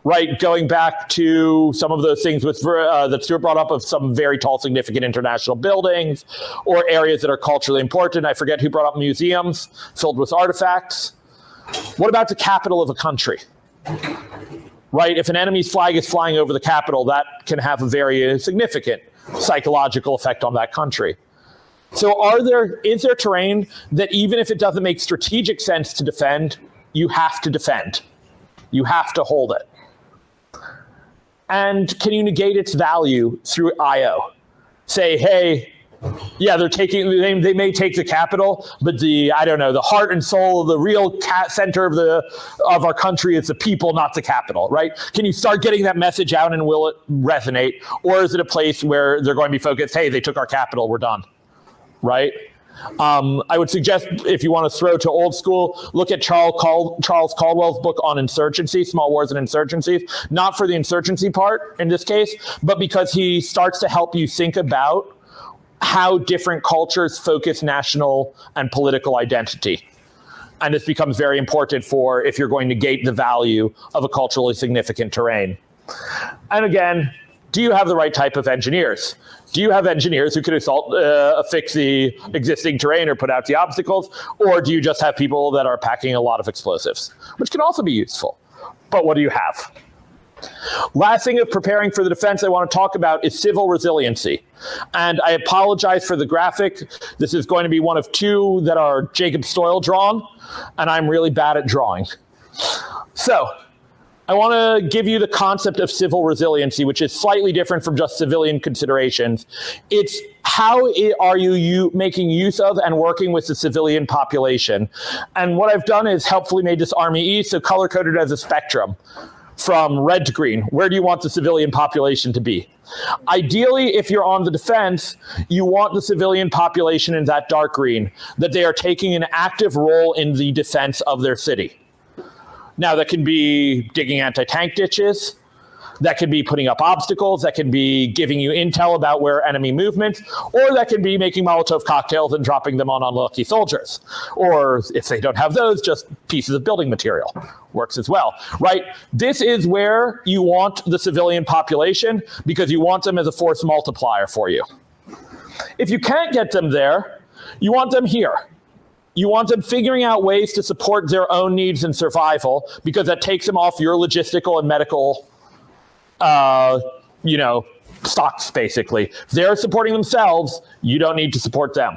Right, going back to some of those things with uh, that Stuart brought up of some very tall, significant international buildings or areas that are culturally important. I forget who brought up museums filled with artifacts. What about the capital of a country? Right, if an enemy's flag is flying over the capital, that can have a very significant psychological effect on that country. So are there is there terrain that even if it doesn't make strategic sense to defend, you have to defend. You have to hold it. And can you negate its value through IO? Say, hey, yeah, they're taking they, they may take the capital, but the I don't know the heart and soul, of the real center of the of our country is the people, not the capital, right? Can you start getting that message out, and will it resonate, or is it a place where they're going to be focused? Hey, they took our capital, we're done right? Um, I would suggest if you want to throw to old school, look at Charles, Cal- Charles Callwell's book on insurgency, small wars and insurgencies. Not for the insurgency part in this case, but because he starts to help you think about how different cultures focus national and political identity. And this becomes very important for if you're going to gate the value of a culturally significant terrain. And again, do you have the right type of engineers? Do you have engineers who can assault, uh, fix the existing terrain or put out the obstacles? Or do you just have people that are packing a lot of explosives, which can also be useful? But what do you have? Last thing of preparing for the defense I want to talk about is civil resiliency. And I apologize for the graphic. This is going to be one of two that are Jacob Stoil drawn, and I'm really bad at drawing. So, I want to give you the concept of civil resiliency, which is slightly different from just civilian considerations. It's how are you, you making use of and working with the civilian population? And what I've done is helpfully made this Army East, so color coded as a spectrum from red to green. Where do you want the civilian population to be? Ideally, if you're on the defense, you want the civilian population in that dark green, that they are taking an active role in the defense of their city. Now, that can be digging anti tank ditches. That could be putting up obstacles. That could be giving you intel about where enemy movements, or that could be making Molotov cocktails and dropping them on unlucky soldiers. Or if they don't have those, just pieces of building material works as well, right? This is where you want the civilian population because you want them as a force multiplier for you. If you can't get them there, you want them here. You want them figuring out ways to support their own needs and survival because that takes them off your logistical and medical, uh, you know, stocks, basically. They're supporting themselves, you don't need to support them.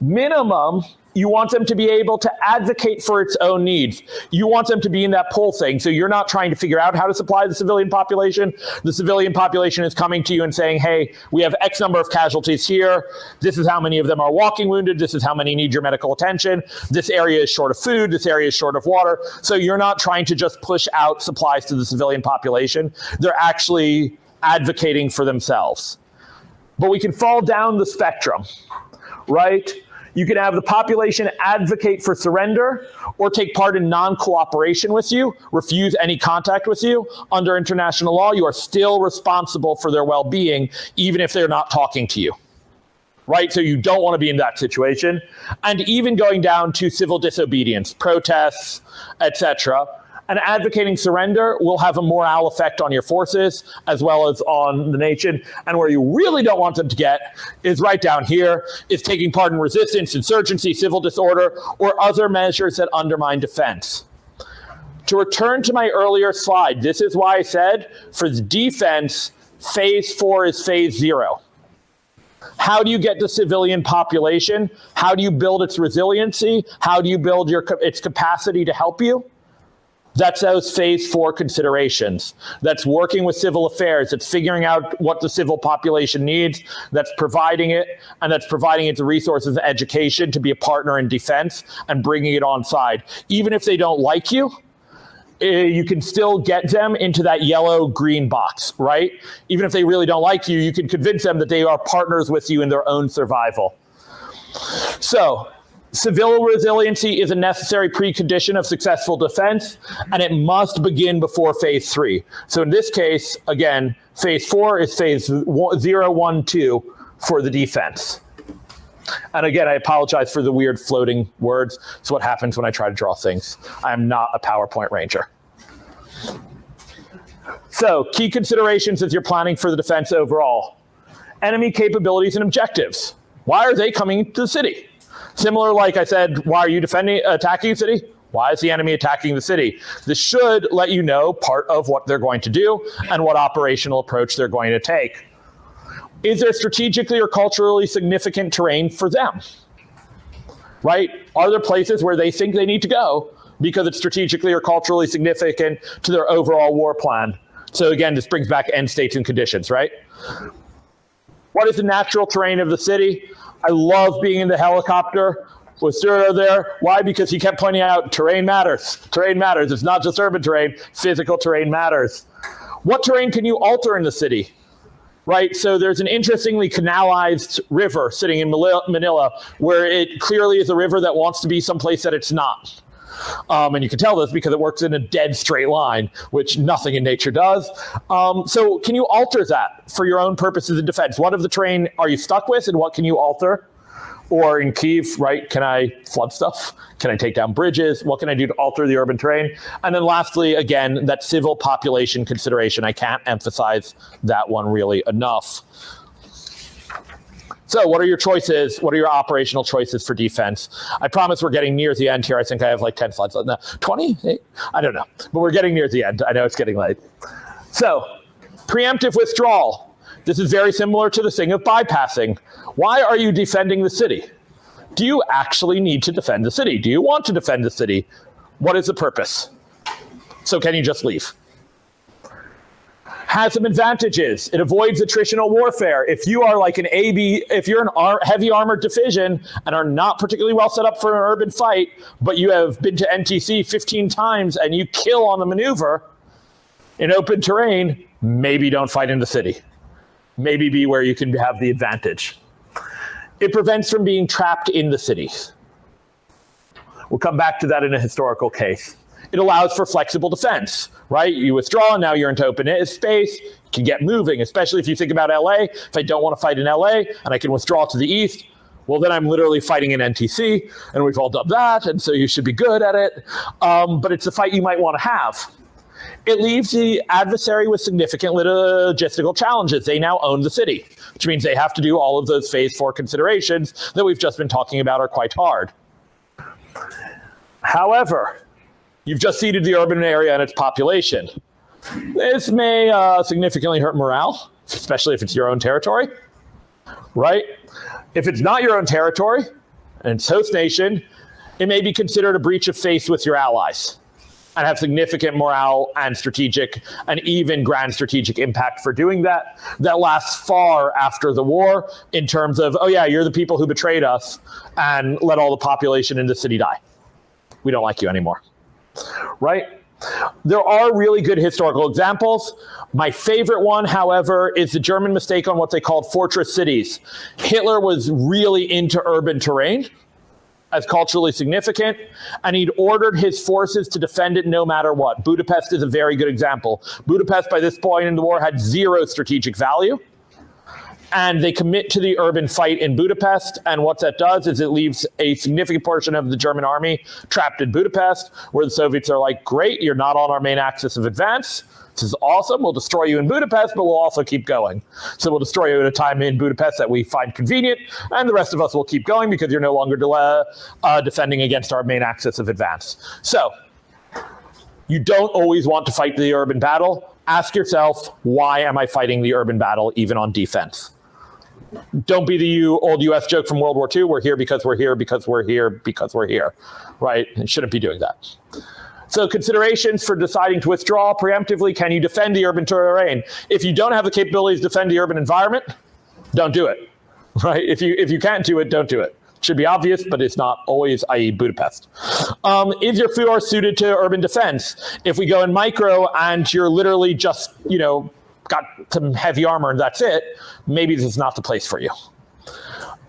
Minimum, you want them to be able to advocate for its own needs. You want them to be in that pull thing. So you're not trying to figure out how to supply the civilian population. The civilian population is coming to you and saying, hey, we have X number of casualties here. This is how many of them are walking wounded. This is how many need your medical attention. This area is short of food. This area is short of water. So you're not trying to just push out supplies to the civilian population. They're actually advocating for themselves. But we can fall down the spectrum, right? You can have the population advocate for surrender or take part in non cooperation with you, refuse any contact with you. Under international law, you are still responsible for their well being, even if they're not talking to you. Right? So you don't want to be in that situation. And even going down to civil disobedience, protests, etc and advocating surrender will have a morale effect on your forces as well as on the nation. And where you really don't want them to get is right down here is taking part in resistance, insurgency, civil disorder, or other measures that undermine defense. To return to my earlier slide, this is why I said for the defense, phase four is phase zero. How do you get the civilian population? How do you build its resiliency? How do you build your, its capacity to help you? That's those phase four considerations. That's working with civil affairs. That's figuring out what the civil population needs. That's providing it, and that's providing it the resources and education to be a partner in defense and bringing it on side. Even if they don't like you, eh, you can still get them into that yellow green box, right? Even if they really don't like you, you can convince them that they are partners with you in their own survival. So, Civil resiliency is a necessary precondition of successful defense, and it must begin before phase three. So in this case, again, phase four is phase one, zero, one, two for the defense. And again, I apologize for the weird floating words. It's what happens when I try to draw things. I'm not a PowerPoint ranger. So, key considerations as you're planning for the defense overall enemy capabilities and objectives. Why are they coming to the city? Similar, like I said, why are you defending, attacking the city? Why is the enemy attacking the city? This should let you know part of what they're going to do and what operational approach they're going to take. Is there strategically or culturally significant terrain for them? Right? Are there places where they think they need to go because it's strategically or culturally significant to their overall war plan? So again, this brings back end states and conditions, right? What is the natural terrain of the city? I love being in the helicopter with Stuart there. Why? Because he kept pointing out terrain matters. Terrain matters. It's not just urban terrain, physical terrain matters. What terrain can you alter in the city? Right? So there's an interestingly canalized river sitting in Manila where it clearly is a river that wants to be someplace that it's not. Um, and you can tell this because it works in a dead straight line, which nothing in nature does. Um, so, can you alter that for your own purposes of defense? What of the terrain are you stuck with, and what can you alter? Or in Kiev, right? Can I flood stuff? Can I take down bridges? What can I do to alter the urban terrain? And then lastly, again, that civil population consideration. I can't emphasize that one really enough. So, what are your choices? What are your operational choices for defense? I promise we're getting near the end here. I think I have like 10 slides left. No, 20? I don't know. But we're getting near the end. I know it's getting late. So, preemptive withdrawal. This is very similar to the thing of bypassing. Why are you defending the city? Do you actually need to defend the city? Do you want to defend the city? What is the purpose? So, can you just leave? Has some advantages. It avoids attritional warfare. If you are like an AB, if you're an ar- heavy armored division and are not particularly well set up for an urban fight, but you have been to NTC 15 times and you kill on the maneuver in open terrain, maybe don't fight in the city. Maybe be where you can have the advantage. It prevents from being trapped in the cities. We'll come back to that in a historical case. It allows for flexible defense, right? You withdraw, now you're into open space, you can get moving, especially if you think about LA. If I don't want to fight in LA and I can withdraw to the east, well, then I'm literally fighting in NTC, and we've all done that, and so you should be good at it. Um, but it's a fight you might want to have. It leaves the adversary with significant logistical challenges. They now own the city, which means they have to do all of those phase four considerations that we've just been talking about are quite hard. However, You've just ceded the urban area and its population. This may uh, significantly hurt morale, especially if it's your own territory, right? If it's not your own territory and it's host nation, it may be considered a breach of faith with your allies and have significant morale and strategic and even grand strategic impact for doing that that lasts far after the war in terms of oh yeah you're the people who betrayed us and let all the population in the city die we don't like you anymore right? There are really good historical examples. My favorite one, however, is the German mistake on what they called fortress cities. Hitler was really into urban terrain as culturally significant, and he'd ordered his forces to defend it no matter what. Budapest is a very good example. Budapest, by this point in the war, had zero strategic value and they commit to the urban fight in Budapest. And what that does is it leaves a significant portion of the German army trapped in Budapest, where the Soviets are like, great, you're not on our main axis of advance. This is awesome. We'll destroy you in Budapest, but we'll also keep going. So we'll destroy you at a time in Budapest that we find convenient, and the rest of us will keep going because you're no longer de- uh, defending against our main axis of advance. So you don't always want to fight the urban battle. Ask yourself, why am I fighting the urban battle even on defense? Don't be the old US joke from World War II. We're here because we're here, because we're here, because we're here, right? And shouldn't be doing that. So, considerations for deciding to withdraw preemptively can you defend the urban terrain? If you don't have the capabilities to defend the urban environment, don't do it, right? If you, if you can't do it, don't do it. Should be obvious, but it's not always, i.e., Budapest. Um, is your force suited to urban defense? If we go in micro and you're literally just, you know, got some heavy armor and that's it, maybe this is not the place for you.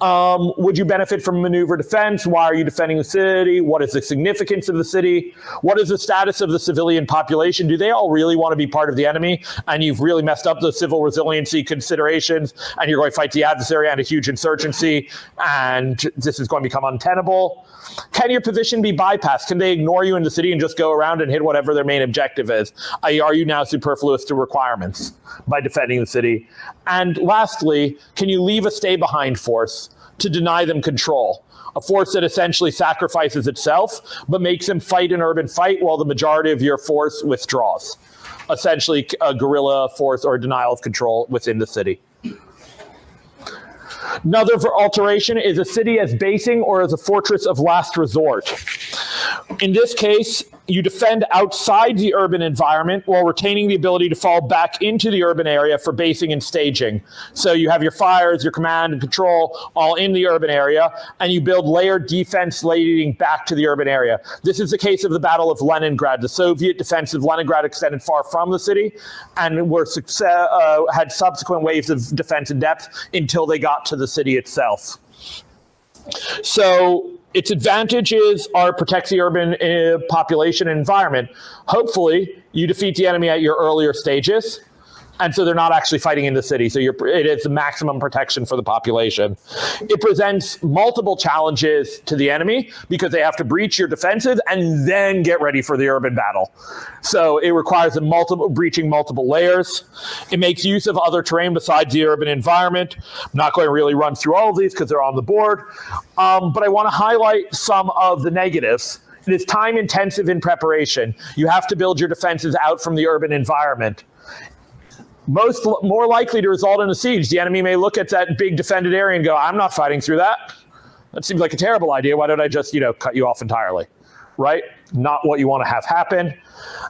Um, would you benefit from maneuver defense? Why are you defending the city? What is the significance of the city? What is the status of the civilian population? Do they all really want to be part of the enemy? And you've really messed up the civil resiliency considerations, and you're going to fight the adversary and a huge insurgency, and this is going to become untenable. Can your position be bypassed? Can they ignore you in the city and just go around and hit whatever their main objective is? Are you now superfluous to requirements by defending the city? And lastly, can you leave a stay behind force to deny them control? A force that essentially sacrifices itself, but makes them fight an urban fight while the majority of your force withdraws. Essentially, a guerrilla force or denial of control within the city. Another for alteration is a city as basing or as a fortress of last resort. In this case, you defend outside the urban environment while retaining the ability to fall back into the urban area for basing and staging. So you have your fires, your command and control all in the urban area, and you build layered defense leading back to the urban area. This is the case of the Battle of Leningrad. The Soviet defense of Leningrad extended far from the city and were success, uh, had subsequent waves of defense in depth until they got to the city itself. So its advantages are protects the urban uh, population and environment. Hopefully, you defeat the enemy at your earlier stages and so they're not actually fighting in the city. So it is the maximum protection for the population. It presents multiple challenges to the enemy because they have to breach your defenses and then get ready for the urban battle. So it requires a multiple breaching multiple layers. It makes use of other terrain besides the urban environment. I'm not going to really run through all of these because they're on the board, um, but I want to highlight some of the negatives. It is time intensive in preparation. You have to build your defenses out from the urban environment most more likely to result in a siege. The enemy may look at that big defended area and go, "I'm not fighting through that. That seems like a terrible idea. Why don't I just, you know, cut you off entirely?" Right? Not what you want to have happen.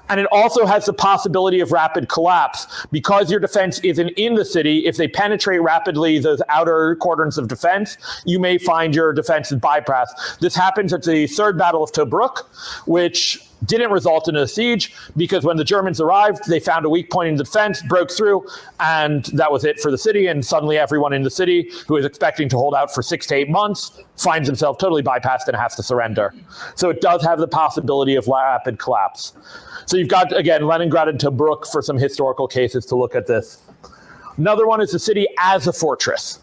And it also has the possibility of rapid collapse because your defense isn't in the city. If they penetrate rapidly those outer cordons of defense, you may find your defense is bypassed. This happens at the third Battle of Tobruk, which didn't result in a siege because when the Germans arrived, they found a weak point in the defense, broke through, and that was it for the city. And suddenly, everyone in the city who was expecting to hold out for six to eight months finds himself totally bypassed and has to surrender. So it does have the possibility of rapid collapse. So you've got, again, Leningrad and Tobruk for some historical cases to look at this. Another one is the city as a fortress.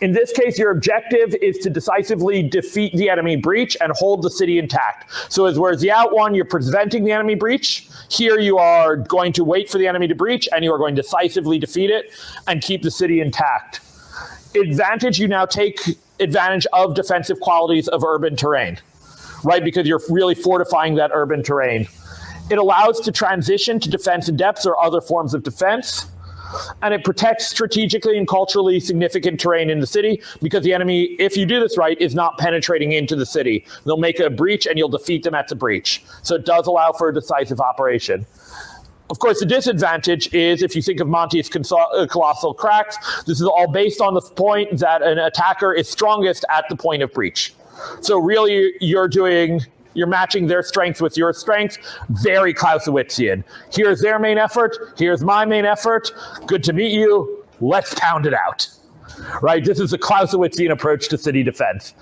In this case, your objective is to decisively defeat the enemy breach and hold the city intact. So as whereas the out one, you're preventing the enemy breach, here you are going to wait for the enemy to breach and you are going to decisively defeat it and keep the city intact. Advantage, you now take advantage of defensive qualities of urban terrain, right? Because you're really fortifying that urban terrain. It allows to transition to defense in depths or other forms of defense and it protects strategically and culturally significant terrain in the city because the enemy, if you do this right, is not penetrating into the city. They'll make a breach and you'll defeat them at the breach. So it does allow for a decisive operation. Of course, the disadvantage is if you think of Monty's uh, colossal cracks, this is all based on the point that an attacker is strongest at the point of breach. So really, you're doing you're matching their strength with your strength. Very Clausewitzian. Here's their main effort. Here's my main effort. Good to meet you. Let's pound it out. Right? This is a Clausewitzian approach to city defense.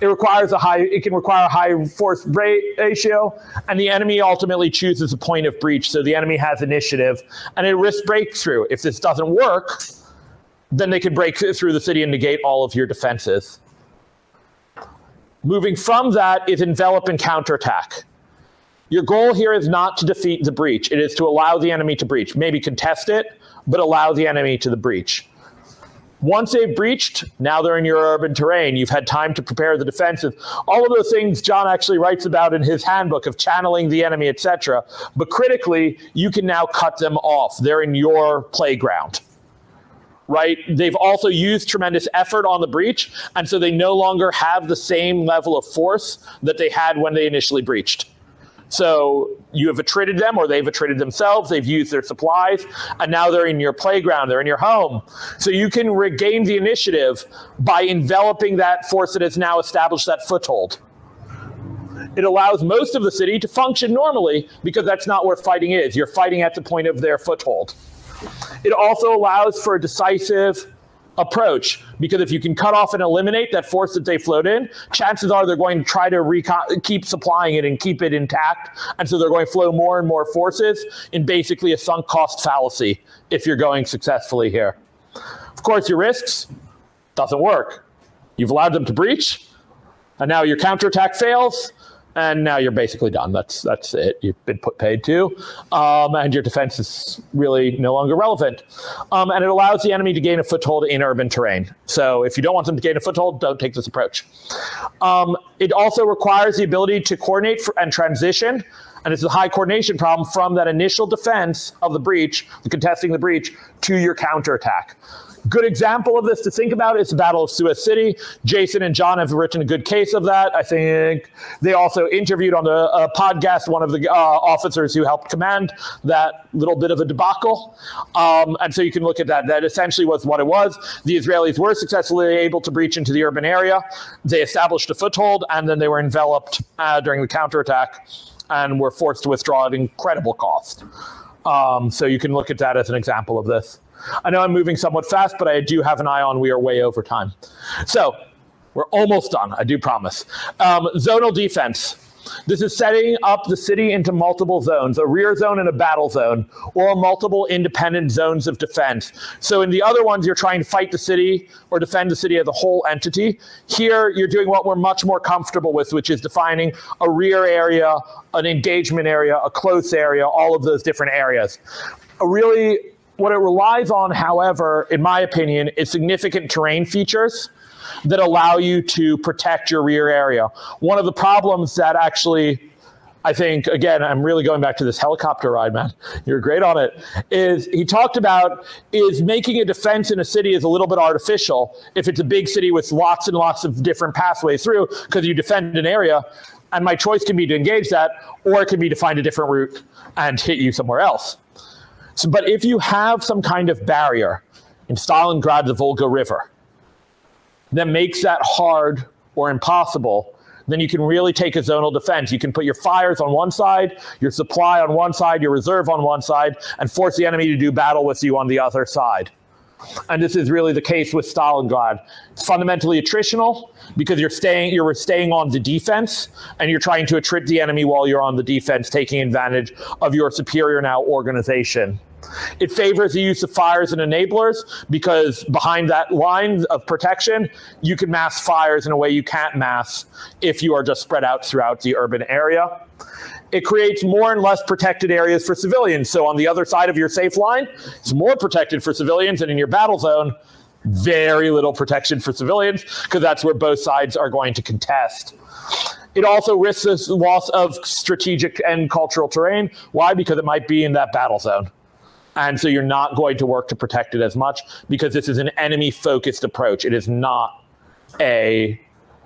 It requires a high. It can require a high force ratio, and the enemy ultimately chooses a point of breach. So the enemy has initiative, and it risks breakthrough. If this doesn't work, then they can break through the city and negate all of your defenses. Moving from that is envelop and counterattack. Your goal here is not to defeat the breach. It is to allow the enemy to breach. Maybe contest it, but allow the enemy to the breach. Once they've breached, now they're in your urban terrain. You've had time to prepare the defensive. All of those things John actually writes about in his handbook of channeling the enemy, etc. But critically, you can now cut them off. They're in your playground right? They've also used tremendous effort on the breach, and so they no longer have the same level of force that they had when they initially breached. So you have attrited them, or they've attrited themselves, they've used their supplies, and now they're in your playground, they're in your home. So you can regain the initiative by enveloping that force that has now established that foothold. It allows most of the city to function normally because that's not where fighting is. You're fighting at the point of their foothold. It also allows for a decisive approach because if you can cut off and eliminate that force that they float in, chances are they're going to try to reco- keep supplying it and keep it intact. And so they're going to flow more and more forces in basically a sunk cost fallacy if you're going successfully here. Of course, your risks doesn't work. You've allowed them to breach, and now your counterattack fails and now you're basically done. That's that's it. You've been put paid to, um, and your defense is really no longer relevant. Um, and it allows the enemy to gain a foothold in urban terrain. So if you don't want them to gain a foothold, don't take this approach. Um, it also requires the ability to coordinate for, and transition. And it's a high coordination problem from that initial defense of the breach, the contesting the breach, to your counterattack. Good example of this to think about is the Battle of Suez City. Jason and John have written a good case of that. I think they also interviewed on the uh, podcast one of the uh, officers who helped command that little bit of a debacle. Um, and so you can look at that. That essentially was what it was. The Israelis were successfully able to breach into the urban area. They established a foothold, and then they were enveloped uh, during the counterattack and were forced to withdraw at incredible cost. Um, so you can look at that as an example of this. I know I'm moving somewhat fast, but I do have an eye on we are way over time. So we're almost done, I do promise. Um, zonal defense. This is setting up the city into multiple zones, a rear zone and a battle zone, or multiple independent zones of defense. So in the other ones, you're trying to fight the city or defend the city as a whole entity. Here, you're doing what we're much more comfortable with, which is defining a rear area, an engagement area, a close area, all of those different areas. A really what it relies on, however, in my opinion, is significant terrain features that allow you to protect your rear area. One of the problems that actually I think again, I'm really going back to this helicopter ride, man. You're great on it. Is he talked about is making a defense in a city is a little bit artificial if it's a big city with lots and lots of different pathways through because you defend an area, and my choice can be to engage that, or it can be to find a different route and hit you somewhere else. So, but if you have some kind of barrier in Stalingrad, the Volga River, that makes that hard or impossible, then you can really take a zonal defense. You can put your fires on one side, your supply on one side, your reserve on one side, and force the enemy to do battle with you on the other side. And this is really the case with Stalingrad. It's fundamentally attritional because you're staying you're staying on the defense and you're trying to attrit the enemy while you're on the defense, taking advantage of your superior now organization. It favors the use of fires and enablers because behind that line of protection, you can mass fires in a way you can't mass if you are just spread out throughout the urban area. It creates more and less protected areas for civilians. So on the other side of your safe line, it's more protected for civilians, and in your battle zone, very little protection for civilians because that's where both sides are going to contest. It also risks loss of strategic and cultural terrain. Why? Because it might be in that battle zone. And so you're not going to work to protect it as much because this is an enemy focused approach. It is not a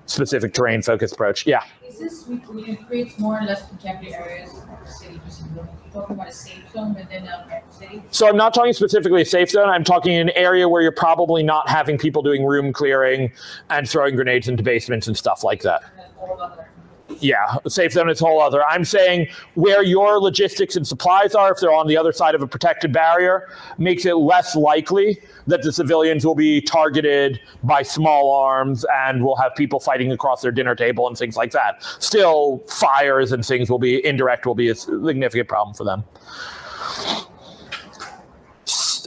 specific terrain focused approach. Yeah. Is this, when it creates more or less protected areas of the city, just, talking about a safe zone within a city? So I'm not talking specifically a safe zone. I'm talking an area where you're probably not having people doing room clearing and throwing grenades into basements and stuff like that. And all other- Yeah, safe zone is whole other. I'm saying where your logistics and supplies are, if they're on the other side of a protected barrier, makes it less likely that the civilians will be targeted by small arms and will have people fighting across their dinner table and things like that. Still, fires and things will be indirect, will be a significant problem for them.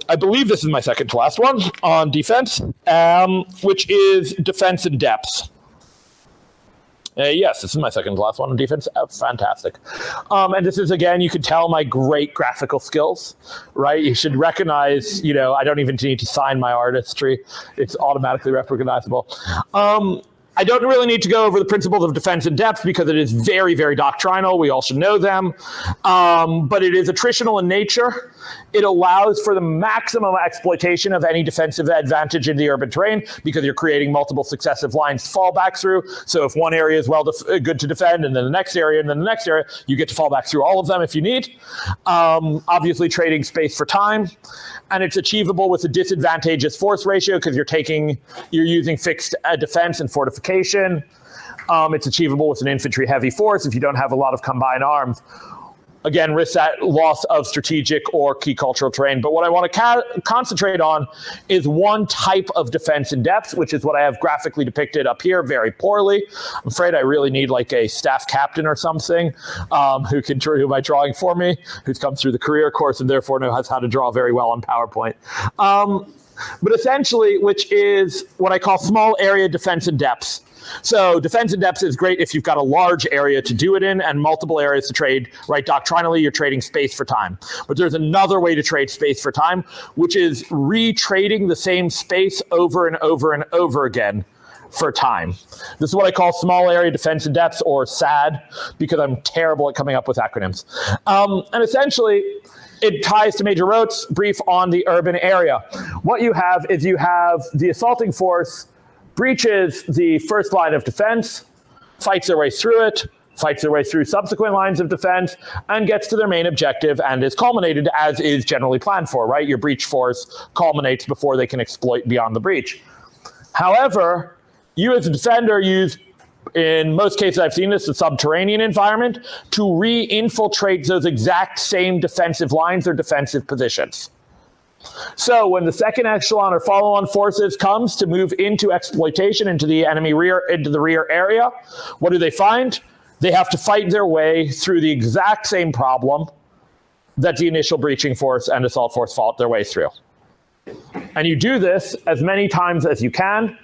I believe this is my second to last one on defense, um, which is defense in depth. Uh, yes, this is my second last one on defense. Uh, fantastic. Um, and this is, again, you can tell my great graphical skills, right? You should recognize, you know, I don't even need to sign my artistry, it's automatically recognizable. Um, I don't really need to go over the principles of defense in depth because it is very, very doctrinal. We all should know them. Um, but it is attritional in nature. It allows for the maximum exploitation of any defensive advantage in the urban terrain because you're creating multiple successive lines to fall back through. So if one area is well def- uh, good to defend, and then the next area, and then the next area, you get to fall back through all of them if you need. Um, obviously, trading space for time, and it's achievable with a disadvantageous force ratio because you're taking, you're using fixed uh, defense and fortification. Um, it's achievable with an infantry heavy force if you don't have a lot of combined arms. Again, risk that loss of strategic or key cultural terrain. But what I want to ca- concentrate on is one type of defense in depth, which is what I have graphically depicted up here very poorly. I'm afraid I really need like a staff captain or something um, who can do my drawing for me, who's come through the career course and therefore knows how to draw very well on PowerPoint. Um, but essentially, which is what I call small area defense in depth. So defense depth is great if you've got a large area to do it in and multiple areas to trade, right? Doctrinally, you're trading space for time. But there's another way to trade space for time, which is retrading the same space over and over and over again for time. This is what I call small area defense in depth or SAD because I'm terrible at coming up with acronyms. Um, and essentially, it ties to Major Rote's brief on the urban area. What you have is you have the assaulting force breaches the first line of defense, fights their way through it, fights their way through subsequent lines of defense, and gets to their main objective and is culminated as is generally planned for, right? Your breach force culminates before they can exploit beyond the breach. However, you as a defender use in most cases I've seen this, a subterranean environment, to re-infiltrate those exact same defensive lines or defensive positions. So when the second echelon or follow-on forces comes to move into exploitation into the enemy rear into the rear area, what do they find? They have to fight their way through the exact same problem that the initial breaching force and assault force fought their way through. And you do this as many times as you can,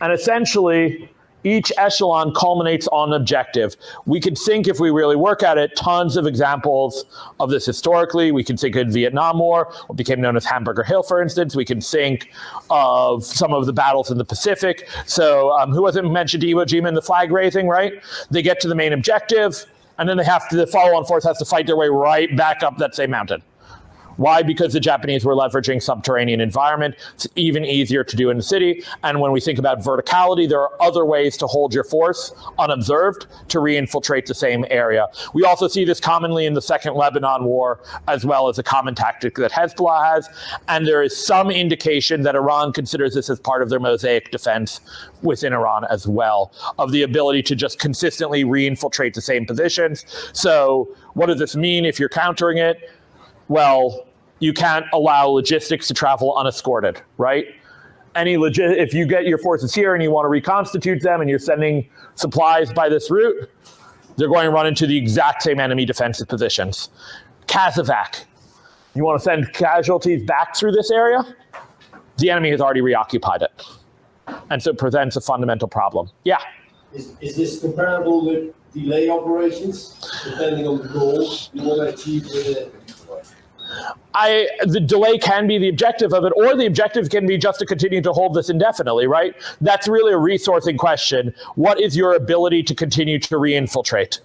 and essentially each echelon culminates on an objective. We could think, if we really work at it, tons of examples of this historically. We could think of Vietnam War, what became known as Hamburger Hill, for instance. We can think of some of the battles in the Pacific. So, um, who wasn't mentioned Iwo Jima in the flag raising, right? They get to the main objective, and then they have to, the follow on force has to fight their way right back up that same mountain. Why? Because the Japanese were leveraging subterranean environment. It's even easier to do in the city. And when we think about verticality, there are other ways to hold your force unobserved to re-infiltrate the same area. We also see this commonly in the Second Lebanon War, as well as a common tactic that Hezbollah has. And there is some indication that Iran considers this as part of their mosaic defense within Iran as well, of the ability to just consistently re-infiltrate the same positions. So what does this mean if you're countering it? Well, you can't allow logistics to travel unescorted, right? Any legit, if you get your forces here and you want to reconstitute them and you're sending supplies by this route, they're going to run into the exact same enemy defensive positions. CASEVAC, you want to send casualties back through this area? The enemy has already reoccupied it. And so it presents a fundamental problem. Yeah. Is, is this comparable with delay operations, depending on the goal you want to achieve with it? I the delay can be the objective of it, or the objective can be just to continue to hold this indefinitely, right? That's really a resourcing question. What is your ability to continue to re-infiltrate?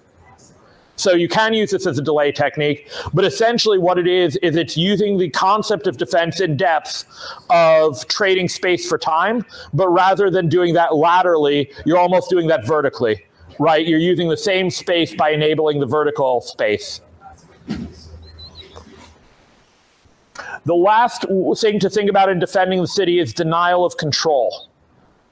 So you can use this as a delay technique, but essentially what it is is it's using the concept of defense in depth of trading space for time, but rather than doing that laterally, you're almost doing that vertically, right? You're using the same space by enabling the vertical space. The last thing to think about in defending the city is denial of control.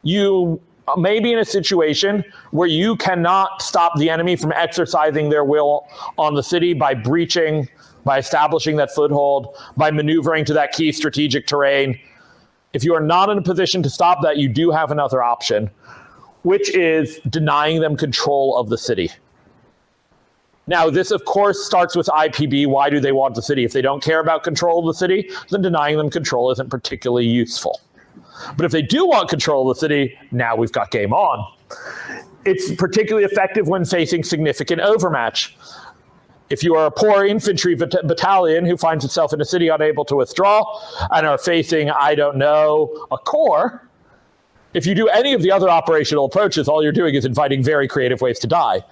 You may be in a situation where you cannot stop the enemy from exercising their will on the city by breaching, by establishing that foothold, by maneuvering to that key strategic terrain. If you are not in a position to stop that, you do have another option, which is denying them control of the city. Now, this, of course, starts with IPB. Why do they want the city? If they don't care about control of the city, then denying them control isn't particularly useful. But if they do want control of the city, now we've got game on. It's particularly effective when facing significant overmatch. If you are a poor infantry bat- battalion who finds itself in a city unable to withdraw and are facing, I don't know, a corps, if you do any of the other operational approaches, all you're doing is inviting very creative ways to die.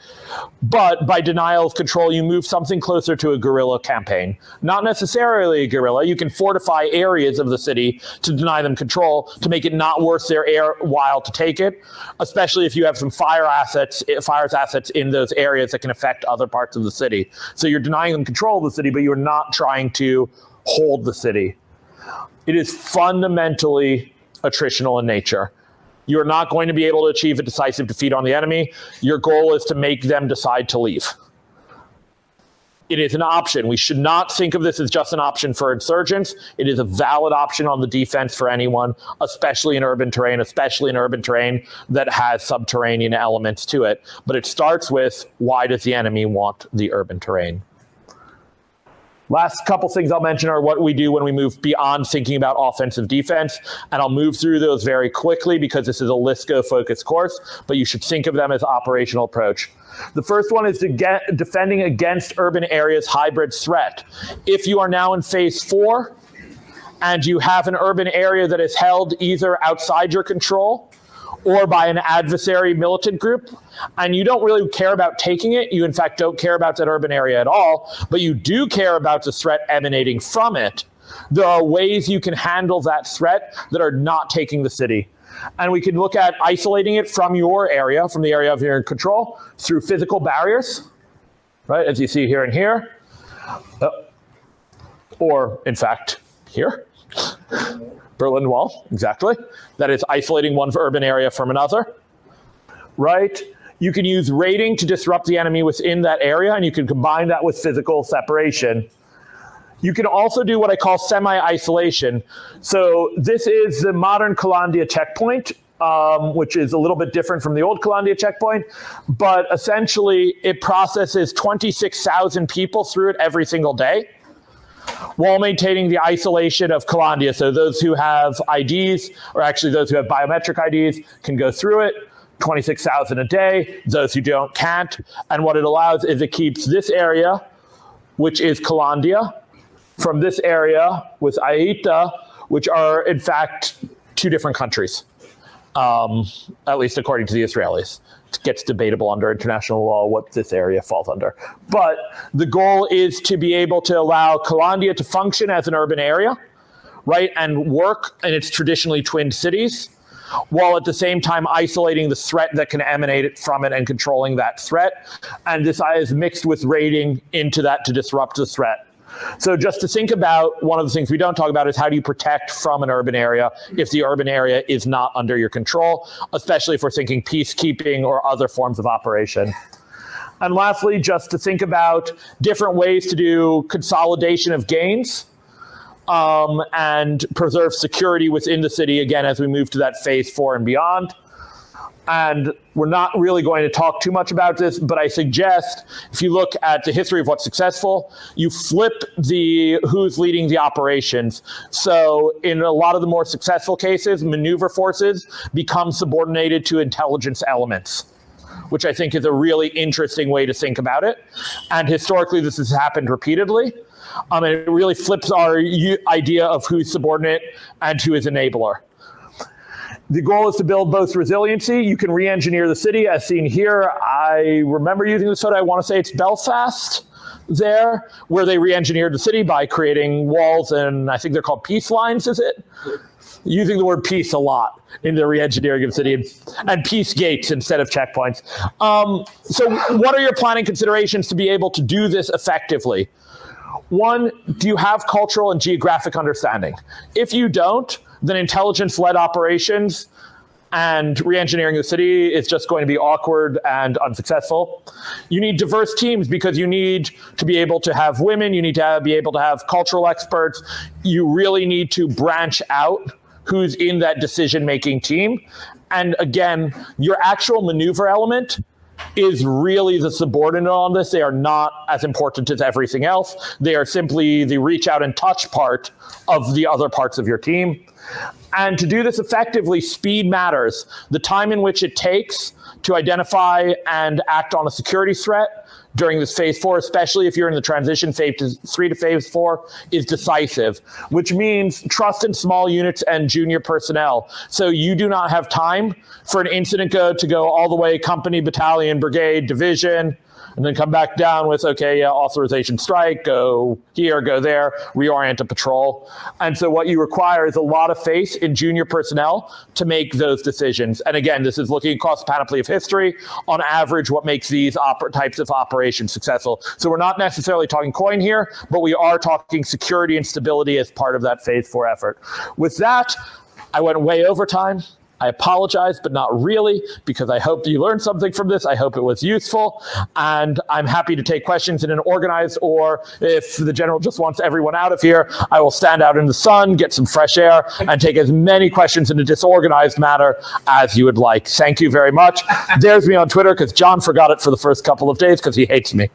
But by denial of control, you move something closer to a guerrilla campaign. Not necessarily a guerrilla. You can fortify areas of the city to deny them control to make it not worth their air while to take it, especially if you have some fire assets, eh, fires assets in those areas that can affect other parts of the city. So you're denying them control of the city, but you're not trying to hold the city. It is fundamentally attritional in nature. You're not going to be able to achieve a decisive defeat on the enemy. Your goal is to make them decide to leave. It is an option. We should not think of this as just an option for insurgents. It is a valid option on the defense for anyone, especially in urban terrain, especially in urban terrain that has subterranean elements to it. But it starts with why does the enemy want the urban terrain? Last couple things I'll mention are what we do when we move beyond thinking about offensive defense. And I'll move through those very quickly because this is a LSCO focused course, but you should think of them as operational approach. The first one is to get defending against urban areas hybrid threat. If you are now in phase four and you have an urban area that is held either outside your control or by an adversary militant group, and you don't really care about taking it. You, in fact, don't care about that urban area at all, but you do care about the threat emanating from it. There are ways you can handle that threat that are not taking the city. And we can look at isolating it from your area, from the area of your control, through physical barriers, right, as you see here and here. Uh, or, in fact, here. Berlin Wall, exactly. That is isolating one urban area from another, right? You can use raiding to disrupt the enemy within that area, and you can combine that with physical separation. You can also do what I call semi-isolation. So this is the modern Kalandia checkpoint, um, which is a little bit different from the old Kalandia checkpoint, but essentially it processes 26,000 people through it every single day while maintaining the isolation of Kalandia. So those who have IDs, or actually those who have biometric IDs, can go through it. 26,000 a day. Those who don't can't. And what it allows is it keeps this area, which is Kalandia, from this area with Aita, which are in fact two different countries, um, at least according to the Israelis gets debatable under international law what this area falls under. But the goal is to be able to allow Kalandia to function as an urban area, right, and work in its traditionally twinned cities, while at the same time isolating the threat that can emanate from it and controlling that threat. And this is mixed with raiding into that to disrupt the threat. So just to think about one of the things we don't talk about is how do you protect from an urban area if the urban area is not under your control, especially if we're thinking peacekeeping or other forms of operation. And lastly, just to think about different ways to do consolidation of gains um, and preserve security within the city, again, as we move to that phase four and beyond. And we're not really going to talk too much about this, but I suggest if you look at the history of what's successful, you flip the who's leading the operations. So in a lot of the more successful cases, maneuver forces become subordinated to intelligence elements which I think is a really interesting way to think about it. And historically, this has happened repeatedly. Um, and it really flips our idea of who's subordinate and who is enabler. The goal is to build both resiliency. You can re-engineer the city, as seen here. I remember using this photo. I want to say it's Belfast there, where they re-engineered the city by creating walls and I think they're called peace lines. Is it? Using the word peace a lot in the re-engineering of the city and, and peace gates instead of checkpoints. Um, so, what are your planning considerations to be able to do this effectively? One, do you have cultural and geographic understanding? If you don't, then intelligence led operations and re-engineering the city is just going to be awkward and unsuccessful. You need diverse teams because you need to be able to have women, you need to have, be able to have cultural experts. You really need to branch out who's in that decision-making team. And again, your actual maneuver element is really the subordinate on this. They are not as important as everything else. They are simply the reach out and touch part of the other parts of your team. And to do this effectively, speed matters. The time in which it takes to identify and act on a security threat during this phase four, especially if you're in the transition phase to three to phase four, is decisive, which means trust in small units and junior personnel. So you do not have time for an incident go to go all the way company, battalion, brigade, division, and then come back down with, okay, yeah, authorization strike, go here, go there, reorient a patrol. And so what you require is a lot of faith in junior personnel to make those decisions. And again, this is looking across the panoply of history. On average, what makes these types of operations successful. So we're not necessarily talking COIN here, but we are talking security and stability as part of that phase four effort. With that, I went way over time. I apologize, but not really, because I hope you learned something from this. I hope it was useful. And I'm happy to take questions in an organized, or if the general just wants everyone out of here, I will stand out in the sun, get some fresh air, and take as many questions in a disorganized manner as you would like. Thank you very much. There's me on Twitter, because John forgot it for the first couple of days because he hates me.